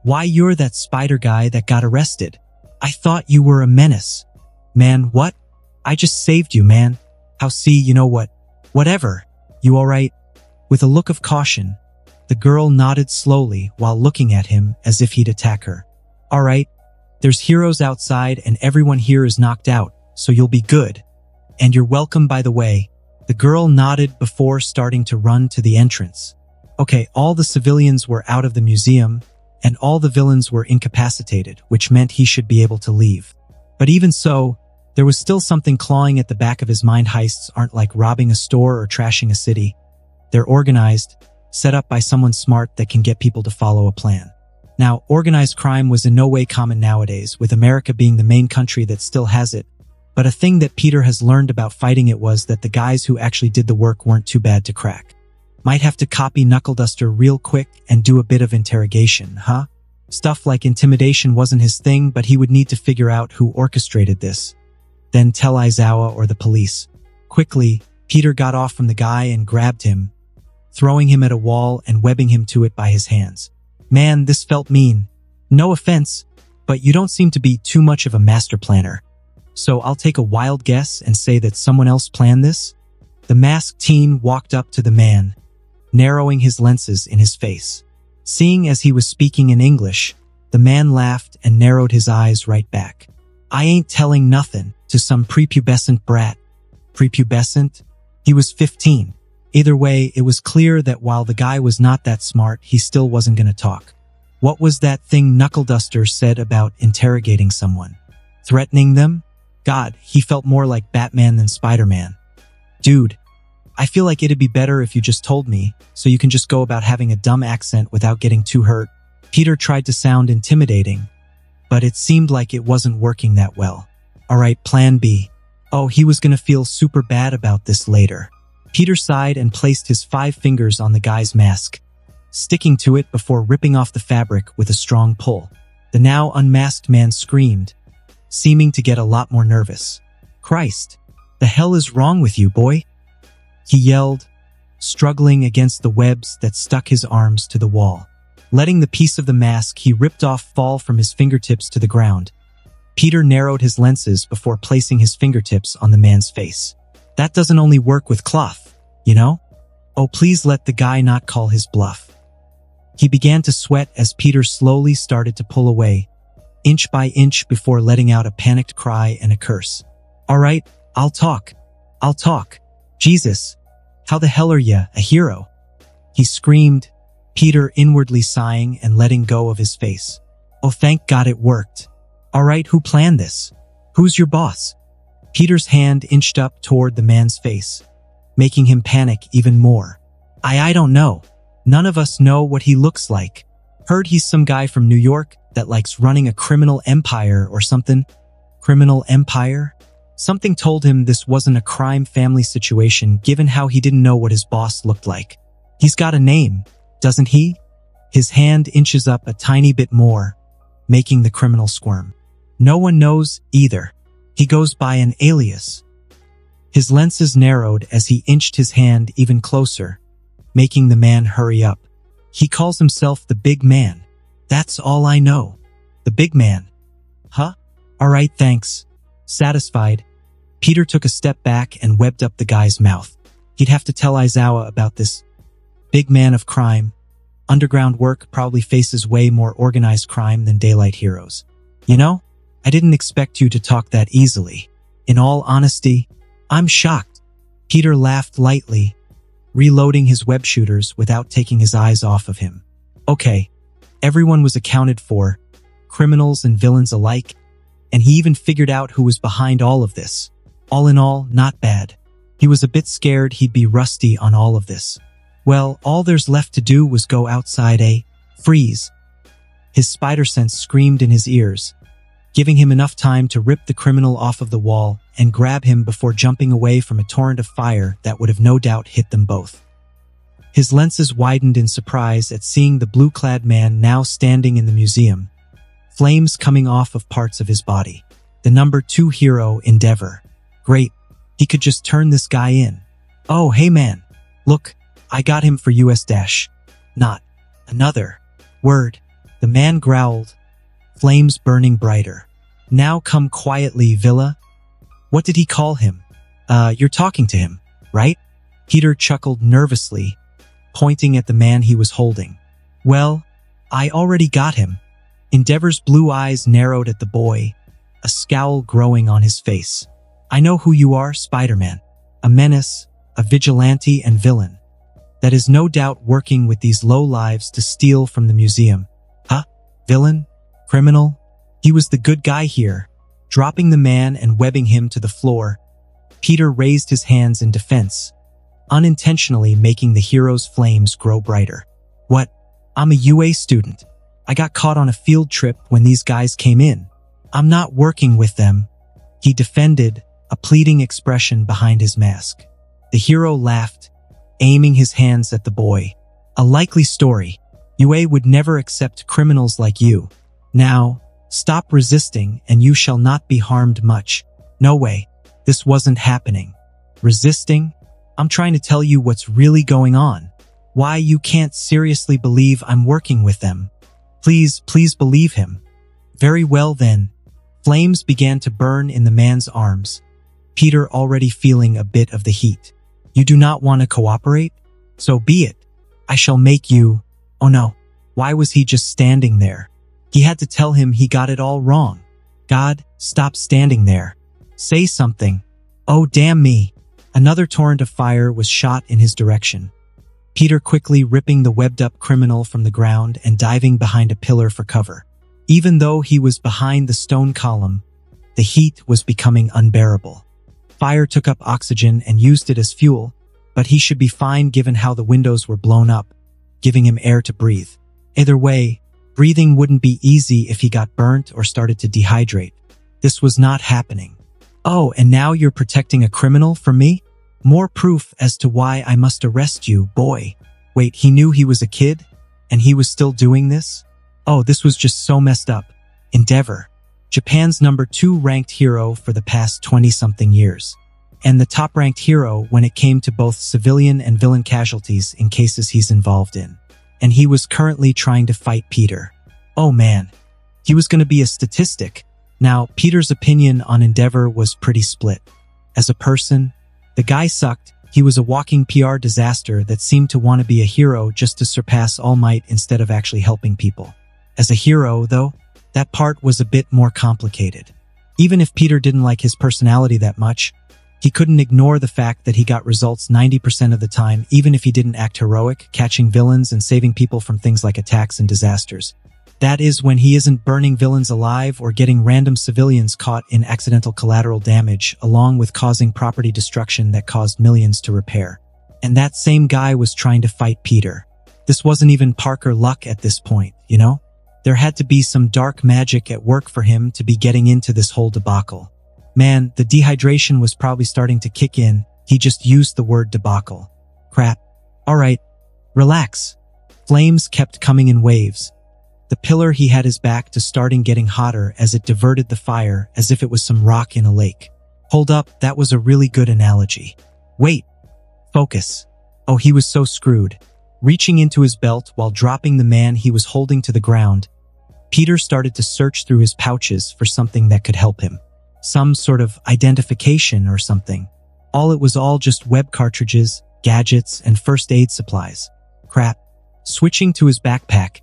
Why you're that spider guy that got arrested? I thought you were a menace. Man, what? I just saved you, man. How see, you know what? Whatever. You alright? With a look of caution, the girl nodded slowly while looking at him as if he'd attack her. All right, there's heroes outside and everyone here is knocked out, so you'll be good. And you're welcome by the way. The girl nodded before starting to run to the entrance. Okay, all the civilians were out of the museum and all the villains were incapacitated, which meant he should be able to leave. But even so, there was still something clawing at the back of his mind heists aren't like robbing a store or trashing a city. They're organized, set up by someone smart that can get people to follow a plan. Now, organized crime was in no way common nowadays, with America being the main country that still has it. But a thing that Peter has learned about fighting it was that the guys who actually did the work weren't too bad to crack. Might have to copy Knuckle Duster real quick and do a bit of interrogation, huh? Stuff like intimidation wasn't his thing, but he would need to figure out who orchestrated this. Then tell Aizawa or the police. Quickly, Peter got off from the guy and grabbed him, throwing him at a wall and webbing him to it by his hands. Man, this felt mean. No offense, but you don't seem to be too much of a master planner. So I'll take a wild guess and say that someone else planned this? The masked teen walked up to the man, narrowing his lenses in his face. Seeing as he was speaking in English, the man laughed and narrowed his eyes right back. I ain't telling nothing to some prepubescent brat. Prepubescent? He was 15. Either way, it was clear that while the guy was not that smart, he still wasn't to talk. What was that thing Knuckle Duster said about interrogating someone? Threatening them? God, he felt more like Batman than Spider-Man. Dude, I feel like it'd be better if you just told me, so you can just go about having a dumb accent without getting too hurt. Peter tried to sound intimidating, but it seemed like it wasn't working that well. Alright, plan B. Oh, he was gonna feel super bad about this later. Peter sighed and placed his five fingers on the guy's mask, sticking to it before ripping off the fabric with a strong pull. The now unmasked man screamed, seeming to get a lot more nervous. Christ, the hell is wrong with you, boy? He yelled, struggling against the webs that stuck his arms to the wall. Letting the piece of the mask he ripped off fall from his fingertips to the ground. Peter narrowed his lenses before placing his fingertips on the man's face. That doesn't only work with cloth, you know? Oh, please let the guy not call his bluff. He began to sweat as Peter slowly started to pull away, inch by inch before letting out a panicked cry and a curse. All right, I'll talk. I'll talk. Jesus, how the hell are ya, a hero? He screamed, Peter inwardly sighing and letting go of his face. Oh, thank God it worked. All right, who planned this? Who's your boss? Peter's hand inched up toward the man's face, making him panic even more. I, I don't know. None of us know what he looks like. Heard he's some guy from New York that likes running a criminal empire or something. Criminal empire? Something told him this wasn't a crime family situation given how he didn't know what his boss looked like. He's got a name, doesn't he? His hand inches up a tiny bit more, making the criminal squirm. No one knows either. He goes by an alias. His lenses narrowed as he inched his hand even closer, making the man hurry up. He calls himself the big man. That's all I know. The big man. Huh? Alright, thanks. Satisfied, Peter took a step back and webbed up the guy's mouth. He'd have to tell Aizawa about this. Big man of crime. Underground work probably faces way more organized crime than daylight heroes. You know, I didn't expect you to talk that easily. In all honesty, I'm shocked. Peter laughed lightly, reloading his web shooters without taking his eyes off of him. Okay, everyone was accounted for, criminals and villains alike, and he even figured out who was behind all of this. All in all, not bad. He was a bit scared he'd be rusty on all of this. Well, all there's left to do was go outside a freeze. His spider sense screamed in his ears, giving him enough time to rip the criminal off of the wall and grab him before jumping away from a torrent of fire that would have no doubt hit them both. His lenses widened in surprise at seeing the blue-clad man now standing in the museum, flames coming off of parts of his body. The number two hero, Endeavor, Great. He could just turn this guy in. Oh, hey man. Look, I got him for US dash. Not. Another. Word. The man growled. Flames burning brighter. Now come quietly, Villa. What did he call him? Uh, you're talking to him, right? Peter chuckled nervously, pointing at the man he was holding. Well, I already got him. Endeavor's blue eyes narrowed at the boy, a scowl growing on his face. I know who you are, Spider-Man. A menace, a vigilante and villain. That is no doubt working with these low lives to steal from the museum. Huh? Villain? Criminal? He was the good guy here. Dropping the man and webbing him to the floor, Peter raised his hands in defense, unintentionally making the hero's flames grow brighter. What? I'm a UA student. I got caught on a field trip when these guys came in. I'm not working with them. He defended, a pleading expression behind his mask. The hero laughed, aiming his hands at the boy. A likely story. UA would never accept criminals like you. Now, stop resisting and you shall not be harmed much. No way. This wasn't happening. Resisting? I'm trying to tell you what's really going on. Why you can't seriously believe I'm working with them. Please, please believe him. Very well then. Flames began to burn in the man's arms, Peter already feeling a bit of the heat. You do not want to cooperate? So be it. I shall make you... Oh no, why was he just standing there? He had to tell him he got it all wrong. God, stop standing there. Say something. Oh, damn me. Another torrent of fire was shot in his direction. Peter quickly ripping the webbed-up criminal from the ground and diving behind a pillar for cover. Even though he was behind the stone column, the heat was becoming unbearable. Fire took up oxygen and used it as fuel, but he should be fine given how the windows were blown up, giving him air to breathe. Either way, breathing wouldn't be easy if he got burnt or started to dehydrate. This was not happening. Oh, and now you're protecting a criminal from me? More proof as to why I must arrest you, boy. Wait, he knew he was a kid? And he was still doing this? Oh, this was just so messed up. Endeavor. Japan's number two ranked hero for the past 20-something years. And the top-ranked hero when it came to both civilian and villain casualties in cases he's involved in. And he was currently trying to fight Peter. Oh man. He was to be a statistic. Now, Peter's opinion on Endeavor was pretty split. As a person, the guy sucked. He was a walking PR disaster that seemed to want to be a hero just to surpass All Might instead of actually helping people. As a hero, though, that part was a bit more complicated. Even if Peter didn't like his personality that much, he couldn't ignore the fact that he got results 90% of the time, even if he didn't act heroic, catching villains and saving people from things like attacks and disasters. That is when he isn't burning villains alive or getting random civilians caught in accidental collateral damage, along with causing property destruction that caused millions to repair. And that same guy was trying to fight Peter. This wasn't even Parker luck at this point, you know? There had to be some dark magic at work for him to be getting into this whole debacle. Man, the dehydration was probably starting to kick in. He just used the word debacle. Crap. Alright. Relax. Flames kept coming in waves, the pillar he had his back to starting getting hotter as it diverted the fire as if it was some rock in a lake. Hold up, that was a really good analogy. Wait. Focus. Oh, he was so screwed. Reaching into his belt while dropping the man he was holding to the ground, Peter started to search through his pouches for something that could help him. Some sort of identification or something. All it was all just web cartridges, gadgets, and first aid supplies. Crap. Switching to his backpack,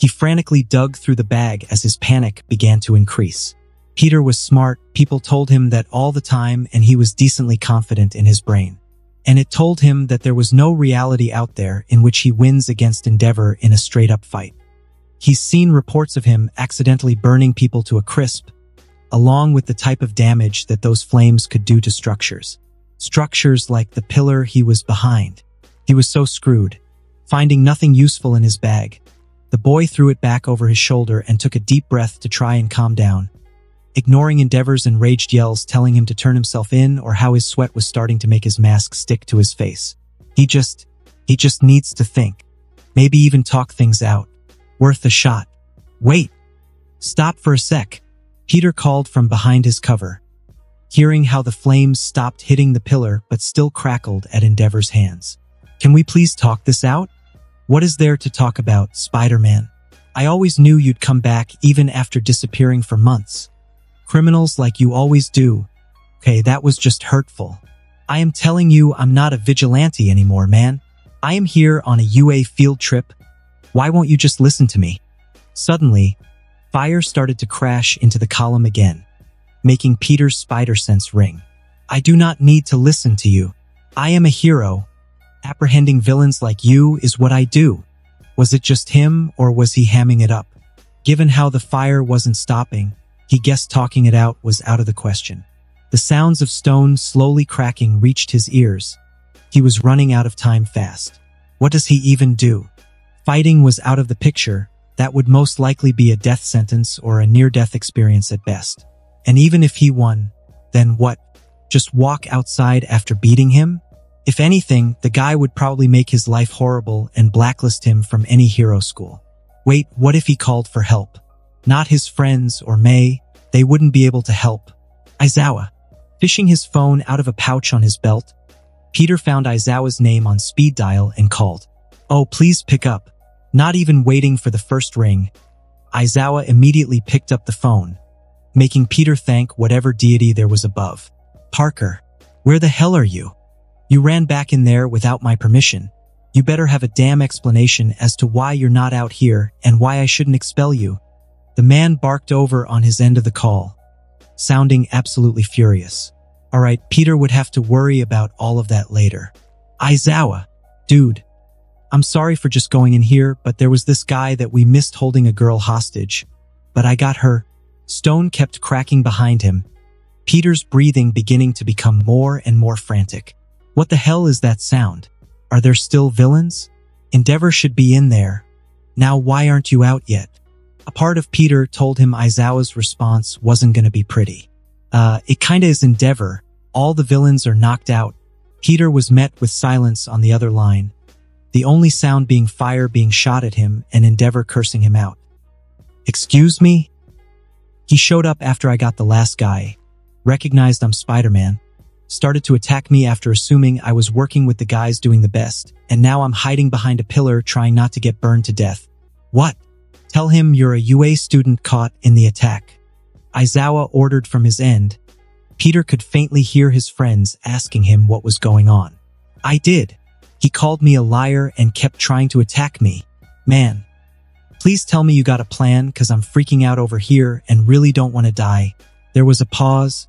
he frantically dug through the bag as his panic began to increase. Peter was smart, people told him that all the time and he was decently confident in his brain. And it told him that there was no reality out there in which he wins against Endeavor in a straight-up fight. He's seen reports of him accidentally burning people to a crisp, along with the type of damage that those flames could do to structures. Structures like the pillar he was behind. He was so screwed, finding nothing useful in his bag, the boy threw it back over his shoulder and took a deep breath to try and calm down, ignoring Endeavor's enraged yells telling him to turn himself in or how his sweat was starting to make his mask stick to his face. He just, he just needs to think. Maybe even talk things out. Worth a shot. Wait. Stop for a sec. Peter called from behind his cover, hearing how the flames stopped hitting the pillar but still crackled at Endeavor's hands. Can we please talk this out? What is there to talk about, Spider-Man? I always knew you'd come back even after disappearing for months. Criminals like you always do. Okay, that was just hurtful. I am telling you I'm not a vigilante anymore, man. I am here on a UA field trip. Why won't you just listen to me? Suddenly, fire started to crash into the column again, making Peter's spider sense ring. I do not need to listen to you. I am a hero, Apprehending villains like you is what I do. Was it just him, or was he hamming it up? Given how the fire wasn't stopping, he guessed talking it out was out of the question. The sounds of stone slowly cracking reached his ears. He was running out of time fast. What does he even do? Fighting was out of the picture. That would most likely be a death sentence or a near-death experience at best. And even if he won, then what? Just walk outside after beating him? If anything, the guy would probably make his life horrible and blacklist him from any hero school. Wait, what if he called for help? Not his friends or May, they wouldn't be able to help. Aizawa. Fishing his phone out of a pouch on his belt, Peter found Aizawa's name on speed dial and called. Oh, please pick up. Not even waiting for the first ring, Aizawa immediately picked up the phone, making Peter thank whatever deity there was above. Parker, where the hell are you? You ran back in there without my permission. You better have a damn explanation as to why you're not out here and why I shouldn't expel you. The man barked over on his end of the call, sounding absolutely furious. Alright, Peter would have to worry about all of that later. Aizawa, dude, I'm sorry for just going in here, but there was this guy that we missed holding a girl hostage. But I got her. Stone kept cracking behind him, Peter's breathing beginning to become more and more frantic. What the hell is that sound? Are there still villains? Endeavor should be in there. Now why aren't you out yet? A part of Peter told him Aizawa's response wasn't to be pretty. Uh, it kinda is Endeavor. All the villains are knocked out. Peter was met with silence on the other line. The only sound being fire being shot at him and Endeavor cursing him out. Excuse me? He showed up after I got the last guy, recognized I'm Spider-Man, started to attack me after assuming I was working with the guys doing the best, and now I'm hiding behind a pillar trying not to get burned to death. What? Tell him you're a UA student caught in the attack. Aizawa ordered from his end. Peter could faintly hear his friends asking him what was going on. I did. He called me a liar and kept trying to attack me. Man, please tell me you got a plan cause I'm freaking out over here and really don't want to die. There was a pause,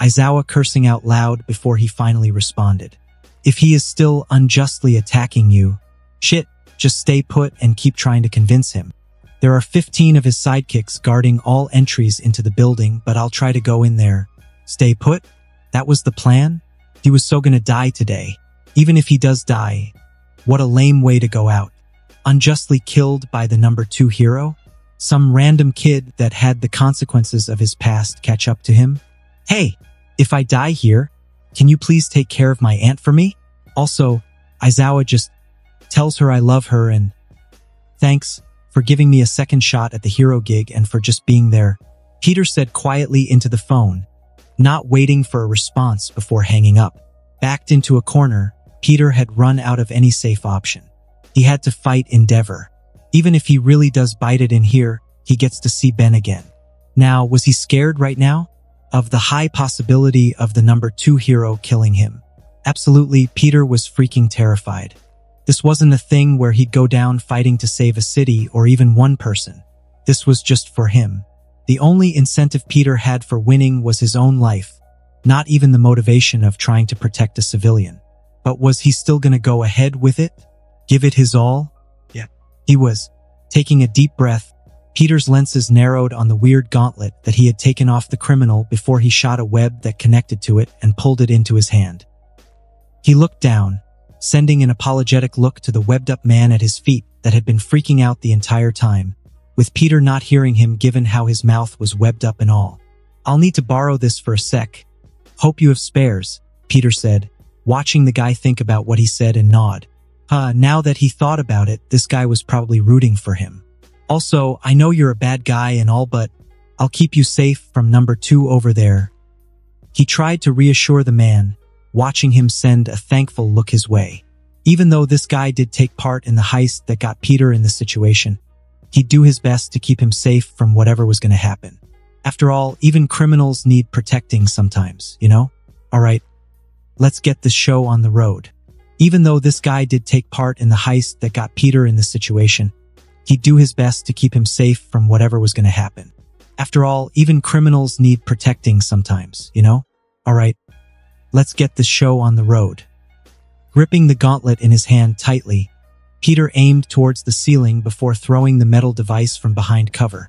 Aizawa cursing out loud before he finally responded. If he is still unjustly attacking you, shit, just stay put and keep trying to convince him. There are 15 of his sidekicks guarding all entries into the building, but I'll try to go in there. Stay put? That was the plan? He was so gonna die today. Even if he does die, what a lame way to go out. Unjustly killed by the number two hero? Some random kid that had the consequences of his past catch up to him? Hey, if I die here, can you please take care of my aunt for me? Also, Aizawa just tells her I love her and thanks for giving me a second shot at the hero gig and for just being there. Peter said quietly into the phone, not waiting for a response before hanging up. Backed into a corner, Peter had run out of any safe option. He had to fight Endeavor. Even if he really does bite it in here, he gets to see Ben again. Now, was he scared right now? Of the high possibility of the number two hero killing him. Absolutely, Peter was freaking terrified. This wasn't a thing where he'd go down fighting to save a city or even one person. This was just for him. The only incentive Peter had for winning was his own life, not even the motivation of trying to protect a civilian. But was he still going to go ahead with it? Give it his all? Yeah. He was. Taking a deep breath, Peter's lenses narrowed on the weird gauntlet that he had taken off the criminal before he shot a web that connected to it and pulled it into his hand. He looked down, sending an apologetic look to the webbed-up man at his feet that had been freaking out the entire time, with Peter not hearing him given how his mouth was webbed up and all. I'll need to borrow this for a sec. Hope you have spares, Peter said, watching the guy think about what he said and nod. Uh, now that he thought about it, this guy was probably rooting for him. Also, I know you're a bad guy and all, but I'll keep you safe from number two over there. He tried to reassure the man, watching him send a thankful look his way. Even though this guy did take part in the heist that got Peter in this situation, he'd do his best to keep him safe from whatever was going to happen. After all, even criminals need protecting sometimes, you know? Alright, let's get this show on the road. Even though this guy did take part in the heist that got Peter in this situation, he'd do his best to keep him safe from whatever was going to happen. After all, even criminals need protecting sometimes, you know? Alright, let's get this show on the road. Gripping the gauntlet in his hand tightly, Peter aimed towards the ceiling before throwing the metal device from behind cover,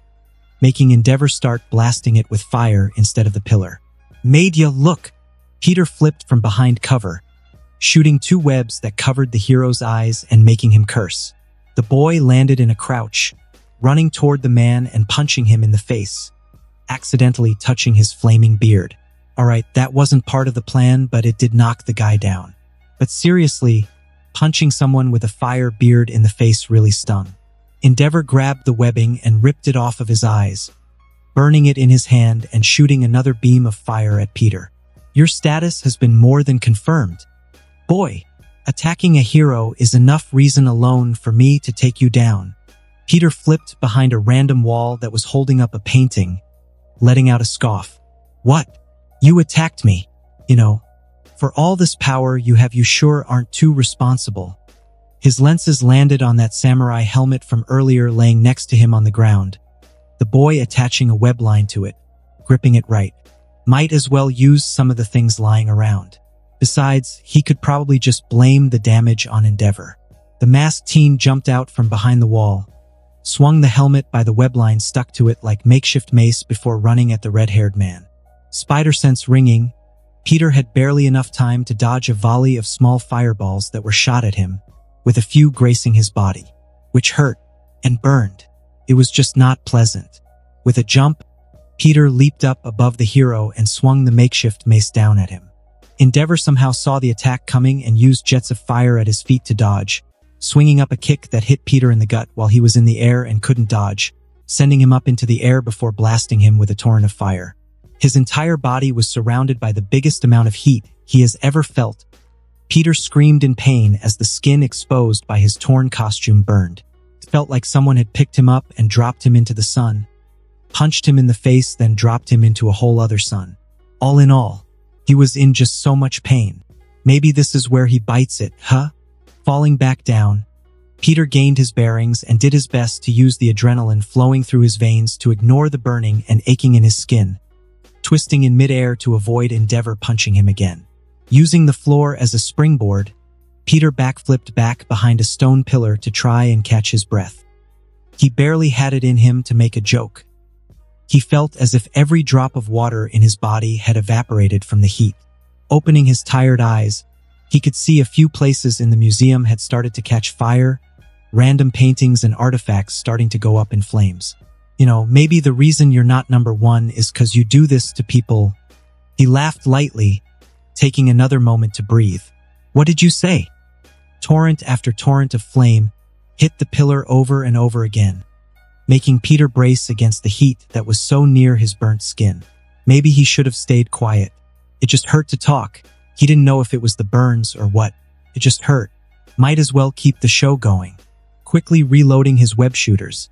making Endeavor start blasting it with fire instead of the pillar. Made ya look! Peter flipped from behind cover, shooting two webs that covered the hero's eyes and making him curse. The boy landed in a crouch, running toward the man and punching him in the face, accidentally touching his flaming beard. Alright, that wasn't part of the plan, but it did knock the guy down. But seriously, punching someone with a fire beard in the face really stung. Endeavor grabbed the webbing and ripped it off of his eyes, burning it in his hand and shooting another beam of fire at Peter. Your status has been more than confirmed. Boy, attacking a hero is enough reason alone for me to take you down. Peter flipped behind a random wall that was holding up a painting, letting out a scoff. What? You attacked me. You know, for all this power you have you sure aren't too responsible. His lenses landed on that samurai helmet from earlier laying next to him on the ground, the boy attaching a web line to it, gripping it right. Might as well use some of the things lying around. Besides, he could probably just blame the damage on Endeavor. The masked teen jumped out from behind the wall, swung the helmet by the web line stuck to it like makeshift mace before running at the red-haired man. Spider sense ringing, Peter had barely enough time to dodge a volley of small fireballs that were shot at him, with a few gracing his body, which hurt and burned. It was just not pleasant. With a jump, Peter leaped up above the hero and swung the makeshift mace down at him. Endeavor somehow saw the attack coming and used jets of fire at his feet to dodge, swinging up a kick that hit Peter in the gut while he was in the air and couldn't dodge, sending him up into the air before blasting him with a torrent of fire. His entire body was surrounded by the biggest amount of heat he has ever felt. Peter screamed in pain as the skin exposed by his torn costume burned. It felt like someone had picked him up and dropped him into the sun, punched him in the face, then dropped him into a whole other sun. All in all, he was in just so much pain. Maybe this is where he bites it, huh? Falling back down, Peter gained his bearings and did his best to use the adrenaline flowing through his veins to ignore the burning and aching in his skin, twisting in midair to avoid Endeavor punching him again. Using the floor as a springboard, Peter backflipped back behind a stone pillar to try and catch his breath. He barely had it in him to make a joke. He felt as if every drop of water in his body had evaporated from the heat. Opening his tired eyes, he could see a few places in the museum had started to catch fire, random paintings and artifacts starting to go up in flames. You know, maybe the reason you're not number one is because you do this to people. He laughed lightly, taking another moment to breathe. What did you say? Torrent after torrent of flame hit the pillar over and over again, making Peter brace against the heat that was so near his burnt skin. Maybe he should have stayed quiet. It just hurt to talk, he didn't know if it was the burns or what. It just hurt. Might as well keep the show going. Quickly reloading his web shooters,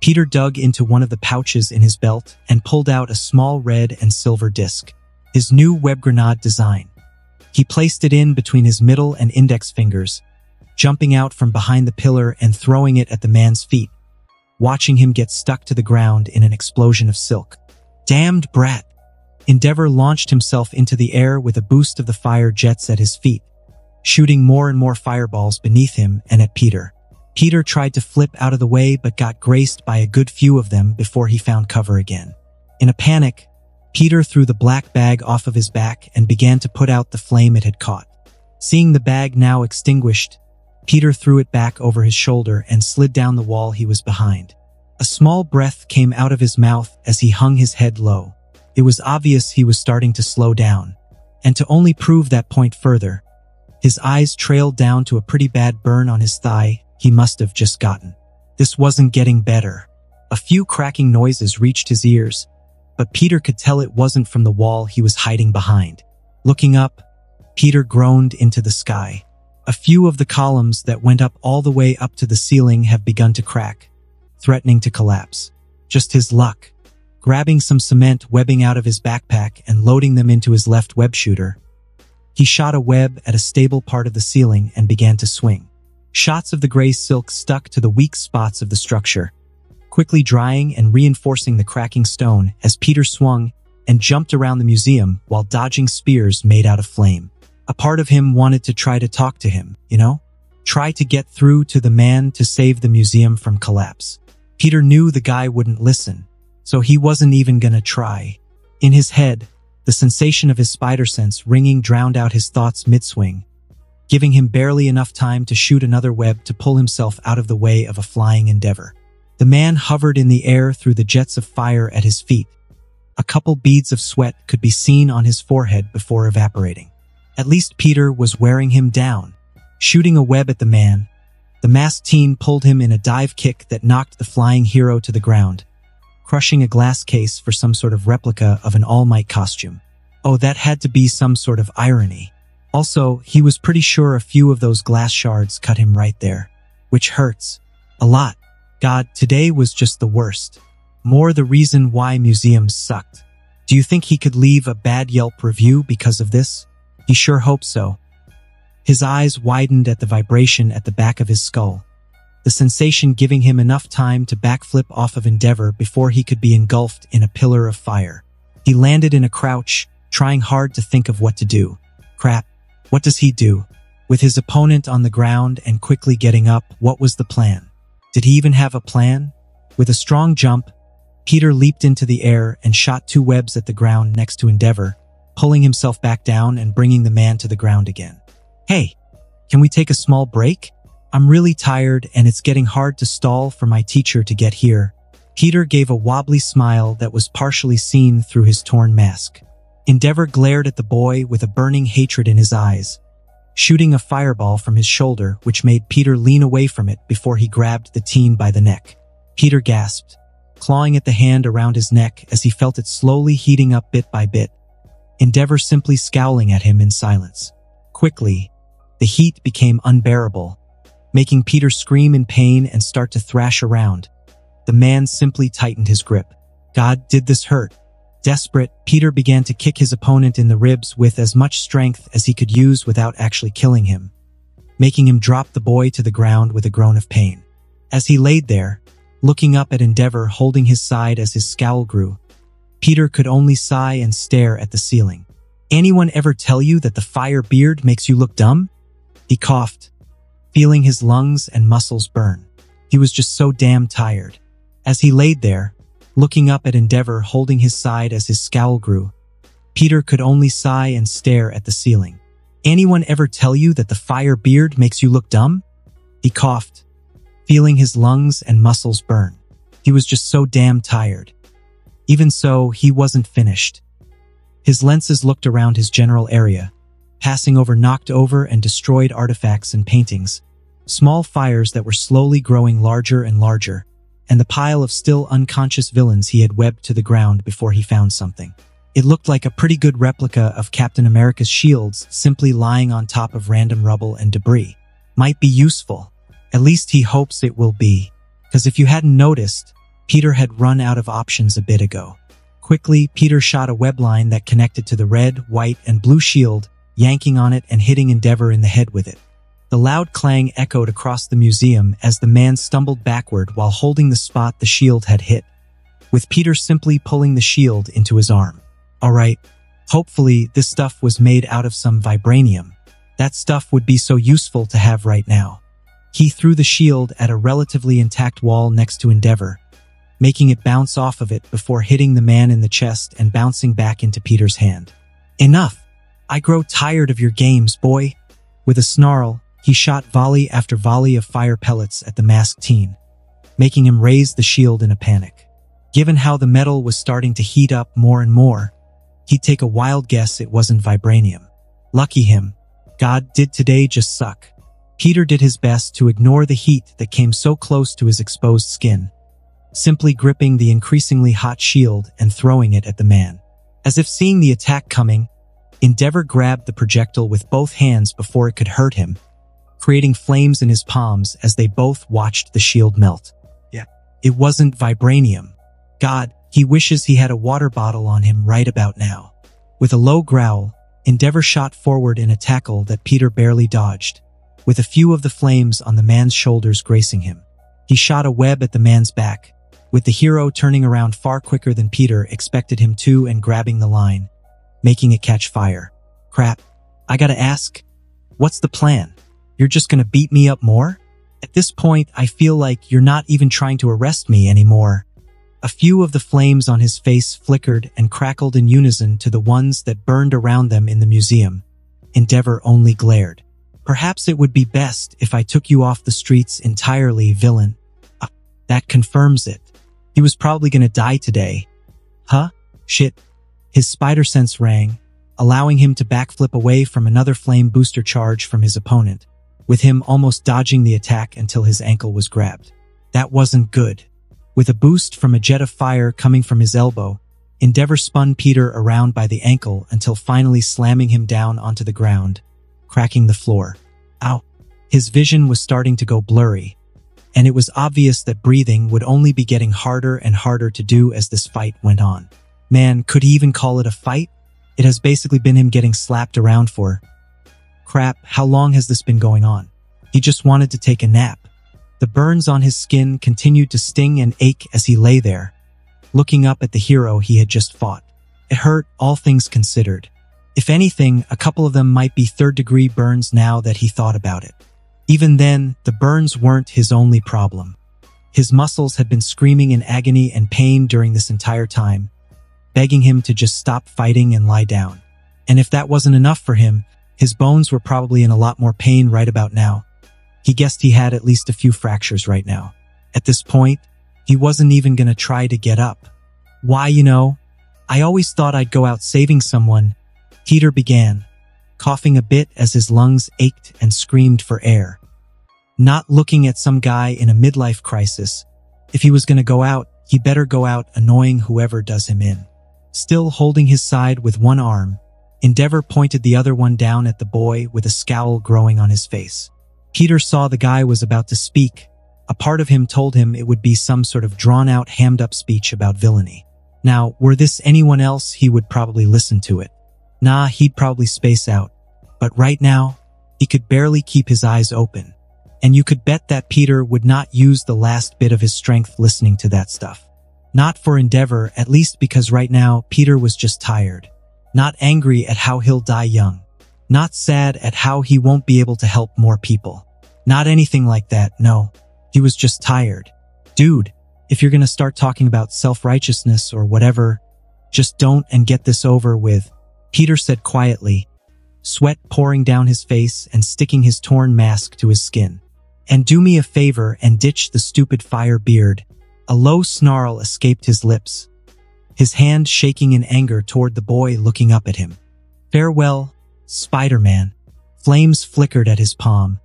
Peter dug into one of the pouches in his belt and pulled out a small red and silver disc, his new web grenade design. He placed it in between his middle and index fingers, jumping out from behind the pillar and throwing it at the man's feet, watching him get stuck to the ground in an explosion of silk. Damned brat! Endeavor launched himself into the air with a boost of the fire jets at his feet, shooting more and more fireballs beneath him and at Peter. Peter tried to flip out of the way but got graced by a good few of them before he found cover again. In a panic, Peter threw the black bag off of his back and began to put out the flame it had caught. Seeing the bag now extinguished, Peter threw it back over his shoulder and slid down the wall he was behind. A small breath came out of his mouth as he hung his head low. It was obvious he was starting to slow down. And to only prove that point further, his eyes trailed down to a pretty bad burn on his thigh he must have just gotten. This wasn't getting better. A few cracking noises reached his ears, but Peter could tell it wasn't from the wall he was hiding behind. Looking up, Peter groaned into the sky. A few of the columns that went up all the way up to the ceiling have begun to crack, threatening to collapse. Just his luck. Grabbing some cement webbing out of his backpack and loading them into his left web shooter, he shot a web at a stable part of the ceiling and began to swing. Shots of the gray silk stuck to the weak spots of the structure, quickly drying and reinforcing the cracking stone as Peter swung and jumped around the museum while dodging spears made out of flame. A part of him wanted to try to talk to him, you know? Try to get through to the man to save the museum from collapse. Peter knew the guy wouldn't listen, so he wasn't even gonna try. In his head, the sensation of his spider sense ringing drowned out his thoughts mid-swing, giving him barely enough time to shoot another web to pull himself out of the way of a flying endeavor. The man hovered in the air through the jets of fire at his feet. A couple beads of sweat could be seen on his forehead before evaporating. At least Peter was wearing him down. Shooting a web at the man, the masked teen pulled him in a dive kick that knocked the flying hero to the ground, crushing a glass case for some sort of replica of an All Might costume. Oh, that had to be some sort of irony. Also, he was pretty sure a few of those glass shards cut him right there, which hurts. A lot. God, today was just the worst. More the reason why museums sucked. Do you think he could leave a bad Yelp review because of this? He sure hoped so. His eyes widened at the vibration at the back of his skull the sensation giving him enough time to backflip off of Endeavor before he could be engulfed in a pillar of fire. He landed in a crouch, trying hard to think of what to do. Crap, what does he do? With his opponent on the ground and quickly getting up, what was the plan? Did he even have a plan? With a strong jump, Peter leaped into the air and shot two webs at the ground next to Endeavor, pulling himself back down and bringing the man to the ground again. Hey, can we take a small break? I'm really tired and it's getting hard to stall for my teacher to get here. Peter gave a wobbly smile that was partially seen through his torn mask. Endeavor glared at the boy with a burning hatred in his eyes, shooting a fireball from his shoulder which made Peter lean away from it before he grabbed the teen by the neck. Peter gasped, clawing at the hand around his neck as he felt it slowly heating up bit by bit. Endeavor simply scowling at him in silence. Quickly, the heat became unbearable, making Peter scream in pain and start to thrash around. The man simply tightened his grip. God, did this hurt? Desperate, Peter began to kick his opponent in the ribs with as much strength as he could use without actually killing him, making him drop the boy to the ground with a groan of pain. As he laid there, looking up at Endeavor holding his side as his scowl grew, Peter could only sigh and stare at the ceiling. Anyone ever tell you that the fire beard makes you look dumb? He coughed, feeling his lungs and muscles burn. He was just so damn tired. As he laid there, looking up at Endeavor holding his side as his scowl grew, Peter could only sigh and stare at the ceiling. Anyone ever tell you that the fire beard makes you look dumb? He coughed, feeling his lungs and muscles burn. He was just so damn tired. Even so, he wasn't finished. His lenses looked around his general area, passing over knocked over and destroyed artifacts and paintings, small fires that were slowly growing larger and larger, and the pile of still unconscious villains he had webbed to the ground before he found something. It looked like a pretty good replica of Captain America's shields simply lying on top of random rubble and debris. Might be useful. At least he hopes it will be. Because if you hadn't noticed, Peter had run out of options a bit ago. Quickly, Peter shot a web line that connected to the red, white, and blue shield, yanking on it and hitting Endeavor in the head with it. The loud clang echoed across the museum as the man stumbled backward while holding the spot the shield had hit, with Peter simply pulling the shield into his arm. Alright, hopefully this stuff was made out of some vibranium. That stuff would be so useful to have right now. He threw the shield at a relatively intact wall next to Endeavor, making it bounce off of it before hitting the man in the chest and bouncing back into Peter's hand. Enough! I grow tired of your games, boy. With a snarl, he shot volley after volley of fire pellets at the masked teen, making him raise the shield in a panic. Given how the metal was starting to heat up more and more, he'd take a wild guess it wasn't vibranium. Lucky him. God did today just suck. Peter did his best to ignore the heat that came so close to his exposed skin, simply gripping the increasingly hot shield and throwing it at the man. As if seeing the attack coming, Endeavor grabbed the projectile with both hands before it could hurt him creating flames in his palms as they both watched the shield melt. Yeah. It wasn't vibranium. God, he wishes he had a water bottle on him right about now. With a low growl, Endeavor shot forward in a tackle that Peter barely dodged, with a few of the flames on the man's shoulders gracing him. He shot a web at the man's back, with the hero turning around far quicker than Peter expected him to and grabbing the line, making it catch fire. Crap. I gotta ask, what's the plan? You're just gonna beat me up more? At this point, I feel like you're not even trying to arrest me anymore. A few of the flames on his face flickered and crackled in unison to the ones that burned around them in the museum. Endeavor only glared. Perhaps it would be best if I took you off the streets entirely, villain. Uh, that confirms it. He was probably gonna die today. Huh? Shit. His spider sense rang, allowing him to backflip away from another flame booster charge from his opponent with him almost dodging the attack until his ankle was grabbed. That wasn't good. With a boost from a jet of fire coming from his elbow, Endeavor spun Peter around by the ankle until finally slamming him down onto the ground, cracking the floor. Ow. His vision was starting to go blurry, and it was obvious that breathing would only be getting harder and harder to do as this fight went on. Man, could he even call it a fight? It has basically been him getting slapped around for Crap, how long has this been going on? He just wanted to take a nap. The burns on his skin continued to sting and ache as he lay there, looking up at the hero he had just fought. It hurt, all things considered. If anything, a couple of them might be third-degree burns now that he thought about it. Even then, the burns weren't his only problem. His muscles had been screaming in agony and pain during this entire time, begging him to just stop fighting and lie down. And if that wasn't enough for him, his bones were probably in a lot more pain right about now. He guessed he had at least a few fractures right now. At this point, He wasn't even gonna try to get up. Why, you know? I always thought I'd go out saving someone. Peter began, coughing a bit as his lungs ached and screamed for air. Not looking at some guy in a midlife crisis. If he was gonna go out, he better go out annoying whoever does him in. Still holding his side with one arm, Endeavor pointed the other one down at the boy with a scowl growing on his face. Peter saw the guy was about to speak. A part of him told him it would be some sort of drawn-out, hammed-up speech about villainy. Now, were this anyone else, he would probably listen to it. Nah, he'd probably space out. But right now, he could barely keep his eyes open. And you could bet that Peter would not use the last bit of his strength listening to that stuff. Not for Endeavor, at least because right now, Peter was just tired not angry at how he'll die young, not sad at how he won't be able to help more people. Not anything like that, no. He was just tired. Dude, if you're gonna start talking about self-righteousness or whatever, just don't and get this over with, Peter said quietly, sweat pouring down his face and sticking his torn mask to his skin. And do me a favor and ditch the stupid fire beard. A low snarl escaped his lips his hand shaking in anger toward the boy looking up at him. Farewell, Spider-Man. Flames flickered at his palm,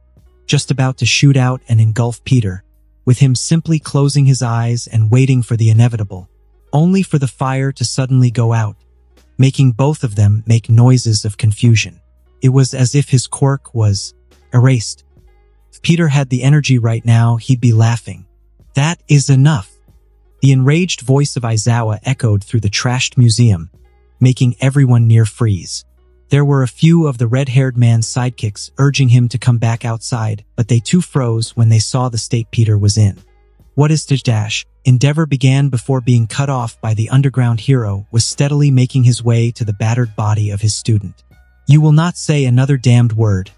just about to shoot out and engulf Peter, with him simply closing his eyes and waiting for the inevitable, only for the fire to suddenly go out, making both of them make noises of confusion. It was as if his quirk was erased. If Peter had the energy right now, he'd be laughing. That is enough. The enraged voice of Aizawa echoed through the trashed museum, making everyone near freeze. There were a few of the red-haired man's sidekicks urging him to come back outside, but they too froze when they saw the state Peter was in. What is to dash? Endeavor began before being cut off by the underground hero was steadily making his way to the battered body of his student. You will not say another damned word.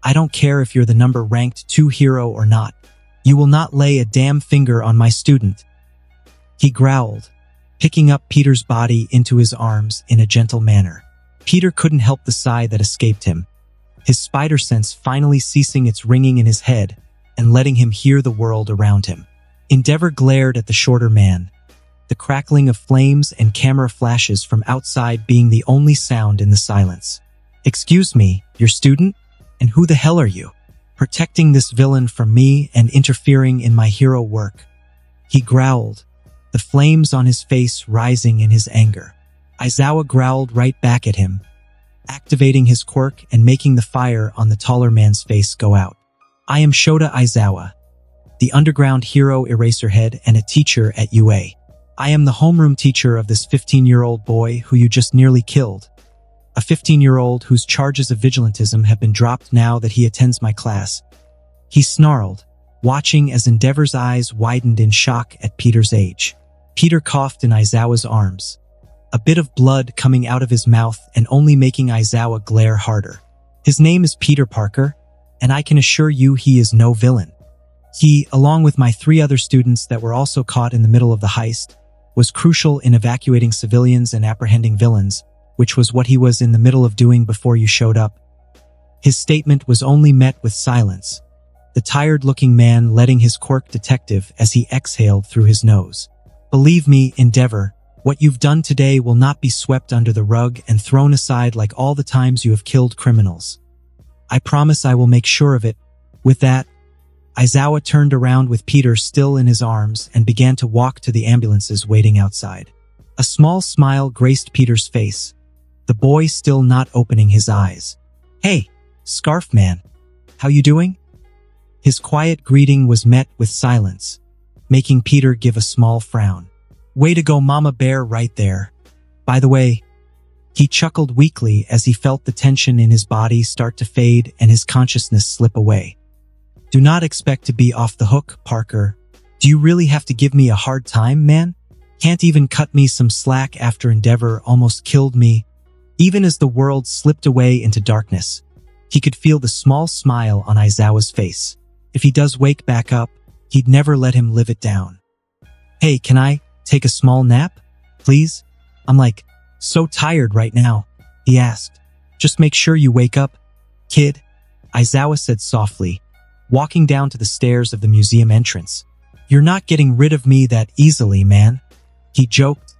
I don't care if you're the number ranked 2 hero or not. You will not lay a damn finger on my student, he growled, picking up Peter's body into his arms in a gentle manner. Peter couldn't help the sigh that escaped him, his spider sense finally ceasing its ringing in his head and letting him hear the world around him. Endeavor glared at the shorter man, the crackling of flames and camera flashes from outside being the only sound in the silence. Excuse me, your student? And who the hell are you? Protecting this villain from me and interfering in my hero work. He growled, the flames on his face rising in his anger. Aizawa growled right back at him, activating his quirk and making the fire on the taller man's face go out. I am Shota Aizawa, the underground hero Eraserhead and a teacher at UA. I am the homeroom teacher of this 15-year-old boy who you just nearly killed. A 15-year-old whose charges of vigilantism have been dropped now that he attends my class. He snarled, watching as Endeavor's eyes widened in shock at Peter's age. Peter coughed in Aizawa's arms, a bit of blood coming out of his mouth and only making Aizawa glare harder. His name is Peter Parker, and I can assure you he is no villain. He, along with my three other students that were also caught in the middle of the heist, was crucial in evacuating civilians and apprehending villains, which was what he was in the middle of doing before you showed up. His statement was only met with silence, the tired-looking man letting his quirk detective as he exhaled through his nose. Believe me, Endeavor, what you've done today will not be swept under the rug and thrown aside like all the times you have killed criminals. I promise I will make sure of it. With that, Aizawa turned around with Peter still in his arms and began to walk to the ambulances waiting outside. A small smile graced Peter's face, the boy still not opening his eyes. Hey, Scarf Man, how you doing? His quiet greeting was met with silence, making Peter give a small frown. Way to go Mama Bear right there. By the way, he chuckled weakly as he felt the tension in his body start to fade and his consciousness slip away. Do not expect to be off the hook, Parker. Do you really have to give me a hard time, man? Can't even cut me some slack after Endeavor almost killed me. Even as the world slipped away into darkness, he could feel the small smile on Aizawa's face. If he does wake back up, He'd never let him live it down. Hey, can I take a small nap? Please? I'm like, so tired right now, he asked. Just make sure you wake up, kid, Aizawa said softly, walking down to the stairs of the museum entrance. You're not getting rid of me that easily, man. He joked,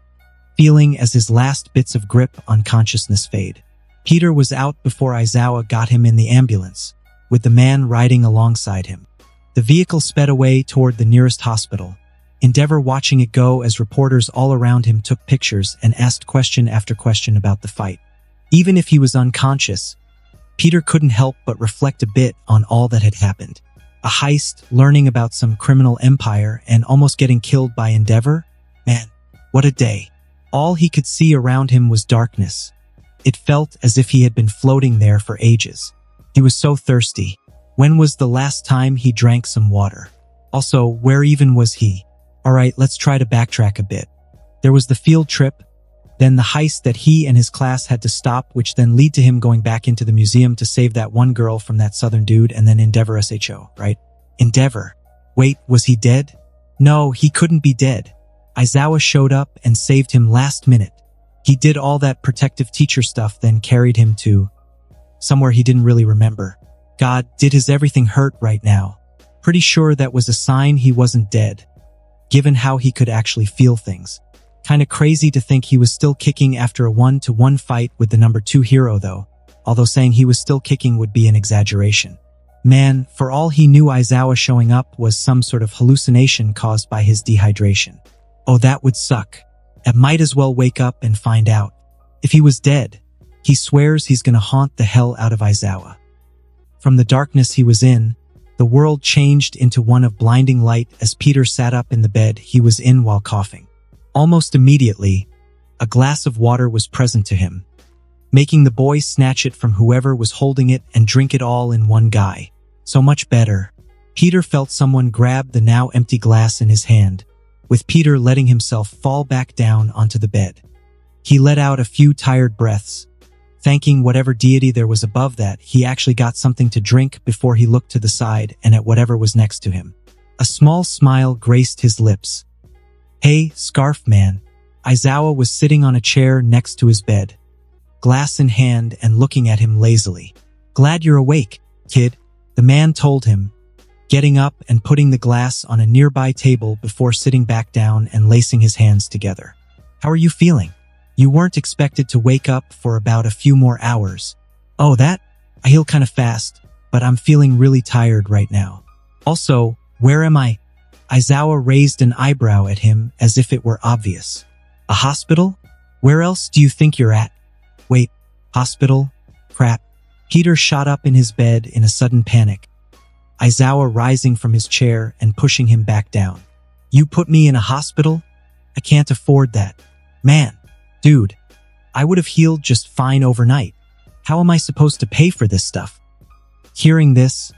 feeling as his last bits of grip on consciousness fade. Peter was out before Aizawa got him in the ambulance, with the man riding alongside him. The vehicle sped away toward the nearest hospital, Endeavor watching it go as reporters all around him took pictures and asked question after question about the fight. Even if he was unconscious, Peter couldn't help but reflect a bit on all that had happened. A heist, learning about some criminal empire, and almost getting killed by Endeavor? Man, what a day. All he could see around him was darkness. It felt as if he had been floating there for ages. He was so thirsty. When was the last time he drank some water? Also, where even was he? Alright, let's try to backtrack a bit. There was the field trip, then the heist that he and his class had to stop, which then lead to him going back into the museum to save that one girl from that southern dude, and then Endeavor SHO, right? Endeavor. Wait, was he dead? No, he couldn't be dead. Aizawa showed up and saved him last minute. He did all that protective teacher stuff, then carried him to somewhere he didn't really remember. God, did his everything hurt right now? Pretty sure that was a sign he wasn't dead given how he could actually feel things. Kinda crazy to think he was still kicking after a one-to-one fight with the number two hero though, although saying he was still kicking would be an exaggeration. Man, for all he knew Aizawa showing up was some sort of hallucination caused by his dehydration. Oh, that would suck. I might as well wake up and find out. If he was dead, he swears he's gonna haunt the hell out of Aizawa. From the darkness he was in, the world changed into one of blinding light as Peter sat up in the bed he was in while coughing. Almost immediately, a glass of water was present to him, making the boy snatch it from whoever was holding it and drink it all in one guy. So much better. Peter felt someone grab the now empty glass in his hand, with Peter letting himself fall back down onto the bed. He let out a few tired breaths, Thanking whatever deity there was above that, he actually got something to drink before he looked to the side and at whatever was next to him. A small smile graced his lips. Hey, Scarf Man. Aizawa was sitting on a chair next to his bed, glass in hand and looking at him lazily. Glad you're awake, kid, the man told him, getting up and putting the glass on a nearby table before sitting back down and lacing his hands together. How are you feeling? You weren't expected to wake up for about a few more hours. Oh, that? I heal kind of fast, but I'm feeling really tired right now. Also, where am I? Aizawa raised an eyebrow at him as if it were obvious. A hospital? Where else do you think you're at? Wait, hospital? Crap. Peter shot up in his bed in a sudden panic. Aizawa rising from his chair and pushing him back down. You put me in a hospital? I can't afford that. Man, Dude, I would have healed just fine overnight. How am I supposed to pay for this stuff? Hearing this,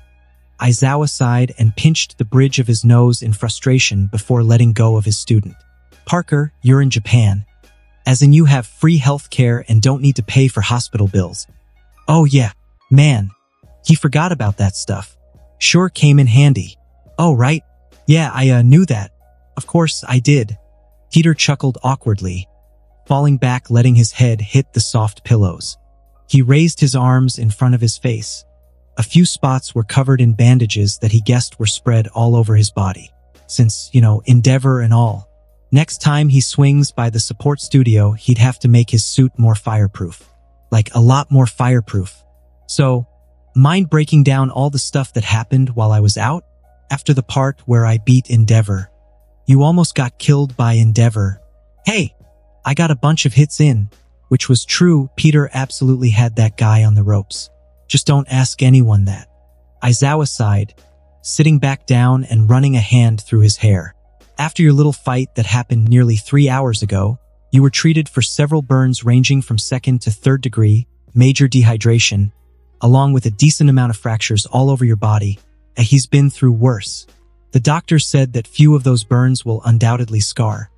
Aizawa sighed and pinched the bridge of his nose in frustration before letting go of his student. Parker, you're in Japan. As in you have free health care and don't need to pay for hospital bills. Oh yeah, man. He forgot about that stuff. Sure came in handy. Oh right. Yeah, I uh, knew that. Of course I did. Peter chuckled awkwardly falling back letting his head hit the soft pillows. He raised his arms in front of his face. A few spots were covered in bandages that he guessed were spread all over his body. Since, you know, endeavor and all. Next time he swings by the support studio, he'd have to make his suit more fireproof. Like a lot more fireproof. So, mind breaking down all the stuff that happened while I was out? After the part where I beat Endeavor. You almost got killed by Endeavor. Hey, I got a bunch of hits in, which was true. Peter absolutely had that guy on the ropes. Just don't ask anyone that. Aizawa sighed, sitting back down and running a hand through his hair. After your little fight that happened nearly three hours ago, you were treated for several burns ranging from second to third degree, major dehydration, along with a decent amount of fractures all over your body, and he's been through worse. The doctor said that few of those burns will undoubtedly scar,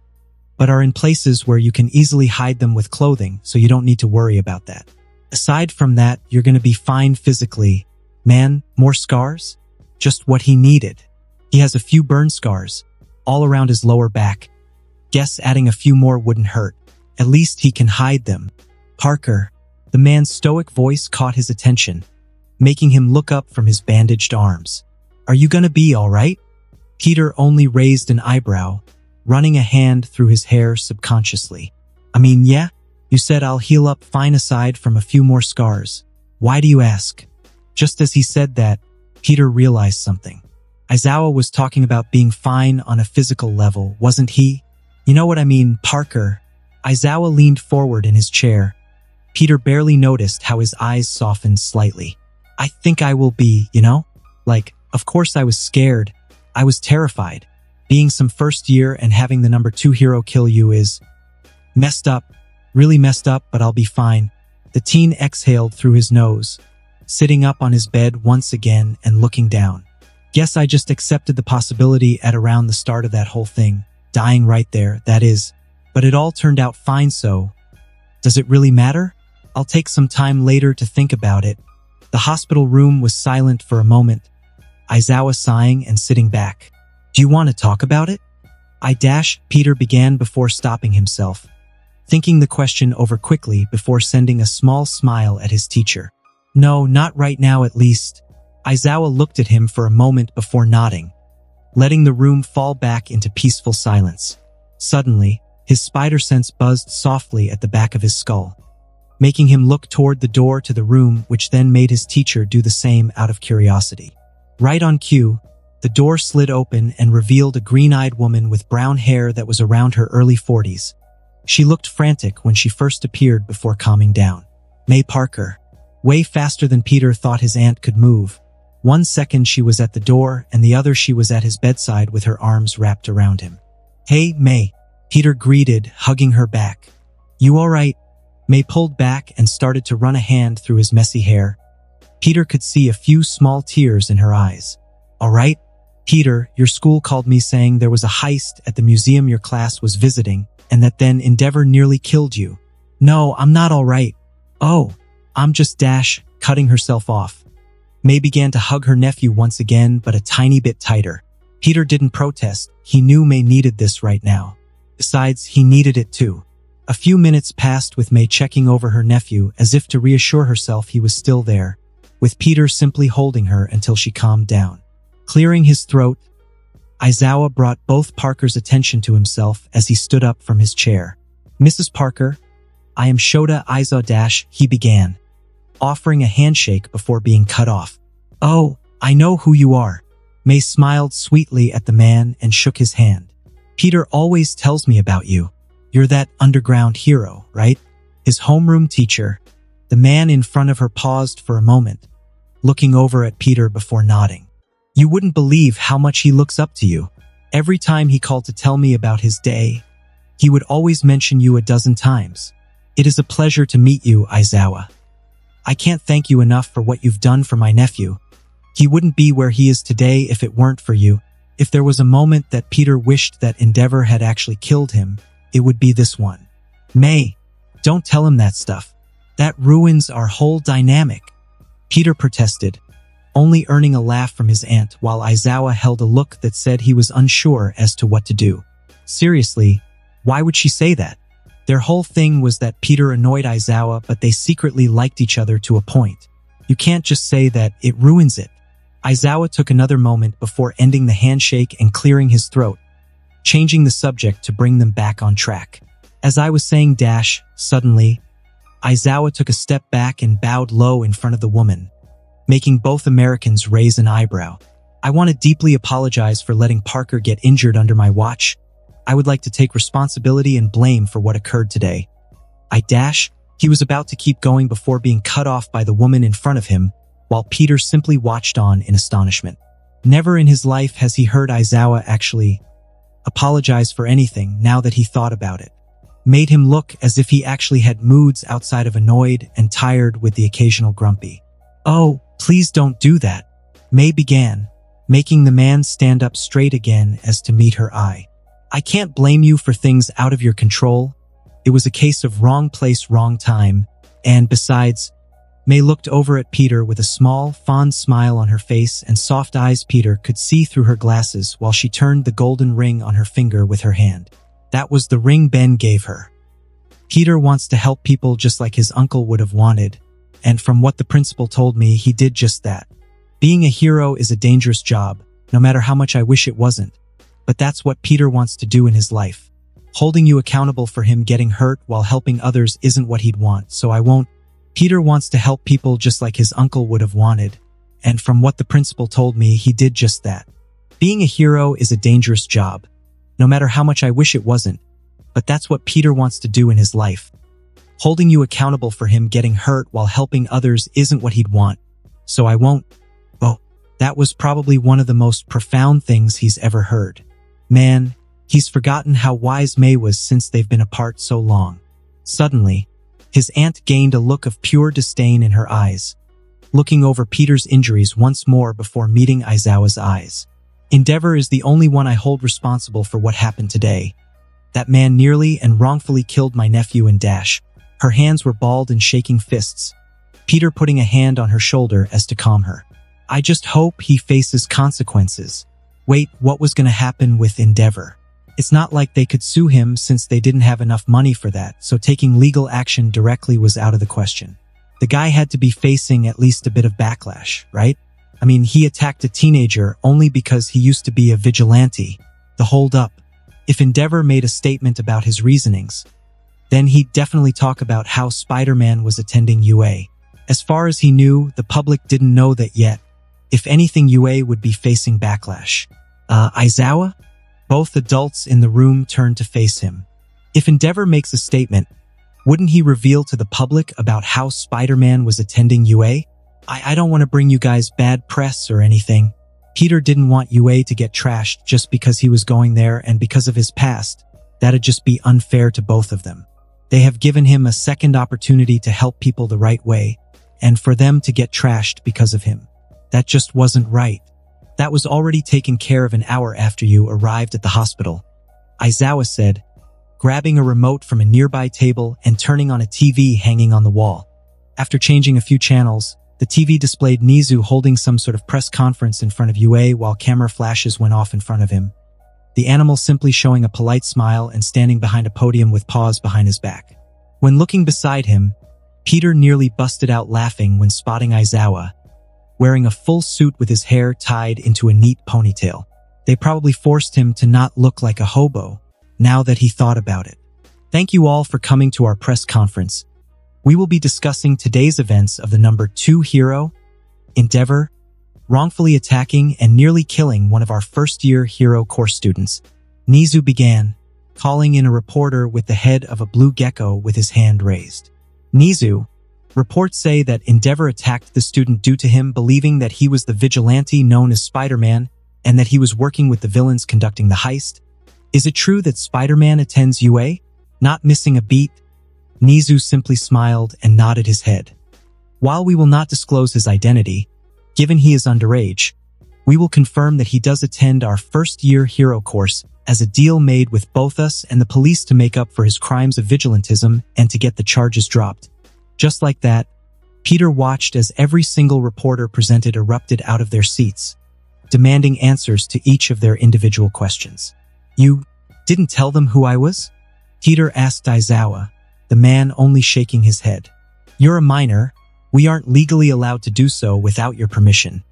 but are in places where you can easily hide them with clothing, so you don't need to worry about that. Aside from that, you're going to be fine physically. Man, more scars? Just what he needed. He has a few burn scars, all around his lower back. Guess adding a few more wouldn't hurt. At least he can hide them. Parker, the man's stoic voice caught his attention, making him look up from his bandaged arms. Are you gonna be alright? Peter only raised an eyebrow, running a hand through his hair subconsciously. I mean, yeah, you said I'll heal up fine aside from a few more scars. Why do you ask? Just as he said that, Peter realized something. Aizawa was talking about being fine on a physical level, wasn't he? You know what I mean, Parker. Aizawa leaned forward in his chair. Peter barely noticed how his eyes softened slightly. I think I will be, you know? Like, of course I was scared. I was terrified. Being some first year and having the number two hero kill you is messed up. Really messed up, but I'll be fine. The teen exhaled through his nose, sitting up on his bed once again and looking down. Guess I just accepted the possibility at around the start of that whole thing. Dying right there, that is. But it all turned out fine so. Does it really matter? I'll take some time later to think about it. The hospital room was silent for a moment. Aizawa sighing and sitting back. Do you want to talk about it? I dash, Peter began before stopping himself, thinking the question over quickly before sending a small smile at his teacher. No, not right now at least. Aizawa looked at him for a moment before nodding, letting the room fall back into peaceful silence. Suddenly, his spider sense buzzed softly at the back of his skull, making him look toward the door to the room which then made his teacher do the same out of curiosity. Right on cue, the door slid open and revealed a green-eyed woman with brown hair that was around her early 40s. She looked frantic when she first appeared before calming down. May Parker. Way faster than Peter thought his aunt could move, one second she was at the door and the other she was at his bedside with her arms wrapped around him. Hey, May. Peter greeted, hugging her back. You alright? May pulled back and started to run a hand through his messy hair. Peter could see a few small tears in her eyes. Alright? Peter, your school called me saying there was a heist at the museum your class was visiting and that then Endeavor nearly killed you. No, I'm not alright. Oh, I'm just Dash, cutting herself off. May began to hug her nephew once again, but a tiny bit tighter. Peter didn't protest. He knew May needed this right now. Besides, he needed it too. A few minutes passed with May checking over her nephew as if to reassure herself he was still there, with Peter simply holding her until she calmed down. Clearing his throat, Aizawa brought both Parker's attention to himself as he stood up from his chair. Mrs. Parker, I am Shota Aizawa Dash, he began offering a handshake before being cut off. Oh, I know who you are. May smiled sweetly at the man and shook his hand. Peter always tells me about you. You're that underground hero, right? His homeroom teacher. The man in front of her paused for a moment, looking over at Peter before nodding. You wouldn't believe how much he looks up to you. Every time he called to tell me about his day, he would always mention you a dozen times. It is a pleasure to meet you, Aizawa. I can't thank you enough for what you've done for my nephew. He wouldn't be where he is today if it weren't for you. If there was a moment that Peter wished that Endeavor had actually killed him, it would be this one. May, don't tell him that stuff. That ruins our whole dynamic. Peter protested, only earning a laugh from his aunt while Aizawa held a look that said he was unsure as to what to do. Seriously, why would she say that? Their whole thing was that Peter annoyed Aizawa, but they secretly liked each other to a point. You can't just say that it ruins it. Aizawa took another moment before ending the handshake and clearing his throat, changing the subject to bring them back on track. As I was saying dash, suddenly, Aizawa took a step back and bowed low in front of the woman, making both Americans raise an eyebrow. I want to deeply apologize for letting Parker get injured under my watch. I would like to take responsibility and blame for what occurred today. I dash. He was about to keep going before being cut off by the woman in front of him, while Peter simply watched on in astonishment. Never in his life has he heard Aizawa actually apologize for anything now that he thought about it. Made him look as if he actually had moods outside of annoyed and tired with the occasional grumpy. Oh, please don't do that. May began, making the man stand up straight again as to meet her eye. I can't blame you for things out of your control. It was a case of wrong place, wrong time. And besides, May looked over at Peter with a small, fond smile on her face and soft eyes Peter could see through her glasses while she turned the golden ring on her finger with her hand. That was the ring Ben gave her. Peter wants to help people just like his uncle would have wanted, and from what the principal told me, he did just that. Being a hero is a dangerous job, no matter how much I wish it wasn't. But that's what Peter wants to do in his life. Holding you accountable for him getting hurt while helping others isn't what he'd want, so I won't. Peter wants to help people just like his uncle would have wanted. And from what the principal told me, he did just that. Being a hero is a dangerous job, no matter how much I wish it wasn't. But that's what Peter wants to do in his life. Holding you accountable for him getting hurt while helping others isn't what he'd want. So I won't. Oh, that was probably one of the most profound things he's ever heard. Man, he's forgotten how wise May was since they've been apart so long. Suddenly, his aunt gained a look of pure disdain in her eyes, looking over Peter's injuries once more before meeting Aizawa's eyes. Endeavor is the only one I hold responsible for what happened today. That man nearly and wrongfully killed my nephew in Dash. Her hands were balled in shaking fists, Peter putting a hand on her shoulder as to calm her. I just hope he faces consequences. Wait, what was going to happen with Endeavor? It's not like they could sue him since they didn't have enough money for that, so taking legal action directly was out of the question. The guy had to be facing at least a bit of backlash, right? I mean, he attacked a teenager only because he used to be a vigilante. The hold up. If Endeavor made a statement about his reasonings, then he'd definitely talk about how Spider-Man was attending UA. As far as he knew, the public didn't know that yet. If anything, UA would be facing backlash. Uh, Aizawa? Both adults in the room turned to face him. If Endeavor makes a statement, wouldn't he reveal to the public about how Spider-Man was attending UA? I, I don't want to bring you guys bad press or anything. Peter didn't want UA to get trashed just because he was going there and because of his past. That'd just be unfair to both of them. They have given him a second opportunity to help people the right way, and for them to get trashed because of him. That just wasn't right. That was already taken care of an hour after you arrived at the hospital. Aizawa said, grabbing a remote from a nearby table and turning on a TV hanging on the wall. After changing a few channels, the TV displayed Nezu holding some sort of press conference in front of UA while camera flashes went off in front of him. The animal simply showing a polite smile and standing behind a podium with paws behind his back. When looking beside him, Peter nearly busted out laughing when spotting Aizawa, wearing a full suit with his hair tied into a neat ponytail. They probably forced him to not look like a hobo, now that he thought about it. Thank you all for coming to our press conference. We will be discussing today's events of the number two hero, Endeavor, wrongfully attacking and nearly killing one of our first-year hero course students. Nezu began, calling in a reporter with the head of a blue gecko with his hand raised. Nezu, reports say that Endeavor attacked the student due to him believing that he was the vigilante known as Spider-Man and that he was working with the villains conducting the heist. Is it true that Spider-Man attends UA? Not missing a beat, Nezu simply smiled and nodded his head. While we will not disclose his identity, given he is underage, we will confirm that he does attend our first year hero course as a deal made with both us and the police to make up for his crimes of vigilantism and to get the charges dropped. Just like that, Peter watched as every single reporter presented erupted out of their seats, demanding answers to each of their individual questions. You didn't tell them who I was? Peter asked Aizawa, the man only shaking his head. You're a minor. We aren't legally allowed to do so without your permission.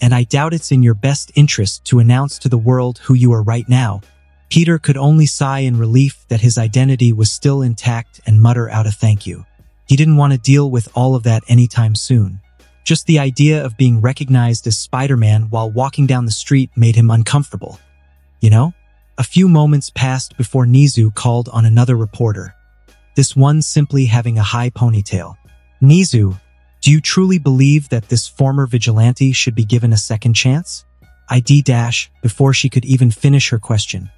And I doubt it's in your best interest to announce to the world who you are right now, Peter could only sigh in relief that his identity was still intact and mutter out a thank you. He didn't want to deal with all of that anytime soon. Just the idea of being recognized as Spider-Man while walking down the street made him uncomfortable. You know? A few moments passed before Nezu called on another reporter. This one simply having a high ponytail. Nezu, do you truly believe that this former vigilante should be given a second chance? ID dash before she could even finish her question.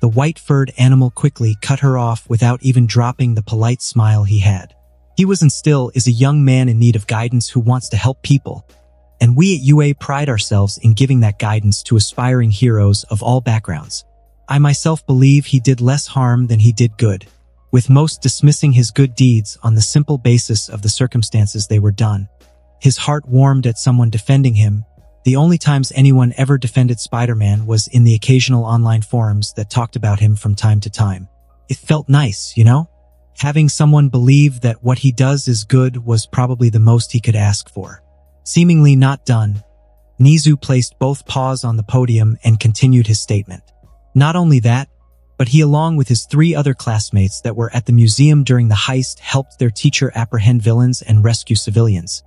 The white-furred animal quickly cut her off without even dropping the polite smile he had. He was and still is a young man in need of guidance who wants to help people. And we at UA pride ourselves in giving that guidance to aspiring heroes of all backgrounds. I myself believe he did less harm than he did good, with most dismissing his good deeds on the simple basis of the circumstances they were done. His heart warmed at someone defending him the only times anyone ever defended Spider-Man was in the occasional online forums that talked about him from time to time. It felt nice, you know? Having someone believe that what he does is good was probably the most he could ask for. Seemingly not done, Nezu placed both paws on the podium and continued his statement. Not only that, but he along with his three other classmates that were at the museum during the heist helped their teacher apprehend villains and rescue civilians,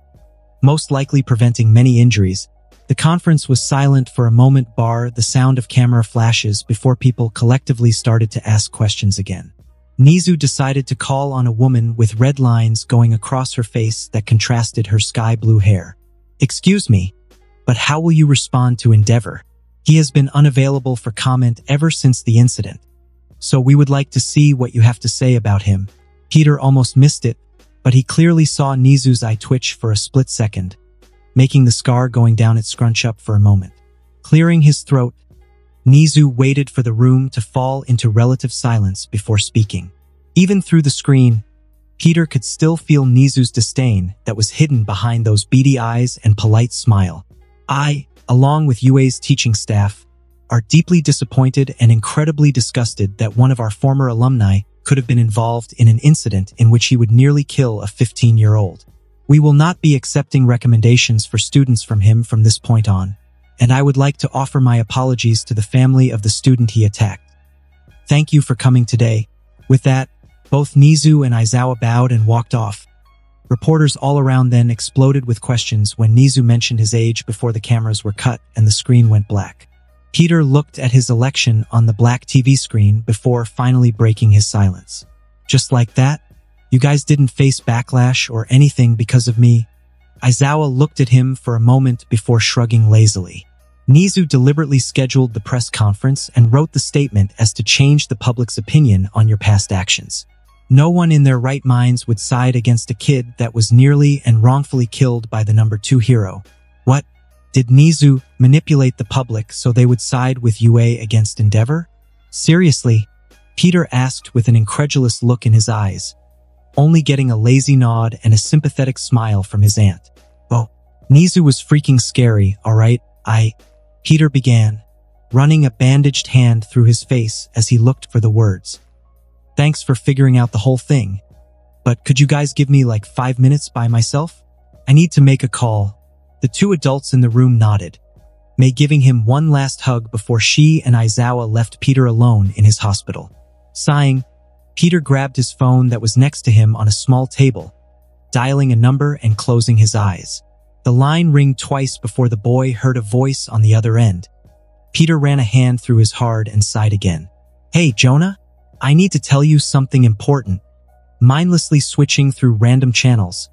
most likely preventing many injuries. The conference was silent for a moment bar the sound of camera flashes before people collectively started to ask questions again. Nezu decided to call on a woman with red lines going across her face that contrasted her sky blue hair. Excuse me, but how will you respond to Endeavor? He has been unavailable for comment ever since the incident. So we would like to see what you have to say about him. Peter almost missed it, but he clearly saw Nezu's eye twitch for a split second, making the scar going down its scrunch up for a moment. Clearing his throat, Nezu waited for the room to fall into relative silence before speaking. Even through the screen, Peter could still feel Nezu's disdain that was hidden behind those beady eyes and polite smile. I, along with UA's teaching staff, are deeply disappointed and incredibly disgusted that one of our former alumni could have been involved in an incident in which he would nearly kill a 15-year-old. We will not be accepting recommendations for students from him from this point on, and I would like to offer my apologies to the family of the student he attacked. Thank you for coming today. With that, both Nezu and Aizawa bowed and walked off, Reporters all around then exploded with questions when Nezu mentioned his age before the cameras were cut and the screen went black. Peter looked at his election on the black TV screen before finally breaking his silence. Just like that? You guys didn't face backlash or anything because of me? Aizawa looked at him for a moment before shrugging lazily. Nezu deliberately scheduled the press conference and wrote the statement as to change the public's opinion on your past actions. No one in their right minds would side against a kid that was nearly and wrongfully killed by the number two hero. What? Did Nezu manipulate the public so they would side with UA against Endeavor? Seriously? Peter asked with an incredulous look in his eyes, only getting a lazy nod and a sympathetic smile from his aunt. Oh, Nezu was freaking scary, alright? I... Peter began, running a bandaged hand through his face as he looked for the words. Thanks for figuring out the whole thing. But could you guys give me like five minutes by myself? I need to make a call. The two adults in the room nodded, May giving him one last hug before she and Aizawa left Peter alone in his hospital. Sighing, Peter grabbed his phone that was next to him on a small table, dialing a number and closing his eyes. The line ringed twice before the boy heard a voice on the other end. Peter ran a hand through his heart and sighed again. Hey, Jonah? I need to tell you something important. Mindlessly switching through random channels,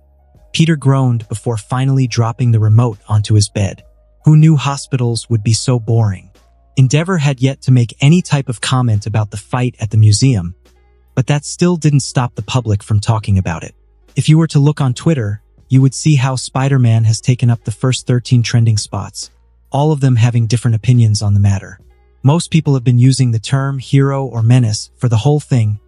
Peter groaned before finally dropping the remote onto his bed. Who knew hospitals would be so boring? Endeavor had yet to make any type of comment about the fight at the museum, but that still didn't stop the public from talking about it. If you were to look on Twitter, you would see how Spider-Man has taken up the first 13 trending spots, all of them having different opinions on the matter. Most people have been using the term hero or menace for the whole thing.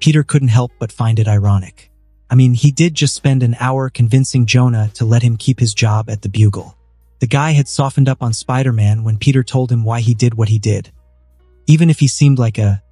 Peter couldn't help but find it ironic. I mean, he did just spend an hour convincing Jonah to let him keep his job at the Bugle. The guy had softened up on Spider-Man when Peter told him why he did what he did. Even if he seemed like a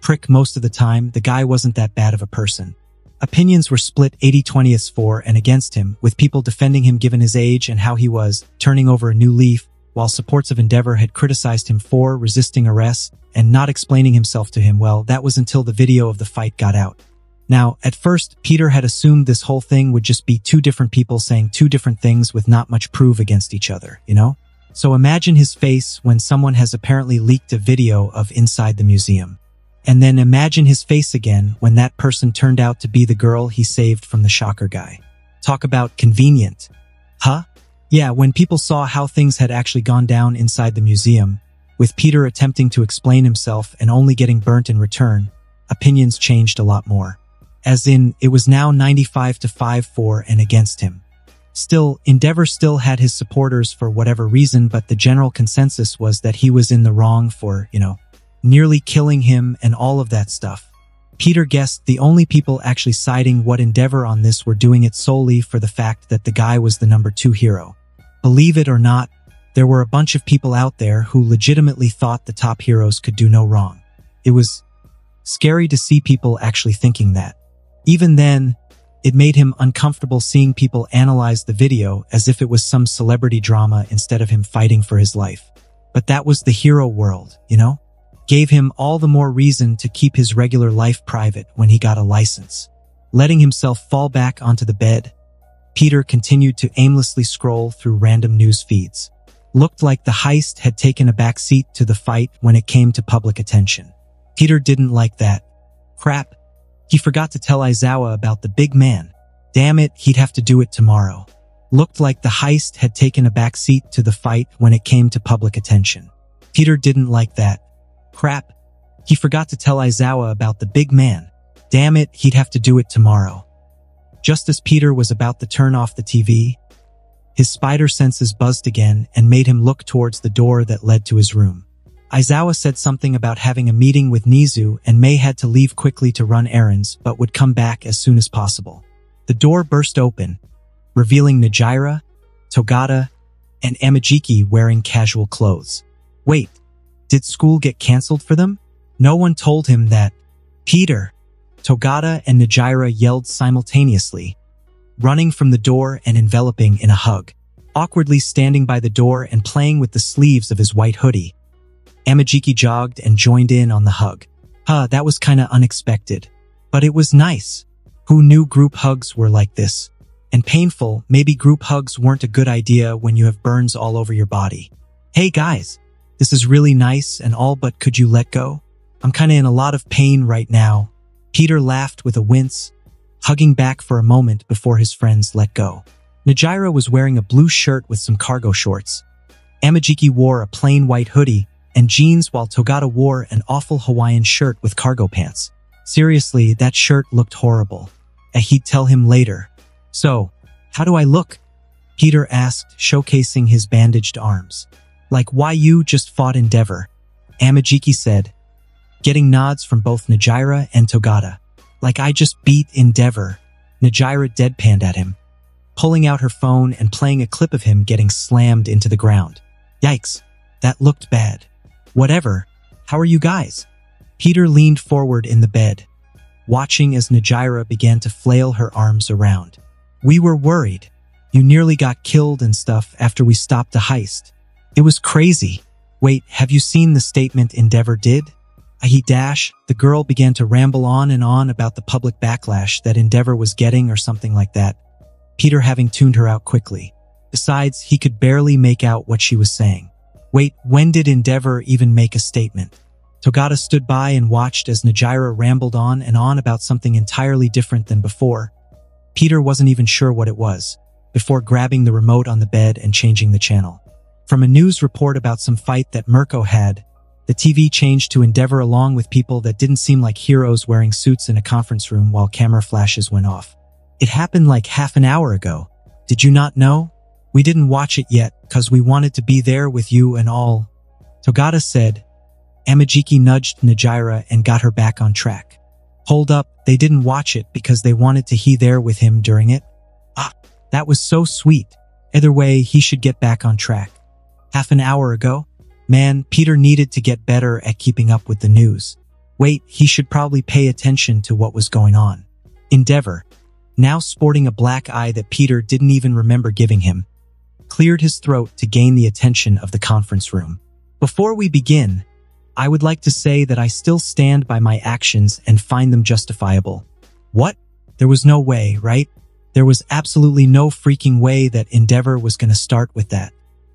prick most of the time, the guy wasn't that bad of a person. Opinions were split 80-20 for and against him, with people defending him given his age and how he was, turning over a new leaf, while supports of Endeavor had criticized him for resisting arrest and not explaining himself to him well, that was until the video of the fight got out. Now, at first, Peter had assumed this whole thing would just be two different people saying two different things with not much proof against each other, you know? So imagine his face when someone has apparently leaked a video of inside the museum. And then imagine his face again when that person turned out to be the girl he saved from the shocker guy. Talk about convenient. Huh? Yeah, when people saw how things had actually gone down inside the museum, with Peter attempting to explain himself and only getting burnt in return, opinions changed a lot more. As in, it was now 95 to 5 for and against him. Still, Endeavor still had his supporters for whatever reason, but the general consensus was that he was in the wrong for, you know, nearly killing him and all of that stuff. Peter guessed the only people actually citing what Endeavor on this were doing it solely for the fact that the guy was the number two hero. Believe it or not, there were a bunch of people out there who legitimately thought the top heroes could do no wrong. It was scary to see people actually thinking that. Even then, It made him uncomfortable seeing people analyze the video as if it was some celebrity drama instead of him fighting for his life. But that was the hero world, you know? Gave him all the more reason to keep his regular life private when he got a license. Letting himself fall back onto the bed, Peter continued to aimlessly scroll through random news feeds. Looked like the heist had taken a back seat to the fight when it came to public attention. Peter didn't like that. Crap. He forgot to tell Aizawa about the big man. Damn it, he'd have to do it tomorrow. Looked like the heist had taken a back seat to the fight when it came to public attention. Peter didn't like that. Crap. He forgot to tell Aizawa about the big man. Damn it, he'd have to do it tomorrow. Just as Peter was about to turn off the TV, his spider senses buzzed again and made him look towards the door that led to his room. Aizawa said something about having a meeting with Nezu and May had to leave quickly to run errands but would come back as soon as possible. The door burst open, revealing Nejire, Togata, and Amajiki wearing casual clothes. Wait, did school get cancelled for them? No one told him that. Peter, Togata and Nejire yelled simultaneously, running from the door and enveloping in a hug, awkwardly standing by the door and playing with the sleeves of his white hoodie. Amajiki jogged and joined in on the hug. Huh, that was kinda unexpected. But it was nice. Who knew group hugs were like this? And painful, maybe group hugs weren't a good idea when you have burns all over your body. Hey guys, this is really nice and all but could you let go? I'm kinda in a lot of pain right now Peter laughed with a wince, hugging back for a moment before his friends let go. Nejire was wearing a blue shirt with some cargo shorts. Amajiki wore a plain white hoodie and jeans while Togata wore an awful Hawaiian shirt with cargo pants. Seriously, that shirt looked horrible. And he'd tell him later. So, how do I look? Peter asked, showcasing his bandaged arms. Like why you just fought Endeavor. Amajiki said, getting nods from both Nejire and Togata. Like I just beat Endeavor. Nejire deadpanned at him, pulling out her phone and playing a clip of him getting slammed into the ground. Yikes, that looked bad. Whatever, how are you guys? Peter leaned forward in the bed, watching as Nejire began to flail her arms around. We were worried. You nearly got killed and stuff after we stopped the heist. It was crazy. Wait, have you seen the statement Endeavor did? Ahi Dash, the girl began to ramble on and on about the public backlash that Endeavor was getting or something like that, Peter having tuned her out quickly. Besides, he could barely make out what she was saying. Wait, when did Endeavor even make a statement? Togata stood by and watched as Nejire rambled on and on about something entirely different than before. Peter wasn't even sure what it was, before grabbing the remote on the bed and changing the channel. From a news report about some fight that Mirko had, the TV changed to Endeavor along with people that didn't seem like heroes wearing suits in a conference room while camera flashes went off. It happened like half an hour ago. Did you not know? We didn't watch it yet, cause we wanted to be there with you and all. Togata said. Amajiki nudged Nejire and got her back on track. Hold up, they didn't watch it because they wanted to he there with him during it? Ah, that was so sweet. Either way, he should get back on track. Half an hour ago? Man, Peter needed to get better at keeping up with the news. Wait, he should probably pay attention to what was going on. Endeavor, now sporting a black eye that Peter didn't even remember giving him, cleared his throat to gain the attention of the conference room. Before we begin, I would like to say that I still stand by my actions and find them justifiable. What? There was no way, right? There was absolutely no freaking way that Endeavor was going to start with that.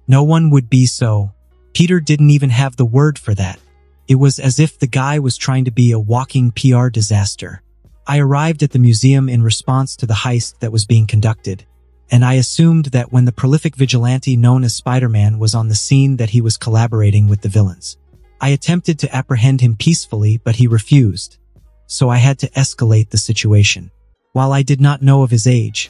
No one would be so, Peter didn't even have the word for that. It was as if the guy was trying to be a walking PR disaster. I arrived at the museum in response to the heist that was being conducted, and I assumed that when the prolific vigilante known as Spider-Man was on the scene that he was collaborating with the villains. I attempted to apprehend him peacefully, but he refused, so I had to escalate the situation. While I did not know of his age,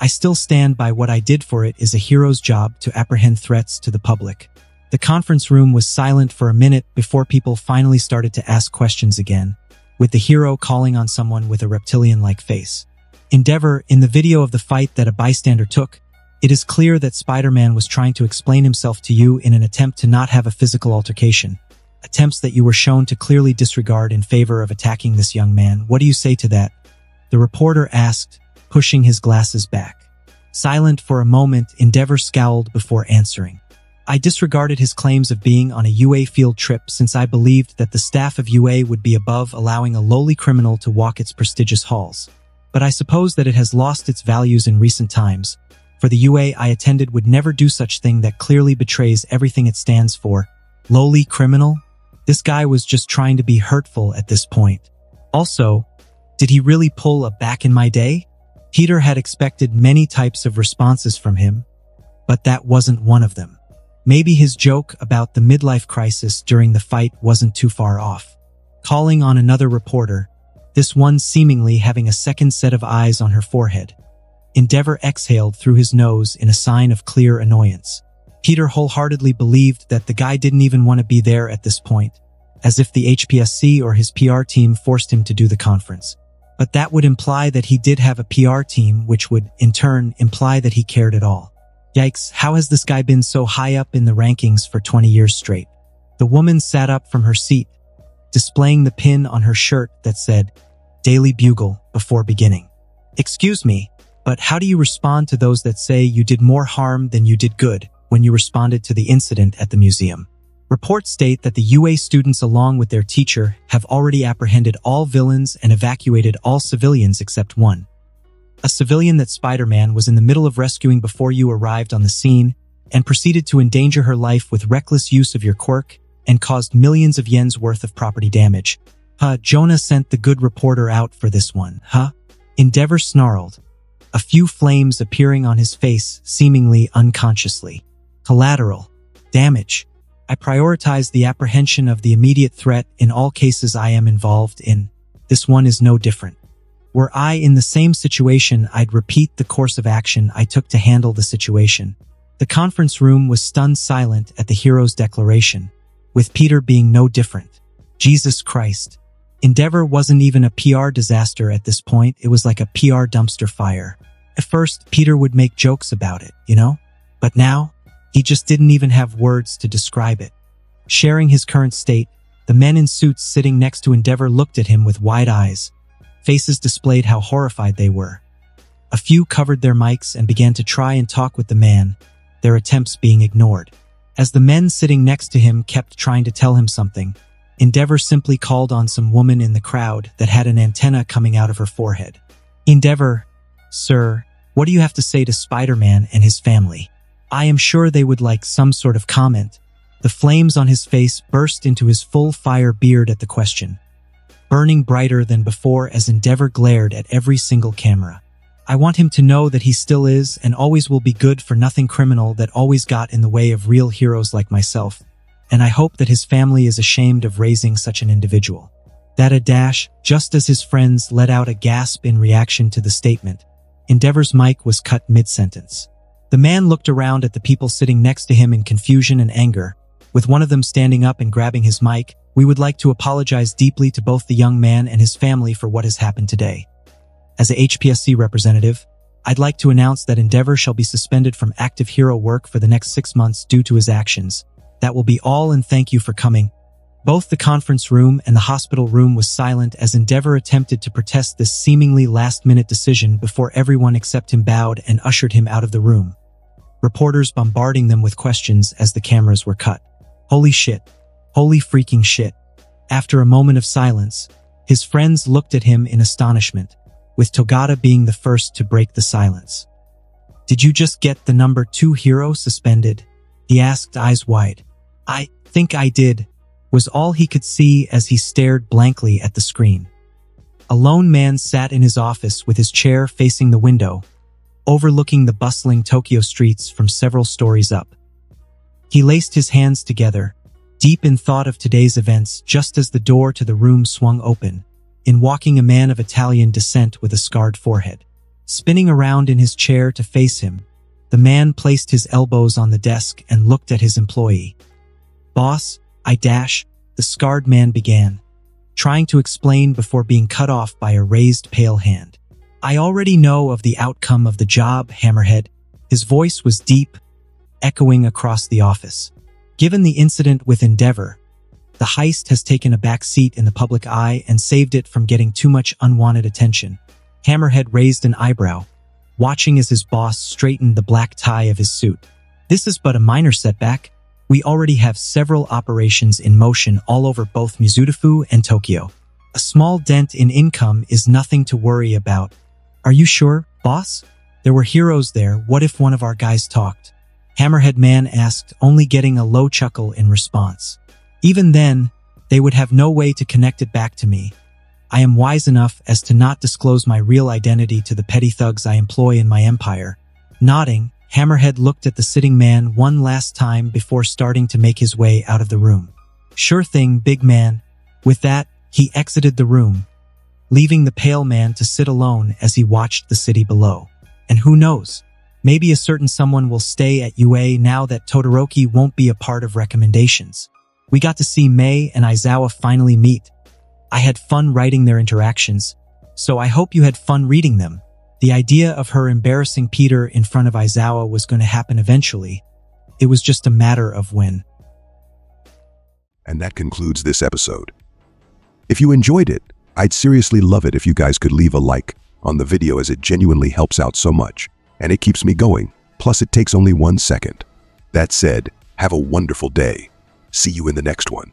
I still stand by what I did for it is a hero's job to apprehend threats to the public. The conference room was silent for a minute before people finally started to ask questions again, with the hero calling on someone with a reptilian-like face. Endeavor, in the video of the fight that a bystander took, it is clear that Spider-Man was trying to explain himself to you in an attempt to not have a physical altercation, attempts that you were shown to clearly disregard in favor of attacking this young man. What do you say to that? The reporter asked, pushing his glasses back. Silent for a moment, Endeavor scowled before answering. I disregarded his claims of being on a UA field trip since I believed that the staff of UA would be above allowing a lowly criminal to walk its prestigious halls. But I suppose that it has lost its values in recent times, for the UA I attended would never do such thing that clearly betrays everything it stands for. Lowly criminal? This guy was just trying to be hurtful at this point. Also, did he really pull a back in my day? Peter had expected many types of responses from him, but that wasn't one of them. Maybe his joke about the midlife crisis during the fight wasn't too far off. Calling on another reporter, this one seemingly having a second set of eyes on her forehead. Endeavor exhaled through his nose in a sign of clear annoyance. Peter wholeheartedly believed that the guy didn't even want to be there at this point, as if the HPSC or his PR team forced him to do the conference. But that would imply that he did have a PR team, which would, in turn, imply that he cared at all. Yikes, how has this guy been so high up in the rankings for 20 years straight? The woman sat up from her seat, displaying the pin on her shirt that said, Daily Bugle, before beginning. Excuse me, but how do you respond to those that say you did more harm than you did good when you responded to the incident at the museum? Reports state that the UA students along with their teacher have already apprehended all villains and evacuated all civilians except one. A civilian that Spider-Man was in the middle of rescuing before you arrived on the scene and proceeded to endanger her life with reckless use of your quirk and caused millions of yens worth of property damage. Huh, Jonah sent the good reporter out for this one, huh? Endeavor snarled, a few flames appearing on his face seemingly unconsciously. Collateral. Damage. I prioritize the apprehension of the immediate threat in all cases I am involved in. This one is no different. Were I in the same situation, I'd repeat the course of action I took to handle the situation. The conference room was stunned silent at the hero's declaration, with Peter being no different. Jesus Christ. Endeavor wasn't even a PR disaster at this point, it was like a PR dumpster fire. At first, Peter would make jokes about it, you know? But now, he just didn't even have words to describe it. Sharing his current state, the men in suits sitting next to Endeavor looked at him with wide eyes. Faces displayed how horrified they were. A few covered their mics and began to try and talk with the man, their attempts being ignored. As the men sitting next to him kept trying to tell him something, Endeavor simply called on some woman in the crowd that had an antenna coming out of her forehead. Endeavor, sir, what do you have to say to Spider-Man and his family? I am sure they would like some sort of comment. The flames on his face burst into his full fire beard at the question, burning brighter than before as Endeavor glared at every single camera. I want him to know that he still is and always will be good for nothing criminal that always got in the way of real heroes like myself, and I hope that his family is ashamed of raising such an individual. That a dash, just as his friends let out a gasp in reaction to the statement, Endeavor's mic was cut mid-sentence. The man looked around at the people sitting next to him in confusion and anger. With one of them standing up and grabbing his mic, we would like to apologize deeply to both the young man and his family for what has happened today. As a HPSC representative, I'd like to announce that Endeavor shall be suspended from active hero work for the next six months due to his actions. That will be all and thank you for coming. Both the conference room and the hospital room was silent as Endeavor attempted to protest this seemingly last-minute decision before everyone except him bowed and ushered him out of the room. Reporters bombarding them with questions as the cameras were cut. Holy shit. Holy freaking shit. After a moment of silence, his friends looked at him in astonishment, with Togata being the first to break the silence. Did you just get the number two hero suspended? He asked eyes wide. I think I did, was all he could see as he stared blankly at the screen. A lone man sat in his office with his chair facing the window, overlooking the bustling Tokyo streets from several stories up. He laced his hands together, deep in thought of today's events just as the door to the room swung open, in walking a man of Italian descent with a scarred forehead. Spinning around in his chair to face him, the man placed his elbows on the desk and looked at his employee. Boss, I dash, the scarred man began, trying to explain before being cut off by a raised pale hand. I already know of the outcome of the job, Hammerhead. His voice was deep, echoing across the office. Given the incident with Endeavor, the heist has taken a back seat in the public eye and saved it from getting too much unwanted attention. Hammerhead raised an eyebrow, watching as his boss straightened the black tie of his suit. This is but a minor setback. We already have several operations in motion all over both Musutafu and Tokyo. A small dent in income is nothing to worry about. Are you sure, boss? There were heroes there. What if one of our guys talked? Hammerhead Man asked, only getting a low chuckle in response. Even then, they would have no way to connect it back to me. I am wise enough as to not disclose my real identity to the petty thugs I employ in my empire. Nodding, Hammerhead looked at the sitting man one last time before starting to make his way out of the room. Sure thing, big man. With that, he exited the room, leaving the pale man to sit alone as he watched the city below. And who knows, maybe a certain someone will stay at UA now that Todoroki won't be a part of recommendations. We got to see May and Aizawa finally meet, I had fun writing their interactions, so I hope you had fun reading them. The idea of her embarrassing Peter in front of Aizawa was going to happen eventually. It was just a matter of when. And that concludes this episode. If you enjoyed it, I'd seriously love it if you guys could leave a like on the video as it genuinely helps out so much, and it keeps me going, plus it takes only one second. That said, have a wonderful day. See you in the next one.